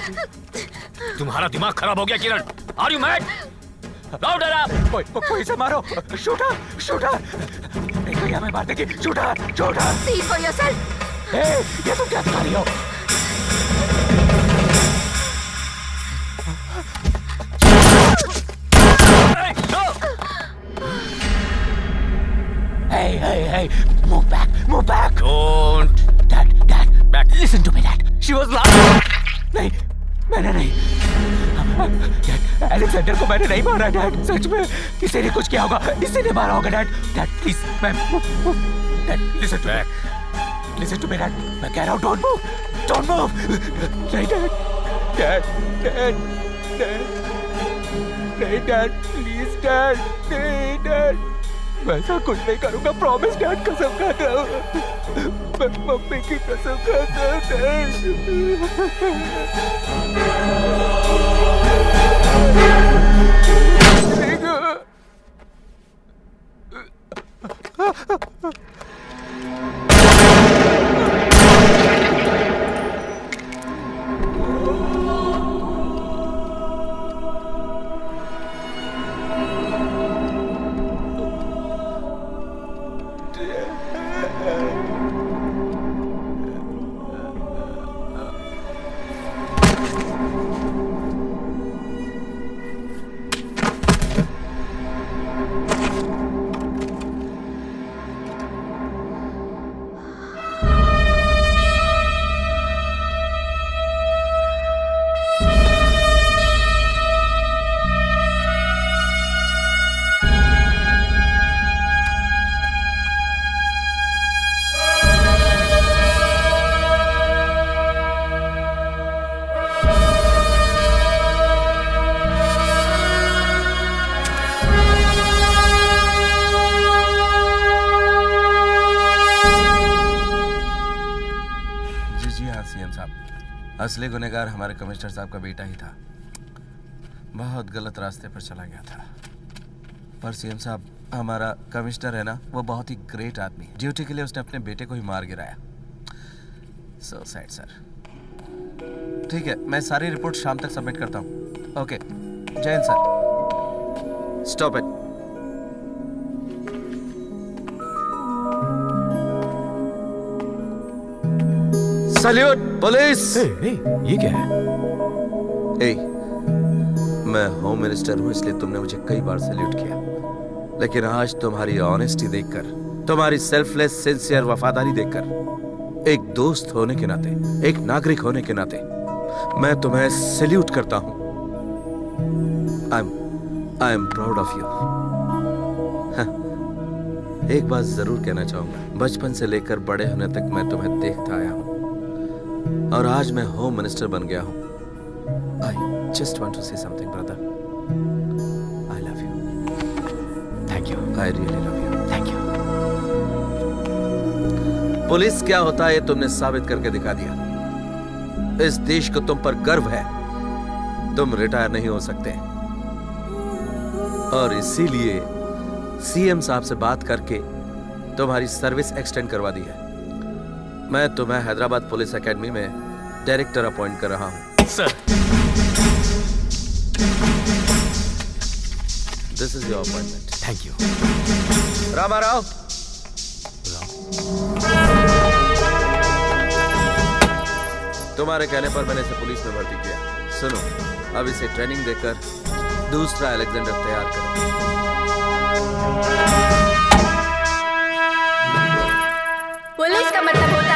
तुम्हारा दिमाग खराब हो गया Kiran. Are you mad loud कोई से मारो। Shooter shooter. एक तो भैया मैं मार देगी shooter shooter. See for yourself ए ये तुम क्या कर रही हो? Hey, hey, hey! Move back, move back! Don't, Dad, Dad, Dad! Listen to me, Dad. She was laughing. नहीं, मैंने नहीं। डैड, अलेक्जेंडर को मैंने नहीं मारा, डैड। सच में, किसी ने कुछ किया होगा। इसी ने मारा होगा, डैड। डैड, प्लीज़, मैं dad, listen to me. Listen to me, dad. मैं कह रहा हूँ, don't move! Don't move! नहीं, डैड। Dad, dad, dad. नहीं, डैड, प्लीज़, डैड। नहीं, डैड। मैं ऐसा कुछ नहीं करूँगा प्रॉमिस डैड कसम खाता हूँ मैं मम्मी की कसम खाता हूँ डैड असली गुनेगार हमारे कमिश्नर साहब का बेटा ही था। बहुत गलत रास्ते पर चला गया था। पर सीएम साहब, हमारा कमिश्नर है ना, वो बहुत ही ग्रेट आदमी ड्यूटी के लिए उसने अपने बेटे को ही मार गिराया। सो सैड सर ठीक है, मैं सारी रिपोर्ट शाम तक सबमिट करता हूँ। Okay Hind sir stop it salute police ये क्या है? ए, मैं होम मिनिस्टर हूँ इसलिए तुमने मुझे कई बार सल्यूट किया। लेकिन आज तुम्हारी ऑनेस्टी देखकर तुम्हारी सेल्फलेस सिंसियर वफादारी देखकर एक दोस्त होने के नाते एक नागरिक होने के नाते मैं तुम्हें सल्यूट करता हूँ। I am I am proud of you एक बात ज़रूर कहना चाहूँगा। बचपन से लेकर बड़े होने तक मैं तुम्हें देखता आया हूँ। और आज मैं होम मिनिस्टर बन गया हूँ I just want to say something, brother. I love you. Thank you. I really love you. Thank you. Police क्या होता है ये तुमने साबित करके दिखा दिया इस देश को तुम पर गर्व है तुम रिटायर नहीं हो सकते और इसीलिए सीएम साहब से बात करके तुम्हारी सर्विस एक्सटेंड करवा दी है मैं तुम्हें हैदराबाद पुलिस एकेडमी में डायरेक्टर अपॉइंट कर रहा हूँ। Sir. This is your appointment thank you Rama Rao. तुम्हारे कहने पर मैंने इसे पुलिस में भर्ती किया। सुनो अब इसे ट्रेनिंग देकर दूसरा अलेक्जेंडर तैयार करो। पुलिस का मतलब होता